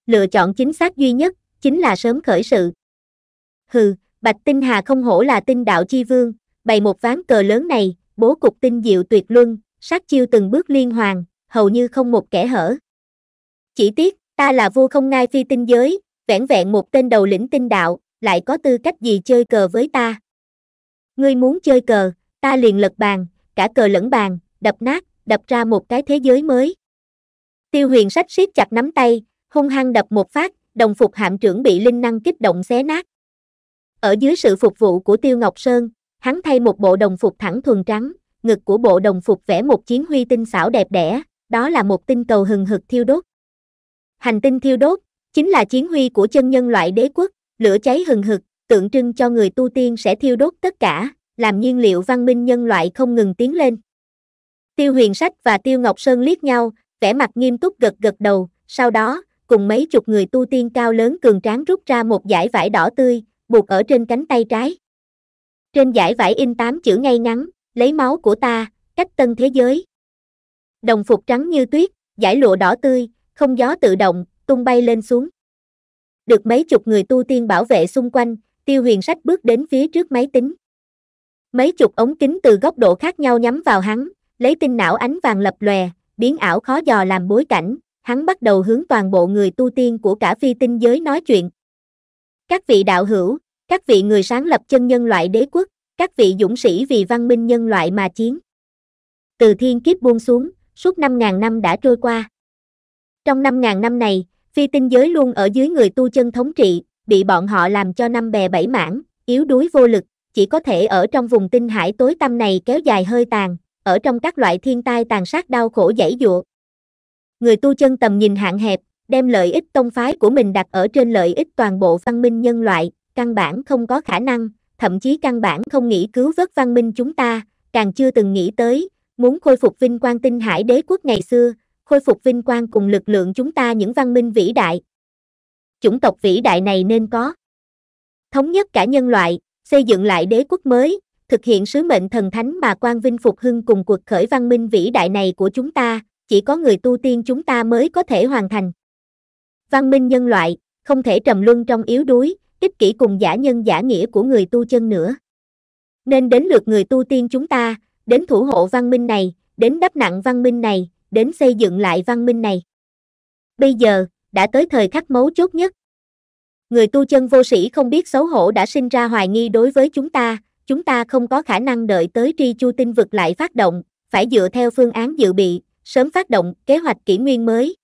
lựa chọn chính xác duy nhất, chính là sớm khởi sự. Hừ, Bạch Tinh Hà không hổ là tinh đạo chi vương, bày một ván cờ lớn này, bố cục tinh diệu tuyệt luân, sát chiêu từng bước liên hoàn, hầu như không một kẻ hở. Chỉ tiếc, ta là vua không ngai phi tinh giới, vẻn vẹn một tên đầu lĩnh tinh đạo, lại có tư cách gì chơi cờ với ta. Ngươi muốn chơi cờ, ta liền lật bàn, cả cờ lẫn bàn, đập nát, đập ra một cái thế giới mới. Tiêu huyền sách siết chặt nắm tay, hung hăng đập một phát, đồng phục hạm trưởng bị linh năng kích động xé nát. Ở dưới sự phục vụ của Tiêu Ngọc Sơn, hắn thay một bộ đồng phục thẳng thuần trắng, ngực của bộ đồng phục vẽ một chiến huy tinh xảo đẹp đẽ, đó là một tinh cầu hừng hực thiêu đốt. Hành tinh thiêu đốt, chính là chiến huy của chân nhân loại đế quốc, lửa cháy hừng hực, tượng trưng cho người tu tiên sẽ thiêu đốt tất cả, làm nhiên liệu văn minh nhân loại không ngừng tiến lên. Tiêu huyền sách và Tiêu Ngọc Sơn liếc nhau, vẻ mặt nghiêm túc gật gật đầu, sau đó, cùng mấy chục người tu tiên cao lớn cường tráng rút ra một dải vải đỏ tươi, buộc ở trên cánh tay trái. Trên dải vải in tám chữ ngay ngắn, lấy máu của ta, cách tân thế giới. Đồng phục trắng như tuyết, giải lụa đỏ tươi, không gió tự động, tung bay lên xuống. Được mấy chục người tu tiên bảo vệ xung quanh, tiêu huyền sách bước đến phía trước máy tính. Mấy chục ống kính từ góc độ khác nhau nhắm vào hắn, lấy tinh não ánh vàng lập lòe, biến ảo khó dò làm bối cảnh, hắn bắt đầu hướng toàn bộ người tu tiên của cả phi tinh giới nói chuyện. Các vị đạo hữu, các vị người sáng lập chân nhân loại đế quốc, các vị dũng sĩ vì văn minh nhân loại mà chiến. Từ thiên kiếp buông xuống, suốt 5.000 năm đã trôi qua. Trong 5.000 năm này, phi tinh giới luôn ở dưới người tu chân thống trị, bị bọn họ làm cho năm bè bảy mảng, yếu đuối vô lực, chỉ có thể ở trong vùng tinh hải tối tăm này kéo dài hơi tàn, ở trong các loại thiên tai tàn sát đau khổ dãy dụa. Người tu chân tầm nhìn hạn hẹp, đem lợi ích tông phái của mình đặt ở trên lợi ích toàn bộ văn minh nhân loại, căn bản không có khả năng, thậm chí căn bản không nghĩ cứu vớt văn minh chúng ta, càng chưa từng nghĩ tới, muốn khôi phục vinh quang tinh hải đế quốc ngày xưa, khôi phục vinh quang cùng lực lượng chúng ta những văn minh vĩ đại. Chủng tộc vĩ đại này nên có. Thống nhất cả nhân loại, xây dựng lại đế quốc mới, thực hiện sứ mệnh thần thánh mà quan vinh phục hưng cùng cuộc khởi văn minh vĩ đại này của chúng ta, chỉ có người tu tiên chúng ta mới có thể hoàn thành. Văn minh nhân loại, không thể trầm luân trong yếu đuối, ích kỷ cùng giả nhân giả nghĩa của người tu chân nữa. Nên đến lượt người tu tiên chúng ta, đến thủ hộ văn minh này, đến đắp nặng văn minh này, đến xây dựng lại văn minh này. Bây giờ, đã tới thời khắc mấu chốt nhất. Người tu chân vô sĩ không biết xấu hổ đã sinh ra hoài nghi đối với chúng ta, chúng ta không có khả năng đợi tới tri chu tinh vực lại phát động, phải dựa theo phương án dự bị, sớm phát động kế hoạch kỷ nguyên mới.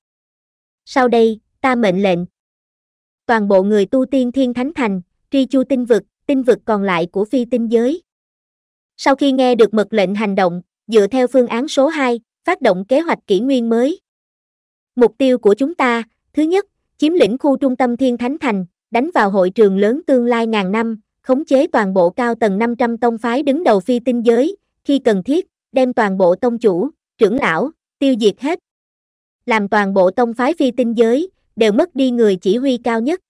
Sau đây, ta mệnh lệnh. Toàn bộ người tu tiên thiên thánh thành, tri chu tinh vực, tinh vực còn lại của phi tinh giới. Sau khi nghe được mật lệnh hành động, dựa theo phương án số 2, phát động kế hoạch kỷ nguyên mới. Mục tiêu của chúng ta, thứ nhất, chiếm lĩnh khu trung tâm thiên thánh thành, đánh vào hội trường lớn tương lai ngàn năm, khống chế toàn bộ cao tầng 500 tông phái đứng đầu phi tinh giới, khi cần thiết, đem toàn bộ tông chủ, trưởng lão, tiêu diệt hết. Làm toàn bộ tông phái phi tinh giới, đều mất đi người chỉ huy cao nhất.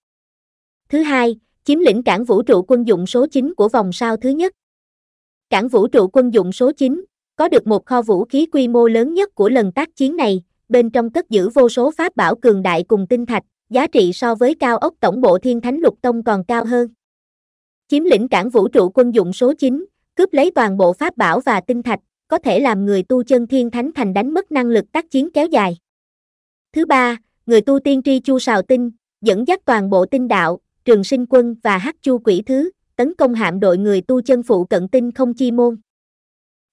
Thứ hai, chiếm lĩnh cảng vũ trụ quân dụng số 9 của vòng sao thứ nhất. Cảng vũ trụ quân dụng số 9, có được một kho vũ khí quy mô lớn nhất của lần tác chiến này, bên trong cất giữ vô số pháp bảo cường đại cùng tinh thạch, giá trị so với cao ốc tổng bộ thiên thánh lục tông còn cao hơn. Chiếm lĩnh cảng vũ trụ quân dụng số 9, cướp lấy toàn bộ pháp bảo và tinh thạch, có thể làm người tu chân thiên thánh thành đánh mất năng lực tác chiến kéo dài. Thứ ba, người tu tiên tri chu sào tinh, dẫn dắt toàn bộ tinh đạo, trường sinh quân và hắc chu quỷ thứ, tấn công hạm đội người tu chân phụ cận tinh không chi môn.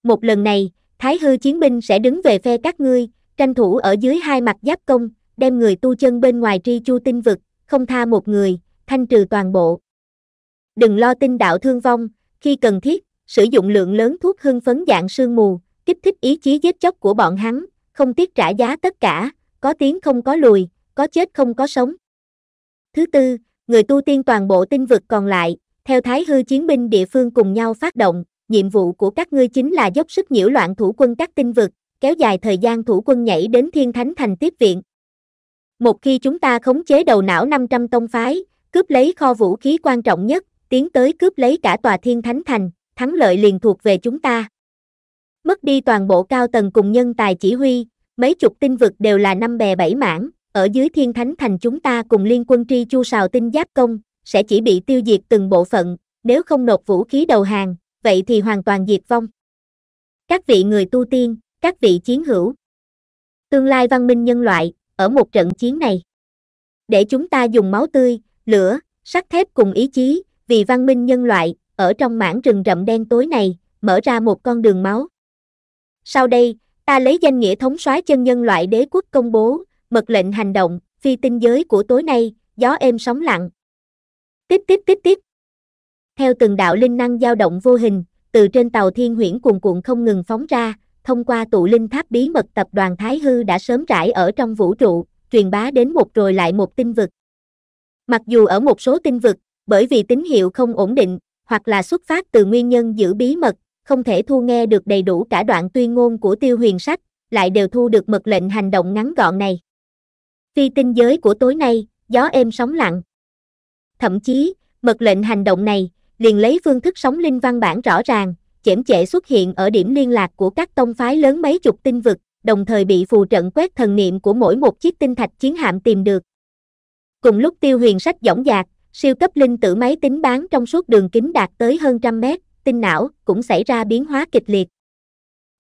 Một lần này, Thái hư chiến binh sẽ đứng về phe các ngươi, tranh thủ ở dưới hai mặt giáp công, đem người tu chân bên ngoài tri chu tinh vực, không tha một người, thanh trừ toàn bộ. Đừng lo tinh đạo thương vong, khi cần thiết, sử dụng lượng lớn thuốc hưng phấn dạng sương mù, kích thích ý chí giết chóc của bọn hắn, không tiếc trả giá tất cả, có tiếng không có lùi, có chết không có sống. Thứ tư, người tu tiên toàn bộ tinh vực còn lại, theo thái hư chiến binh địa phương cùng nhau phát động, nhiệm vụ của các ngươi chính là dốc sức nhiễu loạn thủ quân các tinh vực, kéo dài thời gian thủ quân nhảy đến thiên thánh thành tiếp viện. Một khi chúng ta khống chế đầu não 500 tông phái, cướp lấy kho vũ khí quan trọng nhất, tiến tới cướp lấy cả tòa thiên thánh thành, thắng lợi liền thuộc về chúng ta. Mất đi toàn bộ cao tầng cùng nhân tài chỉ huy, mấy chục tinh vực đều là năm bè bảy mảng, ở dưới thiên thánh thành chúng ta cùng liên quân tri chu sào tinh giáp công, sẽ chỉ bị tiêu diệt từng bộ phận, nếu không nộp vũ khí đầu hàng, vậy thì hoàn toàn diệt vong. Các vị người tu tiên, các vị chiến hữu. Tương lai văn minh nhân loại, ở một trận chiến này. Để chúng ta dùng máu tươi, lửa, sắt thép cùng ý chí, vì văn minh nhân loại, ở trong mảng rừng rậm đen tối này, mở ra một con đường máu. Sau đây, ta lấy danh nghĩa thống soái chân nhân loại đế quốc công bố, mật lệnh hành động, phi tinh giới của tối nay, gió êm sóng lặng. Tiếp tiếp tiếp tiếp. Theo từng đạo linh năng dao động vô hình, từ trên tàu thiên huyễn cuồn cuộn không ngừng phóng ra, thông qua tụ linh tháp bí mật tập đoàn Thái Hư đã sớm rải ở trong vũ trụ, truyền bá đến một rồi lại một tinh vực. Mặc dù ở một số tinh vực, bởi vì tín hiệu không ổn định, hoặc là xuất phát từ nguyên nhân giữ bí mật, không thể thu nghe được đầy đủ cả đoạn tuyên ngôn của tiêu huyền sách, lại đều thu được mật lệnh hành động ngắn gọn này. Phi tinh giới của tối nay, gió êm sóng lặng. Thậm chí, mật lệnh hành động này, liền lấy phương thức sóng linh văn bản rõ ràng, chễm chệ xuất hiện ở điểm liên lạc của các tông phái lớn mấy chục tinh vực, đồng thời bị phù trận quét thần niệm của mỗi một chiếc tinh thạch chiến hạm tìm được. Cùng lúc tiêu huyền sách dõng dạc, siêu cấp linh tử máy tính bán trong suốt đường kính đạt tới hơn trăm mét, tinh não cũng xảy ra biến hóa kịch liệt.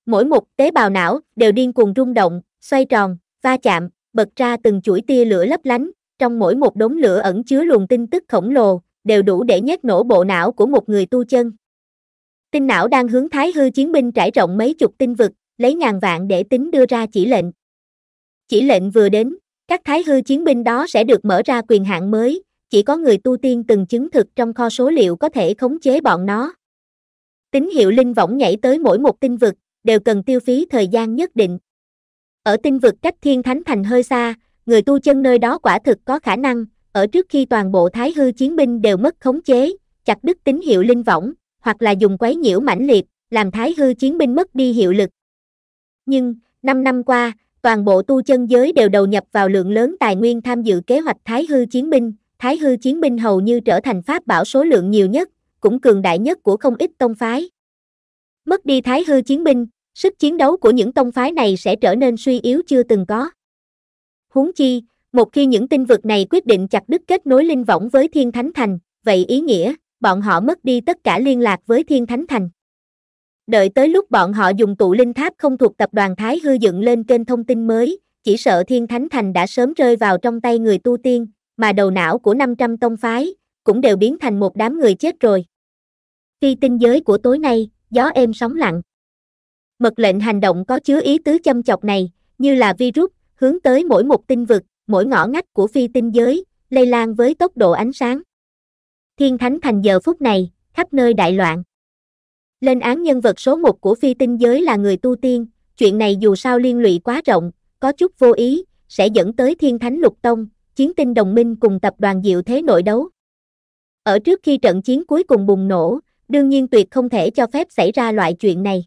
Mỗi một tế bào não đều điên cuồng rung động, xoay tròn, va chạm, bật ra từng chuỗi tia lửa lấp lánh, trong mỗi một đống lửa ẩn chứa luồng tin tức khổng lồ, đều đủ để nhét nổ bộ não của một người tu chân. Tinh não đang hướng Thái hư chiến binh trải rộng mấy chục tinh vực, lấy ngàn vạn để tính đưa ra chỉ lệnh. Chỉ lệnh vừa đến, các Thái hư chiến binh đó sẽ được mở ra quyền hạn mới, chỉ có người tu tiên từng chứng thực trong kho số liệu có thể khống chế bọn nó. Tín hiệu linh võng nhảy tới mỗi một tinh vực, đều cần tiêu phí thời gian nhất định. Ở tinh vực cách thiên thánh thành hơi xa, người tu chân nơi đó quả thực có khả năng, ở trước khi toàn bộ thái hư chiến binh đều mất khống chế, chặt đứt tín hiệu linh võng, hoặc là dùng quấy nhiễu mãnh liệt, làm thái hư chiến binh mất đi hiệu lực. Nhưng, 5 năm qua, toàn bộ tu chân giới đều đầu nhập vào lượng lớn tài nguyên tham dự kế hoạch thái hư chiến binh, thái hư chiến binh hầu như trở thành pháp bảo số lượng nhiều nhất, cũng cường đại nhất của không ít tông phái. Mất đi thái hư chiến binh, sức chiến đấu của những tông phái này sẽ trở nên suy yếu chưa từng có. Huống chi, một khi những tinh vực này quyết định chặt đứt kết nối linh võng với Thiên Thánh Thành, vậy ý nghĩa, bọn họ mất đi tất cả liên lạc với Thiên Thánh Thành. Đợi tới lúc bọn họ dùng tụ linh tháp không thuộc tập đoàn Thái hư dựng lên kênh thông tin mới, chỉ sợ Thiên Thánh Thành đã sớm rơi vào trong tay người tu tiên, mà đầu não của 500 tông phái, cũng đều biến thành một đám người chết rồi. Phi tinh giới của tối nay, gió êm sóng lặng. Mật lệnh hành động có chứa ý tứ châm chọc này, như là virus, hướng tới mỗi một tinh vực, mỗi ngõ ngách của phi tinh giới, lây lan với tốc độ ánh sáng. Thiên Thánh Thành giờ phút này, khắp nơi đại loạn. Lên án nhân vật số một của phi tinh giới là người tu tiên, chuyện này dù sao liên lụy quá rộng, có chút vô ý, sẽ dẫn tới Thiên Thánh Lục Tông, chiến tinh đồng minh cùng tập đoàn diệu thế nội đấu. Ở trước khi trận chiến cuối cùng bùng nổ, đương nhiên tuyệt không thể cho phép xảy ra loại chuyện này.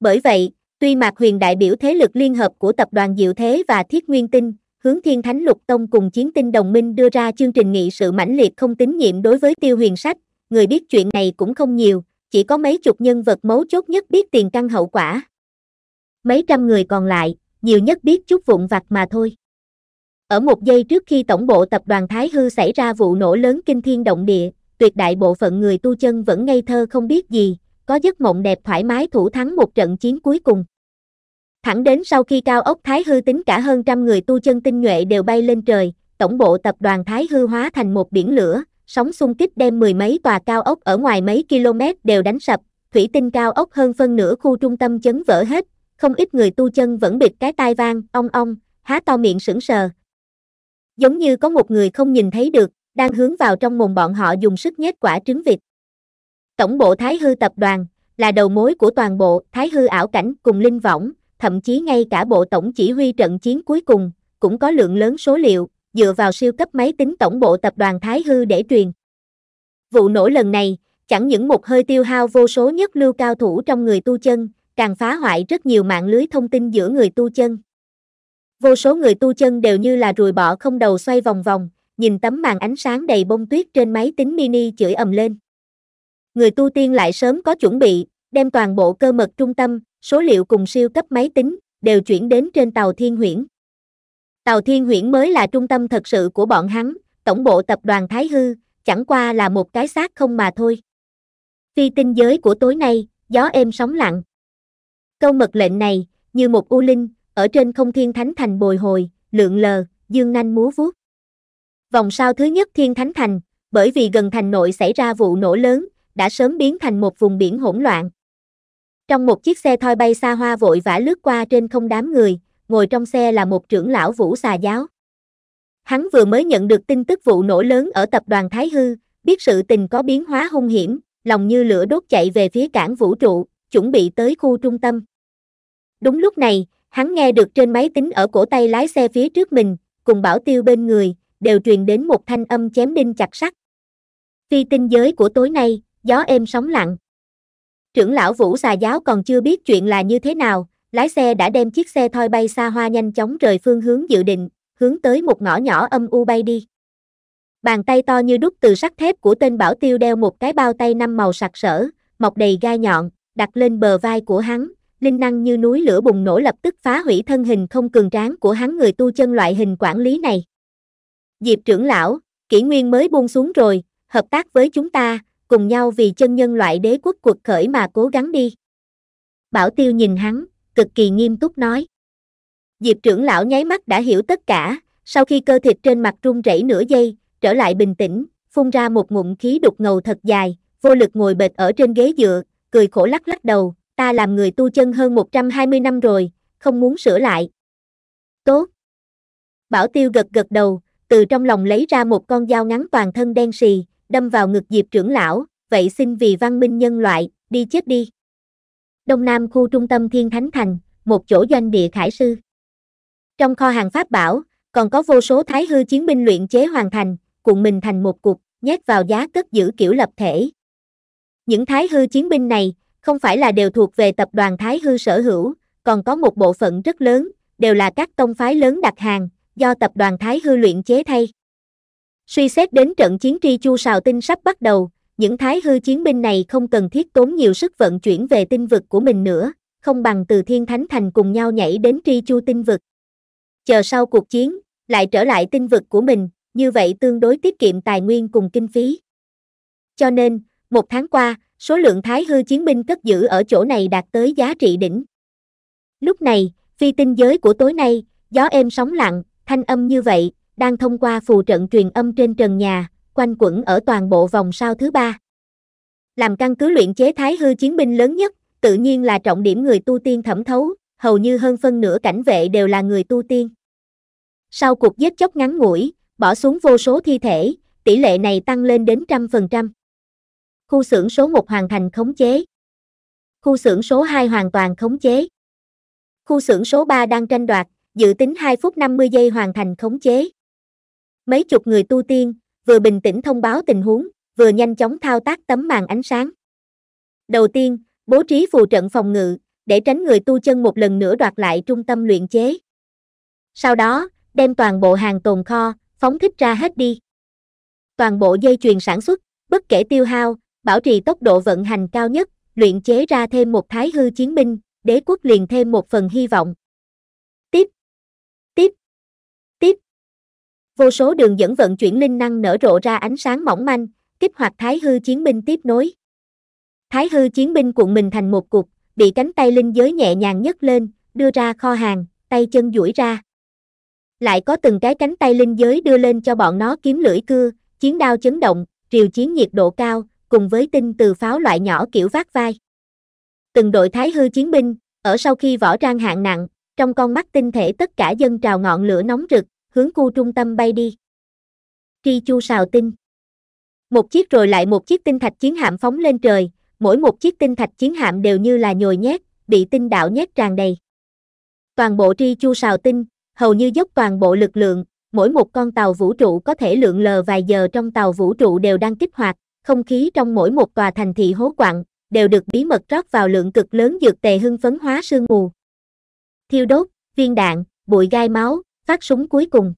Bởi vậy, tuy Mạc Huyền đại biểu thế lực liên hợp của tập đoàn Diệu Thế và Thiết Nguyên Tinh, hướng Thiên Thánh Lục Tông cùng chiến tinh đồng minh đưa ra chương trình nghị sự mãnh liệt không tín nhiệm đối với Tiêu Huyền Sách, người biết chuyện này cũng không nhiều, chỉ có mấy chục nhân vật mấu chốt nhất biết tiền căn hậu quả. Mấy trăm người còn lại, nhiều nhất biết chút vụn vặt mà thôi. Ở một giây trước khi tổng bộ tập đoàn Thái Hư xảy ra vụ nổ lớn kinh thiên động địa, tuyệt đại bộ phận người tu chân vẫn ngây thơ không biết gì, có giấc mộng đẹp thoải mái thủ thắng một trận chiến cuối cùng. Thẳng đến sau khi cao ốc Thái Hư tính cả hơn trăm người tu chân tinh nhuệ đều bay lên trời, tổng bộ tập đoàn Thái Hư hóa thành một biển lửa, sóng xung kích đem mười mấy tòa cao ốc ở ngoài mấy km đều đánh sập, thủy tinh cao ốc hơn phân nửa khu trung tâm chấn vỡ hết, không ít người tu chân vẫn bịt cái tai vang, ong ong, há to miệng sững sờ. Giống như có một người không nhìn thấy được, đang hướng vào trong mồm bọn họ dùng sức nhét quả trứng vịt. Tổng bộ Thái Hư tập đoàn là đầu mối của toàn bộ Thái Hư ảo cảnh cùng linh võng, thậm chí ngay cả bộ tổng chỉ huy trận chiến cuối cùng cũng có lượng lớn số liệu dựa vào siêu cấp máy tính tổng bộ tập đoàn Thái Hư để truyền. Vụ nổ lần này chẳng những một hơi tiêu hao vô số nhất lưu cao thủ trong người tu chân, càng phá hoại rất nhiều mạng lưới thông tin giữa người tu chân. Vô số người tu chân đều như là ruồi bọ không đầu xoay vòng vòng, nhìn tấm màn ánh sáng đầy bông tuyết trên máy tính mini chửi ầm lên. Người tu tiên lại sớm có chuẩn bị, đem toàn bộ cơ mật trung tâm, số liệu cùng siêu cấp máy tính, đều chuyển đến trên tàu thiên huyễn. Tàu Thiên Huyễn mới là trung tâm thật sự của bọn hắn, tổng bộ tập đoàn Thái Hư, chẳng qua là một cái xác không mà thôi. Phi tinh giới của tối nay, gió êm sóng lặng. Câu mật lệnh này, như một u linh, ở trên không thiên thánh thành bồi hồi, lượn lờ, dương nanh múa vuốt. Vòng sao thứ nhất thiên thánh thành, bởi vì gần thành nội xảy ra vụ nổ lớn, đã sớm biến thành một vùng biển hỗn loạn. Trong một chiếc xe thoi bay xa hoa vội vã lướt qua trên không đám người, ngồi trong xe là một trưởng lão vũ xà giáo. Hắn vừa mới nhận được tin tức vụ nổ lớn ở tập đoàn Thái Hư, biết sự tình có biến hóa hung hiểm, lòng như lửa đốt chạy về phía cảng vũ trụ, chuẩn bị tới khu trung tâm. Đúng lúc này, hắn nghe được trên máy tính ở cổ tay lái xe phía trước mình, cùng bảo tiêu bên người, đều truyền đến một thanh âm chém đinh chặt sắt. Phi tinh giới của tối nay, gió êm sóng lặng. Trưởng lão Vũ xà giáo còn chưa biết chuyện là như thế nào, lái xe đã đem chiếc xe thoi bay xa hoa nhanh chóng rời phương hướng dự định, hướng tới một ngõ nhỏ âm u bay đi. Bàn tay to như đúc từ sắt thép của tên bảo tiêu đeo một cái bao tay năm màu sặc sỡ, mọc đầy gai nhọn, đặt lên bờ vai của hắn, linh năng như núi lửa bùng nổ lập tức phá hủy thân hình không cường tráng của hắn người tu chân loại hình quản lý này. Diệp trưởng lão, kỷ nguyên mới buông xuống rồi, hợp tác với chúng ta, cùng nhau vì chân nhân loại đế quốc cuộc khởi mà cố gắng đi. Bảo tiêu nhìn hắn, cực kỳ nghiêm túc nói. Diệp trưởng lão nháy mắt đã hiểu tất cả, sau khi cơ thịt trên mặt run rẩy nửa giây, trở lại bình tĩnh, phun ra một ngụm khí đục ngầu thật dài, vô lực ngồi bệt ở trên ghế dựa, cười khổ lắc lắc đầu, ta làm người tu chân hơn 120 năm rồi, không muốn sửa lại. Tốt. Bảo tiêu gật gật đầu, từ trong lòng lấy ra một con dao ngắn toàn thân đen xì, đâm vào ngực Diệp trưởng lão, vậy xin vì văn minh nhân loại, đi chết đi. Đông Nam khu trung tâm Thiên Thánh Thành, một chỗ doanh địa khải sư. Trong kho hàng pháp bảo, còn có vô số thái hư chiến binh luyện chế hoàn thành, cuộn mình thành một cục, nhét vào giá cất giữ kiểu lập thể. Những thái hư chiến binh này, không phải là đều thuộc về tập đoàn thái hư sở hữu, còn có một bộ phận rất lớn, đều là các tông phái lớn đặt hàng, do tập đoàn thái hư luyện chế thay. Suy xét đến trận chiến tri chu sào tinh sắp bắt đầu, những thái hư chiến binh này không cần thiết tốn nhiều sức vận chuyển về tinh vực của mình nữa, không bằng từ thiên thánh thành cùng nhau nhảy đến tri chu tinh vực. Chờ sau cuộc chiến, lại trở lại tinh vực của mình, như vậy tương đối tiết kiệm tài nguyên cùng kinh phí. Cho nên, một tháng qua, số lượng thái hư chiến binh cất giữ ở chỗ này đạt tới giá trị đỉnh. Lúc này, phi tinh giới của tối nay, gió êm sóng lặng, thanh âm như vậy, đang thông qua phù trận truyền âm trên trần nhà, quanh quẩn ở toàn bộ vòng sao thứ ba. Làm căn cứ luyện chế thái hư chiến binh lớn nhất, tự nhiên là trọng điểm người tu tiên thẩm thấu, hầu như hơn phân nửa cảnh vệ đều là người tu tiên. Sau cuộc giết chóc ngắn ngủi, bỏ xuống vô số thi thể, tỷ lệ này tăng lên đến trăm phần trăm. Khu xưởng số 1 hoàn thành khống chế. Khu xưởng số 2 hoàn toàn khống chế. Khu xưởng số 3 đang tranh đoạt, dự tính 2 phút 50 giây hoàn thành khống chế. Mấy chục người tu tiên, vừa bình tĩnh thông báo tình huống, vừa nhanh chóng thao tác tấm màn ánh sáng. Đầu tiên, bố trí phù trận phòng ngự, để tránh người tu chân một lần nữa đoạt lại trung tâm luyện chế. Sau đó, đem toàn bộ hàng tồn kho, phóng thích ra hết đi. Toàn bộ dây chuyền sản xuất, bất kể tiêu hao, bảo trì tốc độ vận hành cao nhất, luyện chế ra thêm một thái hư chiến binh, đế quốc liền thêm một phần hy vọng. Vô số đường dẫn vận chuyển linh năng nở rộ ra ánh sáng mỏng manh, kích hoạt thái hư chiến binh tiếp nối. Thái hư chiến binh cuộn mình thành một cục, bị cánh tay linh giới nhẹ nhàng nhấc lên, đưa ra kho hàng, tay chân duỗi ra. Lại có từng cái cánh tay linh giới đưa lên cho bọn nó kiếm lưỡi cưa, chiến đao chấn động, triều chiến nhiệt độ cao, cùng với tinh từ pháo loại nhỏ kiểu vác vai. Từng đội thái hư chiến binh, ở sau khi võ trang hạng nặng, trong con mắt tinh thể tất cả dân trào ngọn lửa nóng rực, hướng khu trung tâm bay đi. Tri chu sào tinh. Một chiếc rồi lại một chiếc tinh thạch chiến hạm phóng lên trời, mỗi một chiếc tinh thạch chiến hạm đều như là nhồi nhét, bị tinh đạo nhét tràn đầy. Toàn bộ tri chu sào tinh, hầu như dốc toàn bộ lực lượng, mỗi một con tàu vũ trụ có thể lượng lờ vài giờ trong tàu vũ trụ đều đang kích hoạt, không khí trong mỗi một tòa thành thị hố quặng, đều được bí mật rót vào lượng cực lớn dược tề hưng phấn hóa sương mù. Thiêu đốt, viên đạn, bụi gai máu, phát súng cuối cùng.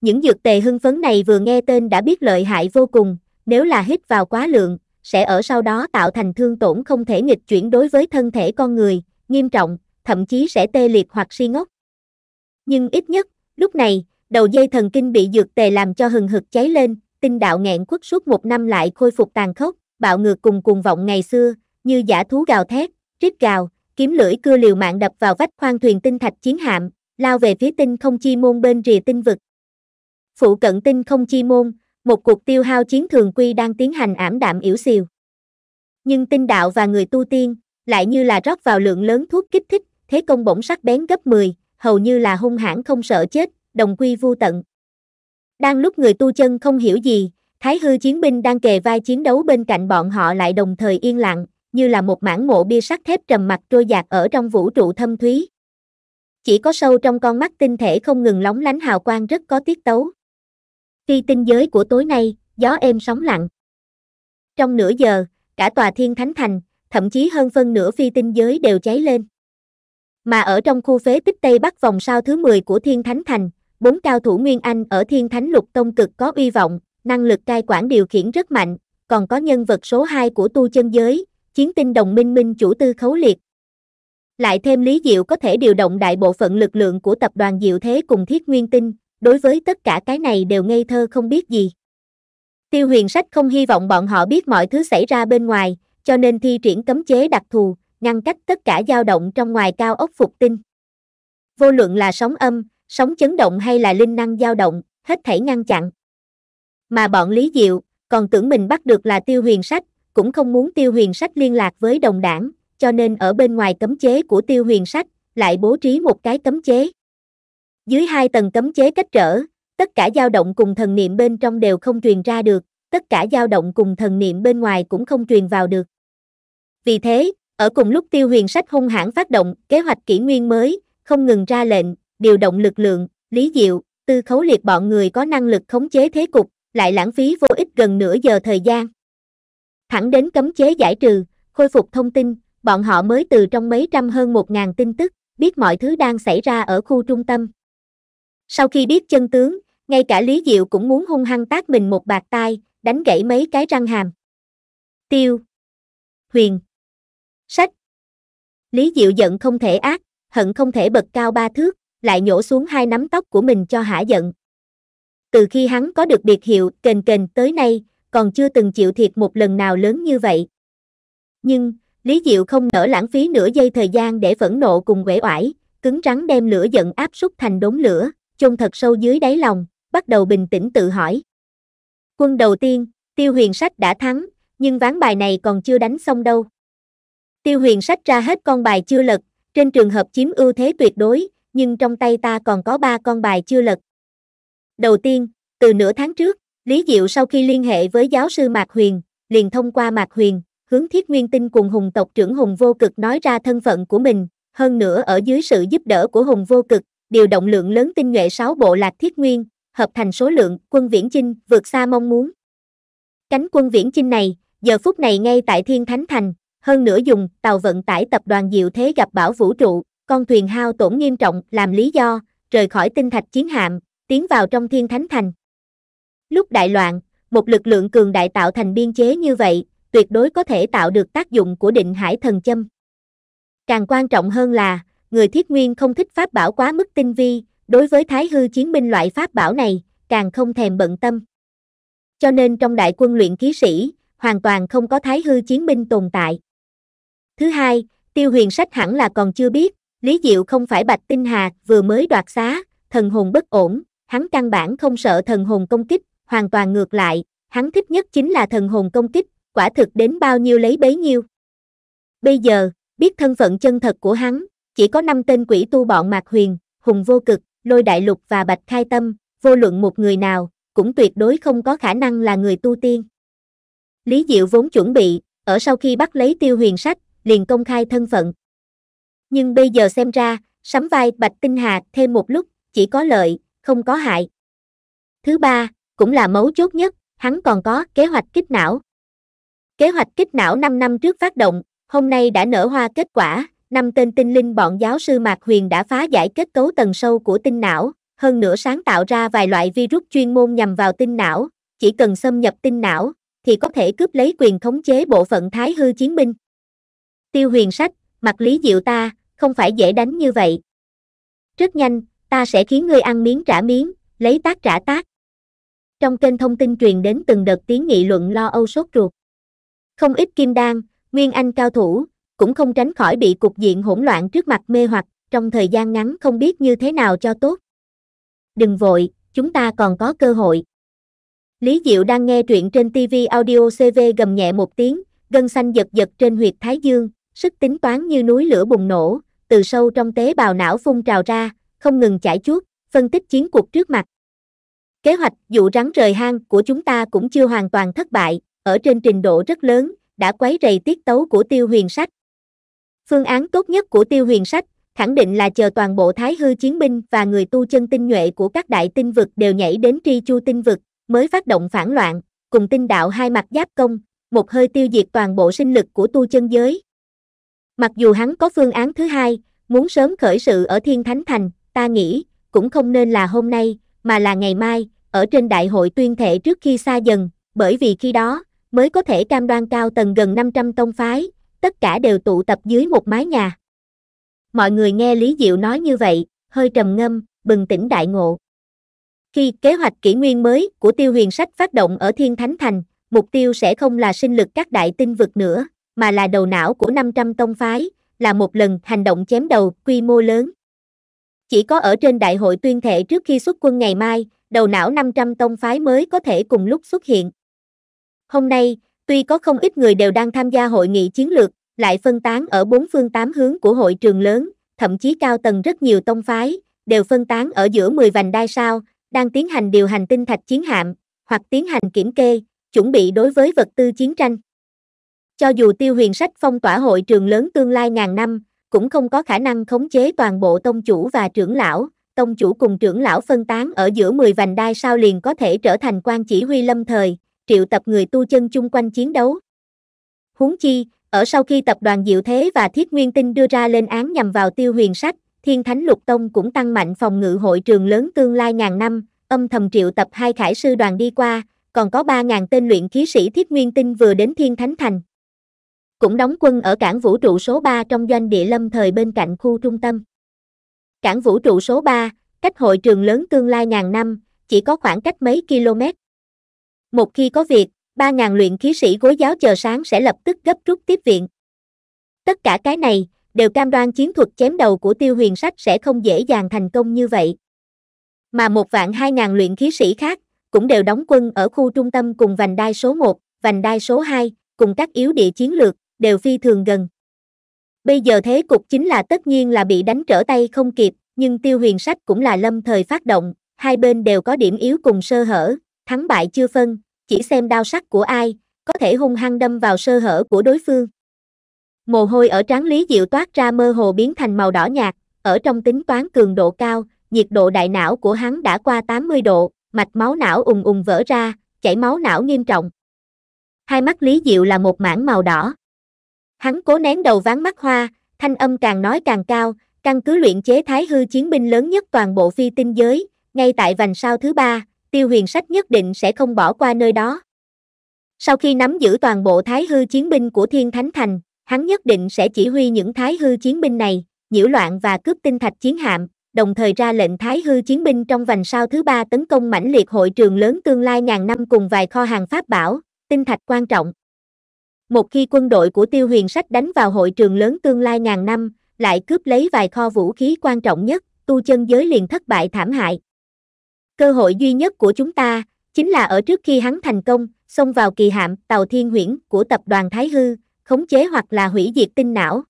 Những dược tề hưng phấn này vừa nghe tên đã biết lợi hại vô cùng, nếu là hít vào quá lượng, sẽ ở sau đó tạo thành thương tổn không thể nghịch chuyển đối với thân thể con người, nghiêm trọng, thậm chí sẽ tê liệt hoặc si ngốc. Nhưng ít nhất, Lúc này, đầu dây thần kinh bị dược tề làm cho hừng hực cháy lên, tinh đạo nghẹn khuất suốt một năm lại khôi phục tàn khốc, bạo ngược cùng cuồng vọng ngày xưa, như giả thú gào thét, rít gào, kiếm lưỡi cưa liều mạng đập vào vách khoang thuyền tinh thạch chiến hạm, lao về phía tinh không chi môn bên rìa tinh vực. Phụ cận tinh không chi môn, một cuộc tiêu hao chiến thường quy đang tiến hành ảm đạm yếu xìu. Nhưng tinh đạo và người tu tiên, lại như là rót vào lượng lớn thuốc kích thích, thế công bổng sắc bén gấp 10, hầu như là hung hãn không sợ chết, đồng quy vu tận. Đang lúc người tu chân không hiểu gì, Thái hư chiến binh đang kề vai chiến đấu bên cạnh bọn họ lại đồng thời yên lặng, như là một mảng mộ bia sắt thép trầm mặc trôi dạt ở trong vũ trụ thâm thúy. Chỉ có sâu trong con mắt tinh thể không ngừng lóng lánh hào quang rất có tiết tấu. Phi tinh giới của tối nay, gió êm sóng lặng. Trong nửa giờ, cả tòa thiên thánh thành, thậm chí hơn phân nửa phi tinh giới đều cháy lên. Mà ở trong khu phế tích Tây Bắc vòng sao thứ 10 của Thiên Thánh Thành, bốn cao thủ Nguyên Anh ở Thiên Thánh Lục Tông cực có uy vọng, năng lực cai quản điều khiển rất mạnh, còn có nhân vật số 2 của tu chân giới, chiến tinh đồng minh minh chủ tư khấu liệt. Lại thêm Lý Diệu có thể điều động đại bộ phận lực lượng của tập đoàn Diệu Thế cùng Thiết Nguyên Tinh, đối với tất cả cái này đều ngây thơ không biết gì. Tiêu huyền sách không hy vọng bọn họ biết mọi thứ xảy ra bên ngoài, cho nên thi triển cấm chế đặc thù, ngăn cách tất cả dao động trong ngoài cao ốc phục tinh. Vô luận là sóng âm, sóng chấn động hay là linh năng dao động, hết thảy ngăn chặn. Mà bọn Lý Diệu, còn tưởng mình bắt được là tiêu huyền sách, cũng không muốn tiêu huyền sách liên lạc với đồng đảng, cho nên ở bên ngoài cấm chế của tiêu huyền sách, lại bố trí một cái cấm chế. Dưới hai tầng cấm chế cách trở, tất cả dao động cùng thần niệm bên trong đều không truyền ra được, tất cả dao động cùng thần niệm bên ngoài cũng không truyền vào được. Vì thế, ở cùng lúc tiêu huyền sách hung hãn phát động kế hoạch kỷ nguyên mới, không ngừng ra lệnh, điều động lực lượng, lý diệu, tư khấu liệt bọn người có năng lực khống chế thế cục, lại lãng phí vô ích gần nửa giờ thời gian. Thẳng đến cấm chế giải trừ, khôi phục thông tin, bọn họ mới từ trong mấy trăm hơn một ngàn tin tức, biết mọi thứ đang xảy ra ở khu trung tâm. Sau khi biết chân tướng, ngay cả Lý Diệu cũng muốn hung hăng tác mình một bạc tai, đánh gãy mấy cái răng hàm. Tiêu. Huyền. Sách. Lý Diệu giận không thể ác, hận không thể bật cao ba thước, lại nhổ xuống hai nắm tóc của mình cho hả giận. Từ khi hắn có được biệt hiệu kền kền tới nay, còn chưa từng chịu thiệt một lần nào lớn như vậy. Nhưng, Lý Diệu không nỡ lãng phí nửa giây thời gian để phẫn nộ cùng quể oải, cứng rắn đem lửa giận áp súc thành đống lửa, chôn thật sâu dưới đáy lòng, bắt đầu bình tĩnh tự hỏi. Quân đầu tiên, Tiêu Huyền Sách đã thắng, nhưng ván bài này còn chưa đánh xong đâu. Tiêu Huyền Sách ra hết con bài chưa lật, trên trường hợp chiếm ưu thế tuyệt đối, nhưng trong tay ta còn có ba con bài chưa lật. Đầu tiên, từ nửa tháng trước, Lý Diệu sau khi liên hệ với giáo sư Mạc Huyền, liền thông qua Mạc Huyền, hướng Thiết Nguyên Tinh cùng Hùng tộc trưởng Hùng Vô Cực nói ra thân phận của mình, hơn nữa ở dưới sự giúp đỡ của Hùng Vô Cực, điều động lượng lớn tinh nhuệ sáu bộ lạc Thiết Nguyên, hợp thành số lượng quân viễn chinh vượt xa mong muốn. Cánh quân viễn chinh này, giờ phút này ngay tại Thiên Thánh Thành, hơn nữa dùng tàu vận tải tập đoàn Diệu Thế gặp bão vũ trụ, con thuyền hao tổn nghiêm trọng làm lý do, rời khỏi tinh thạch chiến hạm, tiến vào trong Thiên Thánh Thành. Lúc đại loạn, một lực lượng cường đại tạo thành biên chế như vậy, tuyệt đối có thể tạo được tác dụng của định hải thần châm. Càng quan trọng hơn là, người thiết nguyên không thích pháp bảo quá mức tinh vi, đối với thái hư chiến binh loại pháp bảo này, càng không thèm bận tâm. Cho nên trong đại quân luyện ký sĩ, hoàn toàn không có thái hư chiến binh tồn tại. Thứ hai, tiêu huyền sách hẳn là còn chưa biết, Lý Diệu không phải Bạch Tinh Hà vừa mới đoạt xá, thần hồn bất ổn, hắn căn bản không sợ thần hồn công kích, hoàn toàn ngược lại, hắn thích nhất chính là thần hồn công kích, quả thực đến bao nhiêu lấy bấy nhiêu. Bây giờ, biết thân phận chân thật của hắn, chỉ có năm tên quỷ tu bọn Mạc Huyền, Hùng Vô Cực, Lôi Đại Lục và Bạch Khai Tâm, vô luận một người nào, cũng tuyệt đối không có khả năng là người tu tiên. Lý Diệu vốn chuẩn bị, ở sau khi bắt lấy tiêu huyền sách, liền công khai thân phận. Nhưng bây giờ xem ra, sắm vai Bạch Tinh Hà thêm một lúc, chỉ có lợi, không có hại. Thứ ba, cũng là mấu chốt nhất, hắn còn có kế hoạch kích não. Kế hoạch kích não 5 năm trước phát động, hôm nay đã nở hoa kết quả, năm tên tinh linh bọn giáo sư Mạc Huyền đã phá giải kết cấu tầng sâu của tinh não, hơn nữa sáng tạo ra vài loại virus chuyên môn nhằm vào tinh não, chỉ cần xâm nhập tinh não, thì có thể cướp lấy quyền khống chế bộ phận thái hư chiến binh. Tiêu huyền sách, mặt lý diệu ta, không phải dễ đánh như vậy. Rất nhanh, ta sẽ khiến ngươi ăn miếng trả miếng, lấy tác trả tác. Trong kênh thông tin truyền đến từng đợt tiếng nghị luận lo âu sốt ruột. Không ít kim đan, nguyên anh cao thủ, cũng không tránh khỏi bị cục diện hỗn loạn trước mặt mê hoặc, trong thời gian ngắn không biết như thế nào cho tốt. Đừng vội, chúng ta còn có cơ hội. Lý Diệu đang nghe truyện trên TV audio CV gầm nhẹ một tiếng, gân xanh giật giật trên huyệt thái dương, sức tính toán như núi lửa bùng nổ, từ sâu trong tế bào não phun trào ra, không ngừng chảy chuốt, phân tích chiến cuộc trước mặt. Kế hoạch dụ rắn rời hang của chúng ta cũng chưa hoàn toàn thất bại, ở trên trình độ rất lớn, đã quấy rầy tiết tấu của tiêu huyền sách. Phương án tốt nhất của tiêu huyền sách, khẳng định là chờ toàn bộ thái hư chiến binh và người tu chân tinh nhuệ của các đại tinh vực đều nhảy đến tri chu tinh vực, mới phát động phản loạn, cùng tinh đạo hai mặt giáp công, một hơi tiêu diệt toàn bộ sinh lực của tu chân giới. Mặc dù hắn có phương án thứ hai, muốn sớm khởi sự ở Thiên Thánh Thành, ta nghĩ, cũng không nên là hôm nay, mà là ngày mai, ở trên đại hội tuyên thệ trước khi xa dần, bởi vì khi đó, mới có thể cam đoan cao tầng gần 500 tông phái, tất cả đều tụ tập dưới một mái nhà. Mọi người nghe Lý Diệu nói như vậy, hơi trầm ngâm, bừng tỉnh đại ngộ. Khi kế hoạch kỷ nguyên mới của tiêu huyền sách phát động ở Thiên Thánh Thành, mục tiêu sẽ không là sinh lực các đại tinh vực nữa, mà là đầu não của 500 tông phái, là một lần hành động chém đầu quy mô lớn. Chỉ có ở trên đại hội tuyên thệ trước khi xuất quân ngày mai, đầu não 500 tông phái mới có thể cùng lúc xuất hiện. Hôm nay, tuy có không ít người đều đang tham gia hội nghị chiến lược, lại phân tán ở bốn phương tám hướng của hội trường lớn, thậm chí cao tầng rất nhiều tông phái, đều phân tán ở giữa 10 vành đai sao, đang tiến hành điều hành tinh thạch chiến hạm, hoặc tiến hành kiểm kê, chuẩn bị đối với vật tư chiến tranh. Cho dù tiêu huyền sách phong tỏa hội trường lớn tương lai ngàn năm, cũng không có khả năng khống chế toàn bộ tông chủ và trưởng lão, tông chủ cùng trưởng lão phân tán ở giữa 10 vành đai sao liền có thể trở thành quan chỉ huy lâm thời, triệu tập người tu chân chung quanh chiến đấu. Huống chi, ở sau khi tập đoàn Diệu Thế và Thiết Nguyên Tinh đưa ra lên án nhằm vào tiêu huyền sách, Thiên Thánh Lục Tông cũng tăng mạnh phòng ngự hội trường lớn tương lai ngàn năm, âm thầm triệu tập hai khải sư đoàn đi qua, còn có 3.000 tên luyện khí sĩ Thiết Nguyên Tinh vừa đến Thiên Thánh Thành. Cũng đóng quân ở cảng vũ trụ số 3 trong doanh địa lâm thời bên cạnh khu trung tâm. Cảng vũ trụ số 3, cách hội trường lớn tương lai ngàn năm, chỉ có khoảng cách mấy km. Một khi có việc, 3.000 luyện khí sĩ gối giáo chờ sáng sẽ lập tức gấp rút tiếp viện. Tất cả cái này, đều cam đoan chiến thuật chém đầu của tiêu huyền sách sẽ không dễ dàng thành công như vậy. Mà một vạn 2.000 luyện khí sĩ khác, cũng đều đóng quân ở khu trung tâm cùng vành đai số 1, vành đai số 2, cùng các yếu địa chiến lược, đều phi thường gần. Bây giờ thế cục chính là tất nhiên là bị đánh trở tay không kịp, nhưng tiêu huyền sách cũng là lâm thời phát động, hai bên đều có điểm yếu cùng sơ hở, thắng bại chưa phân, chỉ xem đao sắc của ai, có thể hung hăng đâm vào sơ hở của đối phương. Mồ hôi ở trán Lý Diệu toát ra mơ hồ biến thành màu đỏ nhạt, ở trong tính toán cường độ cao, nhiệt độ đại não của hắn đã qua 80 độ, mạch máu não ùng ùng vỡ ra, chảy máu não nghiêm trọng. Hai mắt Lý Diệu là một mảng màu đỏ. Hắn cố nén đầu ván mắt hoa, thanh âm càng nói càng cao, căn cứ luyện chế thái hư chiến binh lớn nhất toàn bộ phi tinh giới, ngay tại vành sao thứ ba, tiêu huyền sách nhất định sẽ không bỏ qua nơi đó. Sau khi nắm giữ toàn bộ thái hư chiến binh của Thiên Thánh Thành, hắn nhất định sẽ chỉ huy những thái hư chiến binh này, nhiễu loạn và cướp tinh thạch chiến hạm, đồng thời ra lệnh thái hư chiến binh trong vành sao thứ ba tấn công mãnh liệt hội trường lớn tương lai ngàn năm cùng vài kho hàng pháp bảo, tinh thạch quan trọng. Một khi quân đội của tiêu huyền sách đánh vào hội trường lớn tương lai ngàn năm, lại cướp lấy vài kho vũ khí quan trọng nhất, tu chân giới liền thất bại thảm hại. Cơ hội duy nhất của chúng ta, chính là ở trước khi hắn thành công, xông vào kỳ hạm tàu thiên huyễn của tập đoàn Thái Hư, khống chế hoặc là hủy diệt tinh não.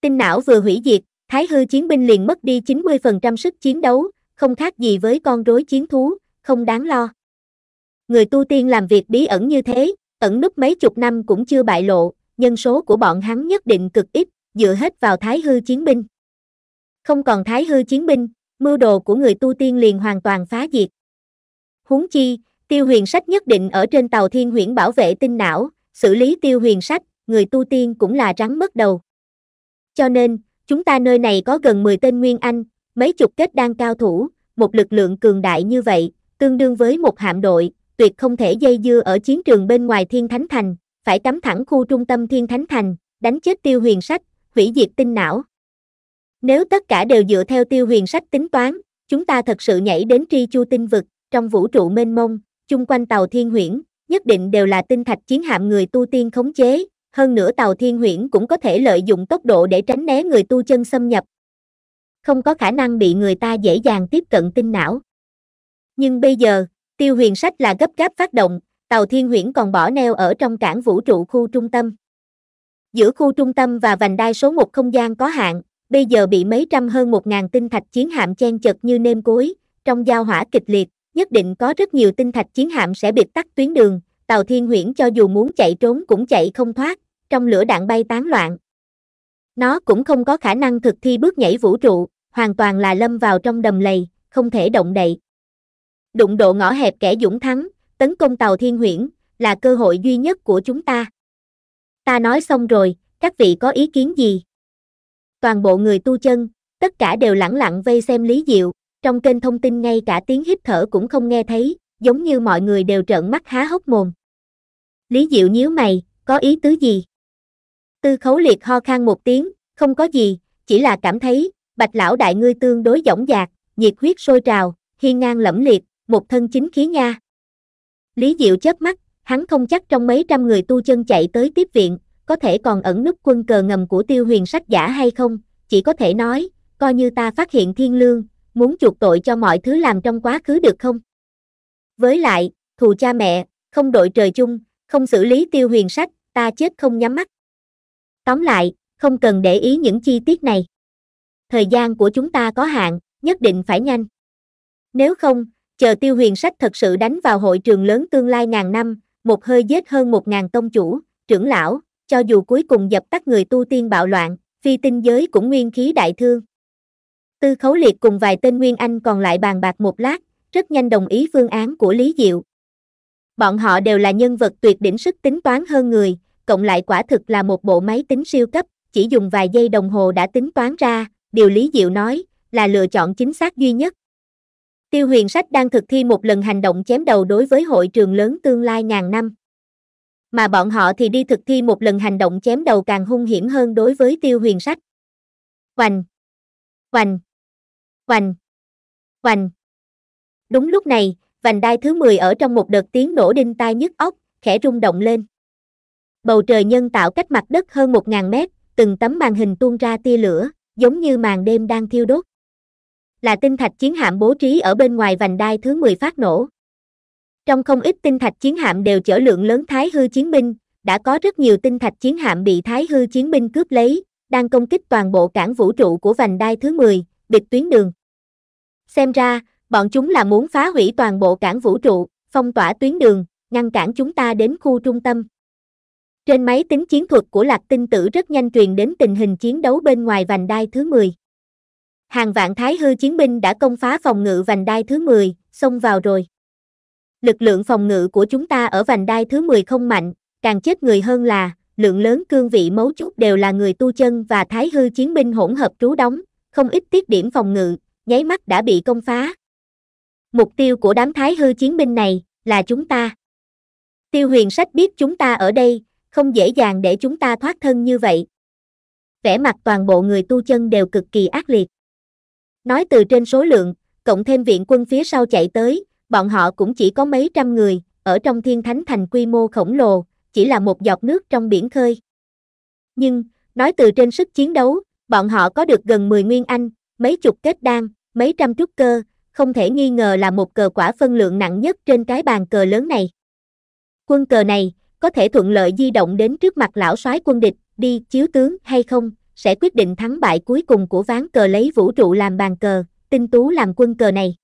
Tinh não vừa hủy diệt, Thái Hư chiến binh liền mất đi 90% sức chiến đấu, không khác gì với con rối chiến thú, không đáng lo. Người tu tiên làm việc bí ẩn như thế, ẩn núp mấy chục năm cũng chưa bại lộ, nhân số của bọn hắn nhất định cực ít, dựa hết vào Thái Hư chiến binh. Không còn Thái Hư chiến binh, mưu đồ của người tu tiên liền hoàn toàn phá diệt. Huống chi, tiêu huyền sách nhất định ở trên tàu thiên huyễn bảo vệ tinh não, xử lý tiêu huyền sách, người tu tiên cũng là rắn mất đầu. Cho nên, chúng ta nơi này có gần 10 tên Nguyên Anh, mấy chục kết đan cao thủ, một lực lượng cường đại như vậy, tương đương với một hạm đội, tuyệt không thể dây dưa ở chiến trường bên ngoài Thiên Thánh Thành, phải cắm thẳng khu trung tâm Thiên Thánh Thành, đánh chết tiêu huyền sách, hủy diệt tinh não. Nếu tất cả đều dựa theo tiêu huyền sách tính toán, chúng ta thật sự nhảy đến tri chu tinh vực, trong vũ trụ mênh mông, chung quanh tàu thiên huyễn, nhất định đều là tinh thạch chiến hạm người tu tiên khống chế, hơn nữa tàu thiên huyễn cũng có thể lợi dụng tốc độ để tránh né người tu chân xâm nhập. Không có khả năng bị người ta dễ dàng tiếp cận tinh não. Nhưng bây giờ, tiêu huyền sách là gấp gáp phát động, tàu thiên huyễn còn bỏ neo ở trong cảng vũ trụ khu trung tâm. Giữa khu trung tâm và vành đai số một không gian có hạn, bây giờ bị mấy trăm hơn một ngàn tinh thạch chiến hạm chen chật như nêm cối, trong giao hỏa kịch liệt, nhất định có rất nhiều tinh thạch chiến hạm sẽ bị tắt tuyến đường, tàu thiên huyễn cho dù muốn chạy trốn cũng chạy không thoát, trong lửa đạn bay tán loạn. Nó cũng không có khả năng thực thi bước nhảy vũ trụ, hoàn toàn là lâm vào trong đầm lầy, không thể động đậy. Đụng độ ngõ hẹp kẻ dũng thắng, tấn công tàu thiên huyễn, là cơ hội duy nhất của chúng ta. Ta nói xong rồi, các vị có ý kiến gì? Toàn bộ người tu chân, tất cả đều lẳng lặng vây xem Lý Diệu, trong kênh thông tin ngay cả tiếng hít thở cũng không nghe thấy, giống như mọi người đều trợn mắt há hốc mồm. Lý Diệu nhíu mày, có ý tứ gì? Tư khấu liệt ho khan một tiếng, không có gì, chỉ là cảm thấy, bạch lão đại ngươi tương đối dõng dạc, nhiệt huyết sôi trào, hiên ngang lẫm liệt, một thân chính khí nha. Lý Diệu chớp mắt, hắn không chắc trong mấy trăm người tu chân chạy tới tiếp viện, có thể còn ẩn nút quân cờ ngầm của tiêu huyền sách giả hay không, chỉ có thể nói, coi như ta phát hiện thiên lương, muốn chuộc tội cho mọi thứ làm trong quá khứ được không? Với lại, thù cha mẹ, không đội trời chung, không xử lý tiêu huyền sách, ta chết không nhắm mắt. Tóm lại, không cần để ý những chi tiết này. Thời gian của chúng ta có hạn, nhất định phải nhanh. Nếu không, chờ tiêu huyền sách thật sự đánh vào hội trường lớn tương lai ngàn năm, một hơi giết hơn một ngàn tông chủ, trưởng lão, cho dù cuối cùng dập tắt người tu tiên bạo loạn, phi tinh giới cũng nguyên khí đại thương. Tư khấu liệt cùng vài tên Nguyên Anh còn lại bàn bạc một lát, rất nhanh đồng ý phương án của Lý Diệu. Bọn họ đều là nhân vật tuyệt đỉnh sức tính toán hơn người, cộng lại quả thực là một bộ máy tính siêu cấp, chỉ dùng vài giây đồng hồ đã tính toán ra, điều Lý Diệu nói, là lựa chọn chính xác duy nhất. Tiêu huyền sách đang thực thi một lần hành động chém đầu đối với hội trường lớn tương lai ngàn năm. Mà bọn họ thì đi thực thi một lần hành động chém đầu càng hung hiểm hơn đối với tiêu huyền sách. Hoành! Hoành! Hoành! Hoành! Đúng lúc này, vành đai thứ 10 ở trong một đợt tiếng nổ đinh tai nhức óc, khẽ rung động lên. Bầu trời nhân tạo cách mặt đất hơn 1.000 mét, từng tấm màn hình tuôn ra tia lửa, giống như màn đêm đang thiêu đốt. Là tinh thạch chiến hạm bố trí ở bên ngoài vành đai thứ 10 phát nổ. Trong không ít tinh thạch chiến hạm đều chở lượng lớn thái hư chiến binh, đã có rất nhiều tinh thạch chiến hạm bị thái hư chiến binh cướp lấy, đang công kích toàn bộ cảng vũ trụ của vành đai thứ 10, bịt tuyến đường. Xem ra, bọn chúng là muốn phá hủy toàn bộ cảng vũ trụ, phong tỏa tuyến đường, ngăn cản chúng ta đến khu trung tâm. Trên máy tính chiến thuật của Lạc Tinh Tử rất nhanh truyền đến tình hình chiến đấu bên ngoài vành đai thứ 10. Hàng vạn thái hư chiến binh đã công phá phòng ngự vành đai thứ 10, xông vào rồi. Lực lượng phòng ngự của chúng ta ở vành đai thứ 10 không mạnh, càng chết người hơn là, lượng lớn cương vị mấu chốt đều là người tu chân và thái hư chiến binh hỗn hợp trú đóng, không ít tiết điểm phòng ngự, nháy mắt đã bị công phá. Mục tiêu của đám thái hư chiến binh này, là chúng ta. Tiêu huyền sách biết chúng ta ở đây, không dễ dàng để chúng ta thoát thân như vậy. Vẻ mặt toàn bộ người tu chân đều cực kỳ ác liệt. Nói từ trên số lượng, cộng thêm viện quân phía sau chạy tới, bọn họ cũng chỉ có mấy trăm người, ở trong thiên thánh thành quy mô khổng lồ, chỉ là một giọt nước trong biển khơi. Nhưng, nói từ trên sức chiến đấu, bọn họ có được gần 10 nguyên anh, mấy chục kết đan, mấy trăm trúc cơ, không thể nghi ngờ là một cờ quả phân lượng nặng nhất trên cái bàn cờ lớn này. Quân cờ này, có thể thuận lợi di động đến trước mặt lão soái quân địch, đi chiếu tướng hay không, sẽ quyết định thắng bại cuối cùng của ván cờ lấy vũ trụ làm bàn cờ, tinh tú làm quân cờ này.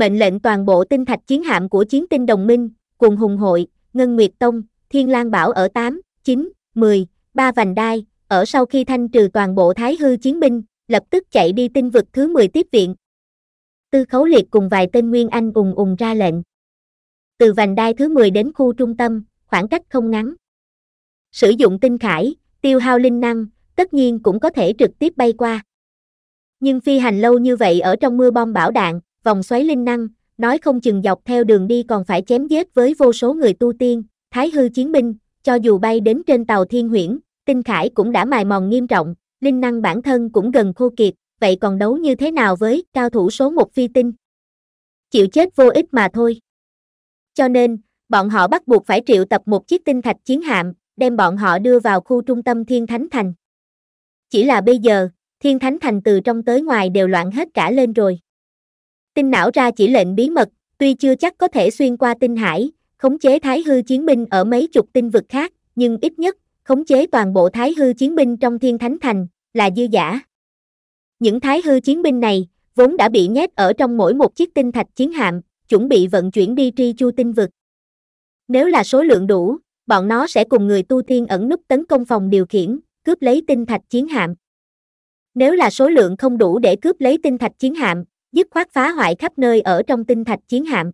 Mệnh lệnh toàn bộ tinh thạch chiến hạm của chiến tinh đồng minh, cùng hùng hội, Ngân Nguyệt Tông, Thiên lang Bảo ở 8, 9, 10, ba vành đai, ở sau khi thanh trừ toàn bộ thái hư chiến binh, lập tức chạy đi tinh vực thứ 10 tiếp viện. Tư khấu liệt cùng vài tên Nguyên Anh ùng ùng ra lệnh. Từ vành đai thứ 10 đến khu trung tâm, khoảng cách không ngắn. Sử dụng tinh khải, tiêu hao linh năng, tất nhiên cũng có thể trực tiếp bay qua. Nhưng phi hành lâu như vậy ở trong mưa bom bão đạn, vòng xoáy linh năng, nói không chừng dọc theo đường đi còn phải chém giết với vô số người tu tiên, thái hư chiến binh, cho dù bay đến trên tàu thiên huyễn, tinh khải cũng đã mài mòn nghiêm trọng, linh năng bản thân cũng gần khô kiệt, vậy còn đấu như thế nào với cao thủ số một phi tinh? Chịu chết vô ích mà thôi. Cho nên, bọn họ bắt buộc phải triệu tập một chiếc tinh thạch chiến hạm, đem bọn họ đưa vào khu trung tâm Thiên Thánh Thành. Chỉ là bây giờ, Thiên Thánh Thành từ trong tới ngoài đều loạn hết cả lên rồi. Tinh não ra chỉ lệnh bí mật, tuy chưa chắc có thể xuyên qua tinh hải, khống chế thái hư chiến binh ở mấy chục tinh vực khác, nhưng ít nhất, khống chế toàn bộ thái hư chiến binh trong Thiên Thánh Thành, là dư giả. Những thái hư chiến binh này, vốn đã bị nhét ở trong mỗi một chiếc tinh thạch chiến hạm, chuẩn bị vận chuyển đi tri chu tinh vực. Nếu là số lượng đủ, bọn nó sẽ cùng người tu tiên ẩn núp tấn công phòng điều khiển, cướp lấy tinh thạch chiến hạm. Nếu là số lượng không đủ để cướp lấy tinh thạch chiến hạm, dứt khoát phá hoại khắp nơi ở trong tinh thạch chiến hạm.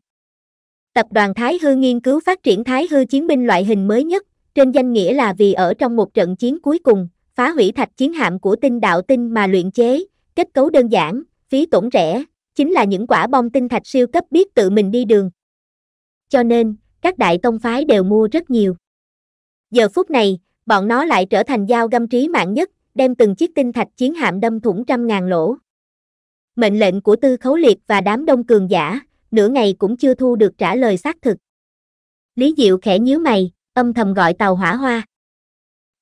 Tập đoàn Thái Hư nghiên cứu phát triển Thái Hư chiến binh loại hình mới nhất, trên danh nghĩa là vì ở trong một trận chiến cuối cùng, phá hủy thạch chiến hạm của tinh đạo tinh mà luyện chế, kết cấu đơn giản, phí tổn rẻ, chính là những quả bom tinh thạch siêu cấp biết tự mình đi đường. Cho nên, các đại tông phái đều mua rất nhiều. Giờ phút này, bọn nó lại trở thành dao găm trí mạng nhất, đem từng chiếc tinh thạch chiến hạm đâm thủng trăm ngàn lỗ. Mệnh lệnh của Tư Khấu Liệt và đám đông cường giả, nửa ngày cũng chưa thu được trả lời xác thực. Lý Diệu khẽ nhíu mày, âm thầm gọi tàu hỏa hoa.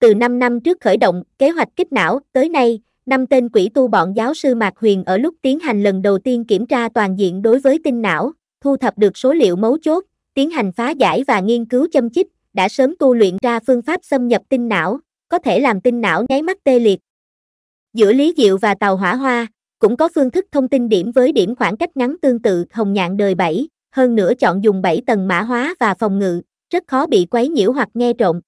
Từ 5 năm trước khởi động kế hoạch kích não, tới nay, năm tên quỷ tu bọn giáo sư Mạc Huyền ở lúc tiến hành lần đầu tiên kiểm tra toàn diện đối với tinh não, thu thập được số liệu mấu chốt, tiến hành phá giải và nghiên cứu châm chích, đã sớm tu luyện ra phương pháp xâm nhập tinh não, có thể làm tinh não nháy mắt tê liệt. Giữa Lý Diệu và Tàu Hỏa Hoa, cũng có phương thức thông tin điểm với điểm khoảng cách ngắn tương tự hồng nhạn đời 7, hơn nữa chọn dùng 7 tầng mã hóa và phòng ngự, rất khó bị quấy nhiễu hoặc nghe trộm.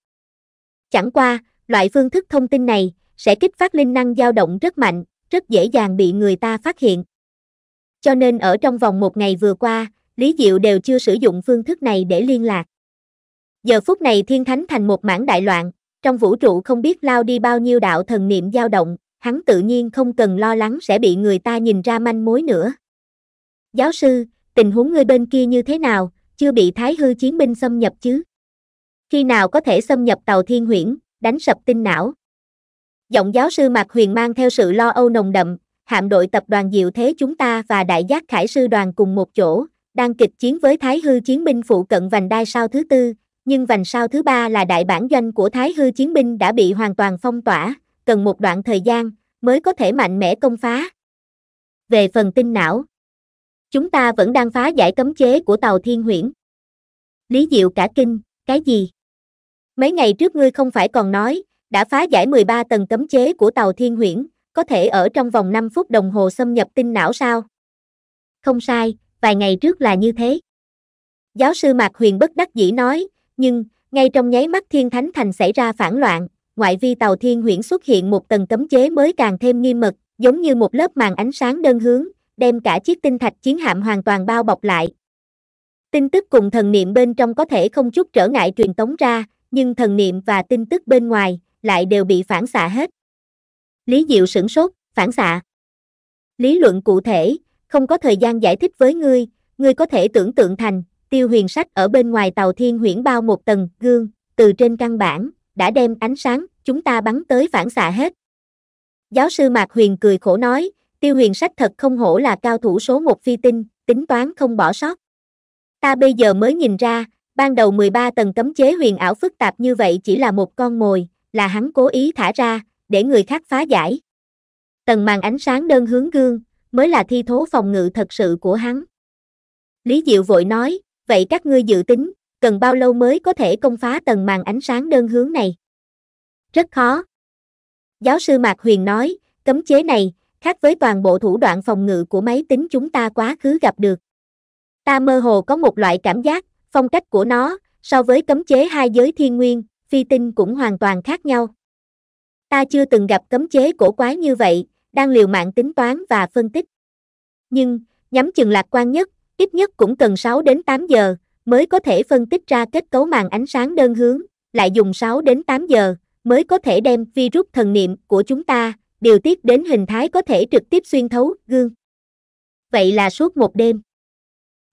Chẳng qua, loại phương thức thông tin này sẽ kích phát linh năng dao động rất mạnh, rất dễ dàng bị người ta phát hiện. Cho nên ở trong vòng một ngày vừa qua, Lý Diệu đều chưa sử dụng phương thức này để liên lạc. Giờ phút này thiên thánh thành một mảng đại loạn, trong vũ trụ không biết lao đi bao nhiêu đạo thần niệm dao động, hắn tự nhiên không cần lo lắng sẽ bị người ta nhìn ra manh mối nữa. Giáo sư, tình huống người bên kia như thế nào, chưa bị thái hư chiến binh xâm nhập chứ? Khi nào có thể xâm nhập tàu thiên huyễn, đánh sập tinh não? Giọng giáo sư Mạc Huyền mang theo sự lo âu nồng đậm, hạm đội tập đoàn Diệu Thế chúng ta và đại giác khải sư đoàn cùng một chỗ, đang kịch chiến với Thái Hư chiến binh phụ cận vành đai sao thứ tư, nhưng vành sao thứ ba là đại bản doanh của Thái Hư chiến binh đã bị hoàn toàn phong tỏa, cần một đoạn thời gian mới có thể mạnh mẽ công phá. Về phần tinh não, chúng ta vẫn đang phá giải cấm chế của tàu Thiên Huyễn. Lý Diệu cả kinh, cái gì? Mấy ngày trước ngươi không phải còn nói, đã phá giải 13 tầng cấm chế của tàu Thiên Huyễn, có thể ở trong vòng 5 phút đồng hồ xâm nhập tinh não sao? Không sai, vài ngày trước là như thế. Giáo sư Mạc Huyền bất đắc dĩ nói, nhưng, ngay trong nháy mắt Thiên Thánh Thành xảy ra phản loạn, ngoại vi tàu Thiên Huyễn xuất hiện một tầng cấm chế mới càng thêm nghiêm mật, giống như một lớp màn ánh sáng đơn hướng, đem cả chiếc tinh thạch chiến hạm hoàn toàn bao bọc lại. Tin tức cùng thần niệm bên trong có thể không chút trở ngại truyền tống ra, nhưng thần niệm và tin tức bên ngoài lại đều bị phản xạ hết. Lý Diệu sửng sốt, phản xạ. Lý luận cụ thể, không có thời gian giải thích với ngươi, ngươi có thể tưởng tượng thành, tiêu huyền sách ở bên ngoài tàu thiên huyễn bao một tầng, gương, từ trên căn bản, đã đem ánh sáng, chúng ta bắn tới phản xạ hết. Giáo sư Mạc Huyền cười khổ nói, tiêu huyền sách thật không hổ là cao thủ số một phi tinh, tính toán không bỏ sót. Ta bây giờ mới nhìn ra, ban đầu 13 tầng cấm chế huyền ảo phức tạp như vậy chỉ là một con mồi, là hắn cố ý thả ra, để người khác phá giải. Tầng màn ánh sáng đơn hướng gương, mới là thi thố phòng ngự thật sự của hắn. Lý Diệu vội nói, vậy các ngươi dự tính, cần bao lâu mới có thể công phá tầng màn ánh sáng đơn hướng này? Rất khó. Giáo sư Mạc Huyền nói, cấm chế này, khác với toàn bộ thủ đoạn phòng ngự của máy tính chúng ta quá khứ gặp được. Ta mơ hồ có một loại cảm giác, phong cách của nó, so với cấm chế hai giới thiên nguyên, phi tinh cũng hoàn toàn khác nhau. Ta chưa từng gặp cấm chế cổ quái như vậy, đang liều mạng tính toán và phân tích. Nhưng, nhắm chừng lạc quan nhất, ít nhất cũng cần 6 đến 8 giờ, mới có thể phân tích ra kết cấu màn ánh sáng đơn hướng, lại dùng 6 đến 8 giờ, mới có thể đem virus thần niệm của chúng ta, điều tiết đến hình thái có thể trực tiếp xuyên thấu, gương. Vậy là suốt một đêm.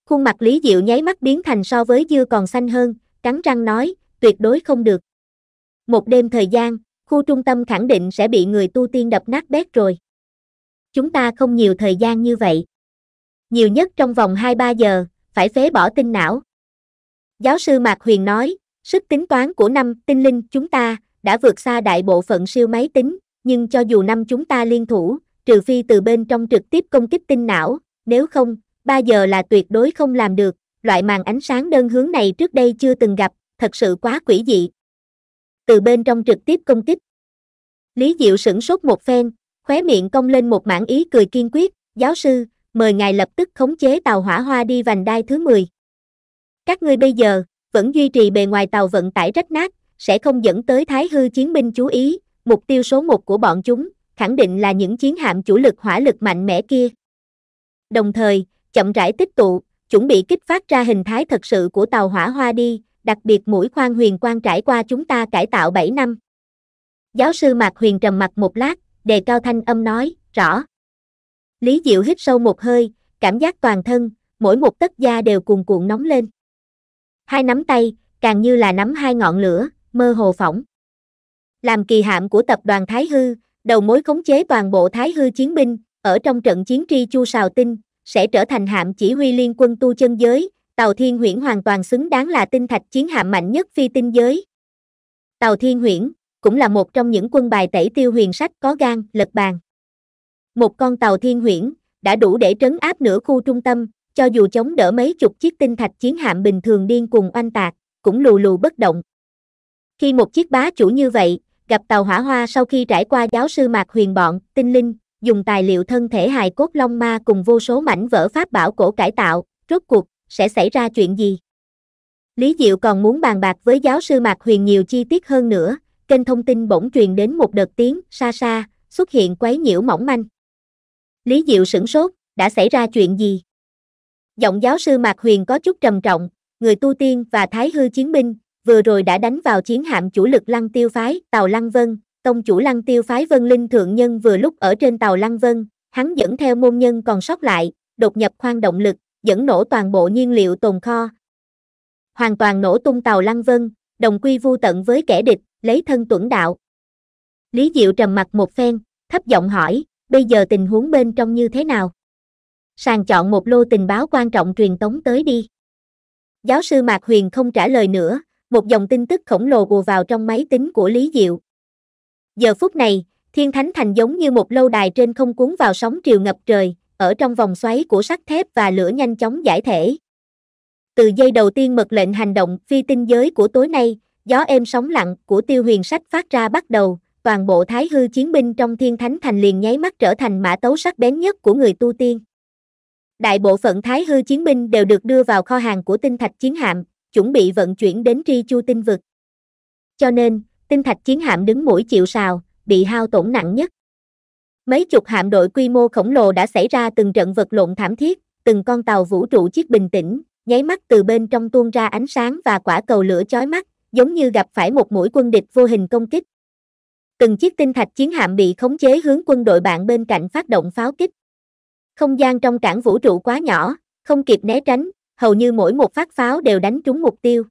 Khuôn mặt Lý Diệu nháy mắt biến thành so với dưa còn xanh hơn, cắn răng nói, tuyệt đối không được. Một đêm thời gian, khu trung tâm khẳng định sẽ bị người tu tiên đập nát bét rồi. Chúng ta không nhiều thời gian như vậy. Nhiều nhất trong vòng 2-3 giờ, phải phế bỏ tinh não. Giáo sư Mạc Huyền nói, sức tính toán của năm tinh linh chúng ta đã vượt xa đại bộ phận siêu máy tính, nhưng cho dù năm chúng ta liên thủ, trừ phi từ bên trong trực tiếp công kích tinh não, nếu không, 3 giờ là tuyệt đối không làm được, loại màn ánh sáng đơn hướng này trước đây chưa từng gặp, thật sự quá quỷ dị. Từ bên trong trực tiếp công kích. Lý Diệu sửng sốt một phen, khóe miệng cong lên một mảng ý cười kiên quyết, giáo sư, mời ngài lập tức khống chế tàu hỏa hoa đi vành đai thứ 10. Các ngươi bây giờ, vẫn duy trì bề ngoài tàu vận tải rách nát, sẽ không dẫn tới thái hư chiến binh chú ý, mục tiêu số một của bọn chúng, khẳng định là những chiến hạm chủ lực hỏa lực mạnh mẽ kia. Đồng thời, chậm rãi tích tụ, chuẩn bị kích phát ra hình thái thật sự của tàu hỏa hoa đi, đặc biệt mũi khoan huyền quang trải qua chúng ta cải tạo 7 năm. Giáo sư Mạc Huyền trầm mặt một lát, đề cao thanh âm nói, rõ. Lý Diệu hít sâu một hơi, cảm giác toàn thân, mỗi một tấc da đều cuồn cuộn nóng lên. Hai nắm tay, càng như là nắm hai ngọn lửa, mơ hồ phỏng. Làm kỳ hạm của tập đoàn Thái Hư, đầu mối khống chế toàn bộ Thái Hư chiến binh, ở trong trận chiến tri chu sào tinh, sẽ trở thành hạm chỉ huy liên quân tu chân giới, tàu Thiên Huyễn hoàn toàn xứng đáng là tinh thạch chiến hạm mạnh nhất phi tinh giới. Tàu Thiên Huyễn cũng là một trong những quân bài tẩy tiêu huyền sách có gan, lật bàn. Một con tàu Thiên Huyễn đã đủ để trấn áp nửa khu trung tâm, cho dù chống đỡ mấy chục chiếc tinh thạch chiến hạm bình thường điên cùng oanh tạc, cũng lù lù bất động. Khi một chiếc bá chủ như vậy, gặp tàu hỏa hoa sau khi trải qua giáo sư Mạc Huyền bọn, tinh linh, dùng tài liệu thân thể hài cốt long ma cùng vô số mảnh vỡ pháp bảo cổ cải tạo, rốt cuộc, sẽ xảy ra chuyện gì? Lý Diệu còn muốn bàn bạc với giáo sư Mạc Huyền nhiều chi tiết hơn nữa, kênh thông tin bỗng truyền đến một đợt tiếng, xa xa, xuất hiện quấy nhiễu mỏng manh. Lý Diệu sửng sốt, đã xảy ra chuyện gì? Giọng giáo sư Mạc Huyền có chút trầm trọng, người tu tiên và thái hư chiến binh, vừa rồi đã đánh vào chiến hạm chủ lực Lăng Tiêu phái, tàu Lăng Vân, tông chủ Lăng Tiêu phái Vân Linh thượng nhân vừa lúc ở trên tàu Lăng Vân, hắn dẫn theo môn nhân còn sót lại, đột nhập khoang động lực, dẫn nổ toàn bộ nhiên liệu tồn kho. Hoàn toàn nổ tung tàu Lăng Vân, đồng quy vu tận với kẻ địch, lấy thân tuẩn đạo. Lý Diệu trầm mặt một phen, thấp giọng hỏi, bây giờ tình huống bên trong như thế nào? Sàng chọn một lô tình báo quan trọng truyền tống tới đi. Giáo sư Mạc Huyền không trả lời nữa, một dòng tin tức khổng lồ ùa vào trong máy tính của Lý Diệu. Giờ phút này, Thiên Thánh Thành giống như một lâu đài trên không cuốn vào sóng triều ngập trời, ở trong vòng xoáy của sắt thép và lửa nhanh chóng giải thể. Từ giây đầu tiên mật lệnh hành động phi tinh giới của tối nay, gió êm sóng lặng của tiêu huyền sách phát ra bắt đầu, toàn bộ thái hư chiến binh trong thiên thánh thành liền nháy mắt trở thành mã tấu sắc bén nhất của người tu tiên. Đại bộ phận thái hư chiến binh đều được đưa vào kho hàng của tinh thạch chiến hạm, chuẩn bị vận chuyển đến tri chu tinh vực. Cho nên, tinh thạch chiến hạm đứng mũi chịu sào, bị hao tổn nặng nhất. Mấy chục hạm đội quy mô khổng lồ đã xảy ra từng trận vật lộn thảm thiết, từng con tàu vũ trụ chiếc bình tĩnh, nháy mắt từ bên trong tuôn ra ánh sáng và quả cầu lửa chói mắt, giống như gặp phải một mũi quân địch vô hình công kích. Từng chiếc tinh thạch chiến hạm bị khống chế hướng quân đội bạn bên cạnh phát động pháo kích. Không gian trong cảng vũ trụ quá nhỏ, không kịp né tránh, hầu như mỗi một phát pháo đều đánh trúng mục tiêu.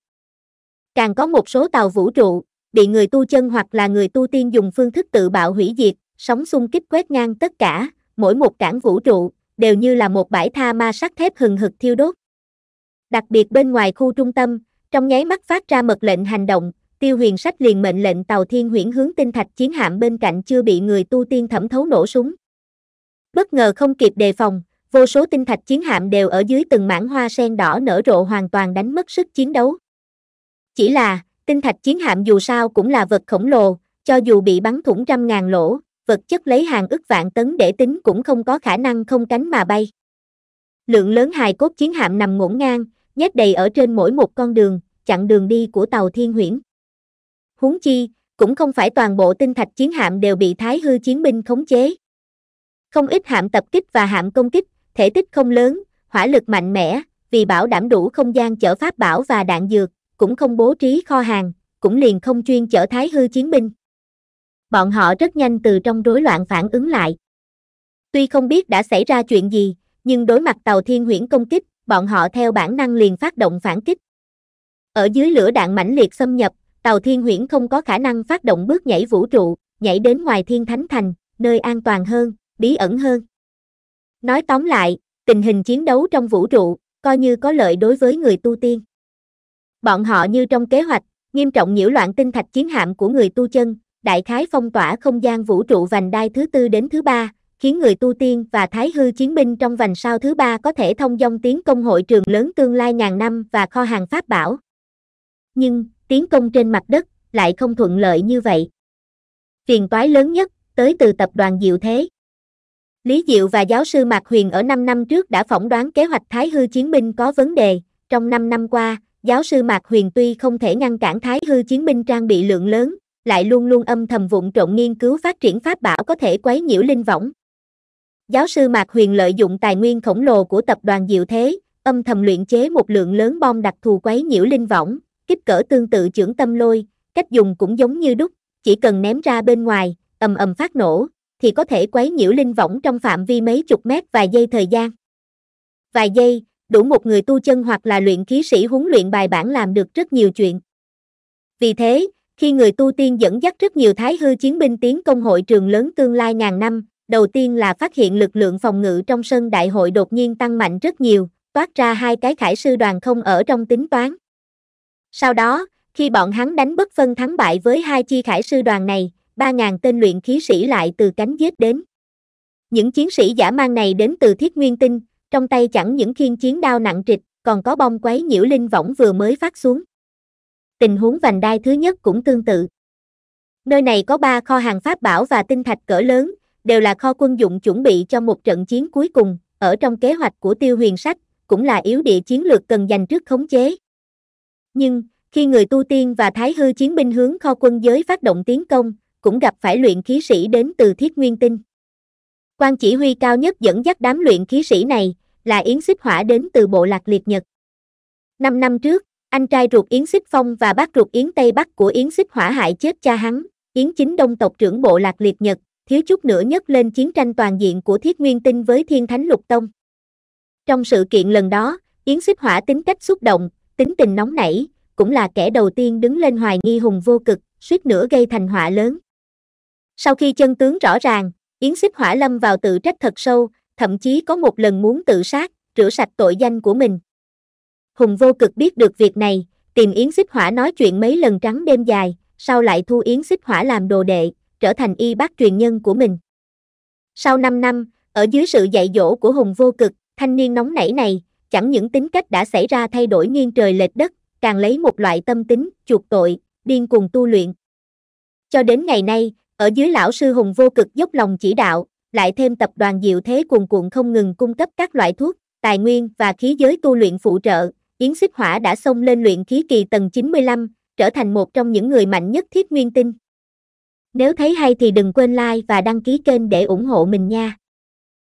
Càng có một số tàu vũ trụ, bị người tu chân hoặc là người tu tiên dùng phương thức tự bạo hủy diệt, sóng xung kích quét ngang tất cả, mỗi một cảng vũ trụ, đều như là một bãi tha ma sắt thép hừng hực thiêu đốt. Đặc biệt bên ngoài khu trung tâm, trong nháy mắt phát ra mật lệnh hành động, tiêu huyền sách liền mệnh lệnh tàu thiên huyễn hướng tinh thạch chiến hạm bên cạnh chưa bị người tu tiên thẩm thấu nổ súng. Bất ngờ không kịp đề phòng, vô số tinh thạch chiến hạm đều ở dưới từng mảng hoa sen đỏ nở rộ hoàn toàn đánh mất sức chiến đấu. Chỉ là, tinh thạch chiến hạm dù sao cũng là vật khổng lồ, cho dù bị bắn thủng trăm ngàn lỗ, vật chất lấy hàng ức vạn tấn để tính cũng không có khả năng không cánh mà bay. Lượng lớn hài cốt chiến hạm nằm ngổn ngang, nhét đầy ở trên mỗi một con đường, chặn đường đi của tàu thiên huyễn. Huống chi, cũng không phải toàn bộ tinh thạch chiến hạm đều bị thái hư chiến binh khống chế. Không ít hạm tập kích và hạm công kích, thể tích không lớn, hỏa lực mạnh mẽ, vì bảo đảm đủ không gian chở pháp bảo và đạn dược, cũng không bố trí kho hàng, cũng liền không chuyên chở thái hư chiến binh. Bọn họ rất nhanh từ trong rối loạn phản ứng lại. Tuy không biết đã xảy ra chuyện gì, nhưng đối mặt tàu thiên huyễn công kích, bọn họ theo bản năng liền phát động phản kích. Ở dưới lửa đạn mãnh liệt xâm nhập, Tàu Thiên Huyễn không có khả năng phát động bước nhảy vũ trụ, nhảy đến ngoài Thiên Thánh Thành, nơi an toàn hơn, bí ẩn hơn. Nói tóm lại, tình hình chiến đấu trong vũ trụ, coi như có lợi đối với người tu tiên. Bọn họ như trong kế hoạch, nghiêm trọng nhiễu loạn tinh thạch chiến hạm của người tu chân, đại khái phong tỏa không gian vũ trụ vành đai thứ tư đến thứ ba, khiến người tu tiên và thái hư chiến binh trong vành sao thứ ba có thể thông dong tiến công hội trường lớn tương lai ngàn năm và kho hàng pháp bảo. Nhưng, tiến công trên mặt đất, lại không thuận lợi như vậy. Phiền toái lớn nhất, tới từ tập đoàn Diệu Thế. Lý Diệu và giáo sư Mạc Huyền ở 5 năm trước đã phỏng đoán kế hoạch Thái Hư Chiến binh có vấn đề. Trong 5 năm qua, giáo sư Mạc Huyền tuy không thể ngăn cản Thái Hư Chiến binh trang bị lượng lớn, lại luôn luôn âm thầm vụng trộn nghiên cứu phát triển pháp bảo có thể quấy nhiễu linh võng. Giáo sư Mạc Huyền lợi dụng tài nguyên khổng lồ của tập đoàn Diệu Thế, âm thầm luyện chế một lượng lớn bom đặc thù quấy nhiễu linh võng, kích cỡ tương tự trưởng tâm lôi, cách dùng cũng giống như đúc, chỉ cần ném ra bên ngoài, ầm ầm phát nổ, thì có thể quấy nhiễu linh võng trong phạm vi mấy chục mét vài giây thời gian. Vài giây, đủ một người tu chân hoặc là luyện khí sĩ huấn luyện bài bản làm được rất nhiều chuyện. Vì thế, khi người tu tiên dẫn dắt rất nhiều thái hư chiến binh tiến công hội trường lớn tương lai ngàn năm, đầu tiên là phát hiện lực lượng phòng ngự trong sân đại hội đột nhiên tăng mạnh rất nhiều, toát ra hai cái khải sư đoàn không ở trong tính toán. Sau đó, khi bọn hắn đánh bất phân thắng bại với hai chi khải sư đoàn này, 3.000 tên luyện khí sĩ lại từ cánh giết đến. Những chiến sĩ giả mang này đến từ thiết nguyên tinh, trong tay chẳng những khiên chiến đao nặng trịch, còn có bông quấy nhiễu linh võng vừa mới phát xuống. Tình huống vành đai thứ nhất cũng tương tự. Nơi này có ba kho hàng pháp bảo và tinh thạch cỡ lớn, đều là kho quân dụng chuẩn bị cho một trận chiến cuối cùng, ở trong kế hoạch của tiêu huyền sách, cũng là yếu địa chiến lược cần dành trước khống chế. Nhưng, khi người tu tiên và thái hư chiến binh hướng kho quân giới phát động tiến công, cũng gặp phải luyện khí sĩ đến từ thiết nguyên tinh. Quan chỉ huy cao nhất dẫn dắt đám luyện khí sĩ này, là Yến Xích Hỏa đến từ bộ lạc liệt nhật. Năm năm trước, anh trai ruột Yến Xích Phong và bác ruột Yến Tây Bắc của Yến Xích Hỏa hại chết cha hắn, Yến chính đông tộc trưởng bộ lạc liệt nhật, thiếu chút nữa nhất lên chiến tranh toàn diện của Thiết Nguyên Tinh với Thiên Thánh Lục Tông. Trong sự kiện lần đó, Yến Xích Hỏa tính cách xúc động, tính tình nóng nảy, cũng là kẻ đầu tiên đứng lên hoài nghi hùng vô cực, suýt nữa gây thành họa lớn. Sau khi chân tướng rõ ràng, Yến Xích Hỏa lâm vào tự trách thật sâu, thậm chí có một lần muốn tự sát, rửa sạch tội danh của mình. Hùng vô cực biết được việc này, tìm Yến Xích Hỏa nói chuyện mấy lần trắng đêm dài, sau lại thu Yến Xích Hỏa làm đồ đệ, trở thành y bác truyền nhân của mình. Sau 5 năm, ở dưới sự dạy dỗ của Hùng vô cực, thanh niên nóng nảy này, chẳng những tính cách đã xảy ra thay đổi nghiêng trời lệch đất, càng lấy một loại tâm tính, chuộc tội, điên cùng tu luyện. Cho đến ngày nay, ở dưới lão sư Hùng vô cực dốc lòng chỉ đạo, lại thêm tập đoàn Diệu Thế cuồn cuộn không ngừng cung cấp các loại thuốc, tài nguyên và khí giới tu luyện phụ trợ, Yến Xích Hỏa đã xông lên luyện khí kỳ tầng 95, trở thành một trong những người mạnh nhất thiết nguyên tinh. Nếu thấy hay thì đừng quên like và đăng ký kênh để ủng hộ mình nha.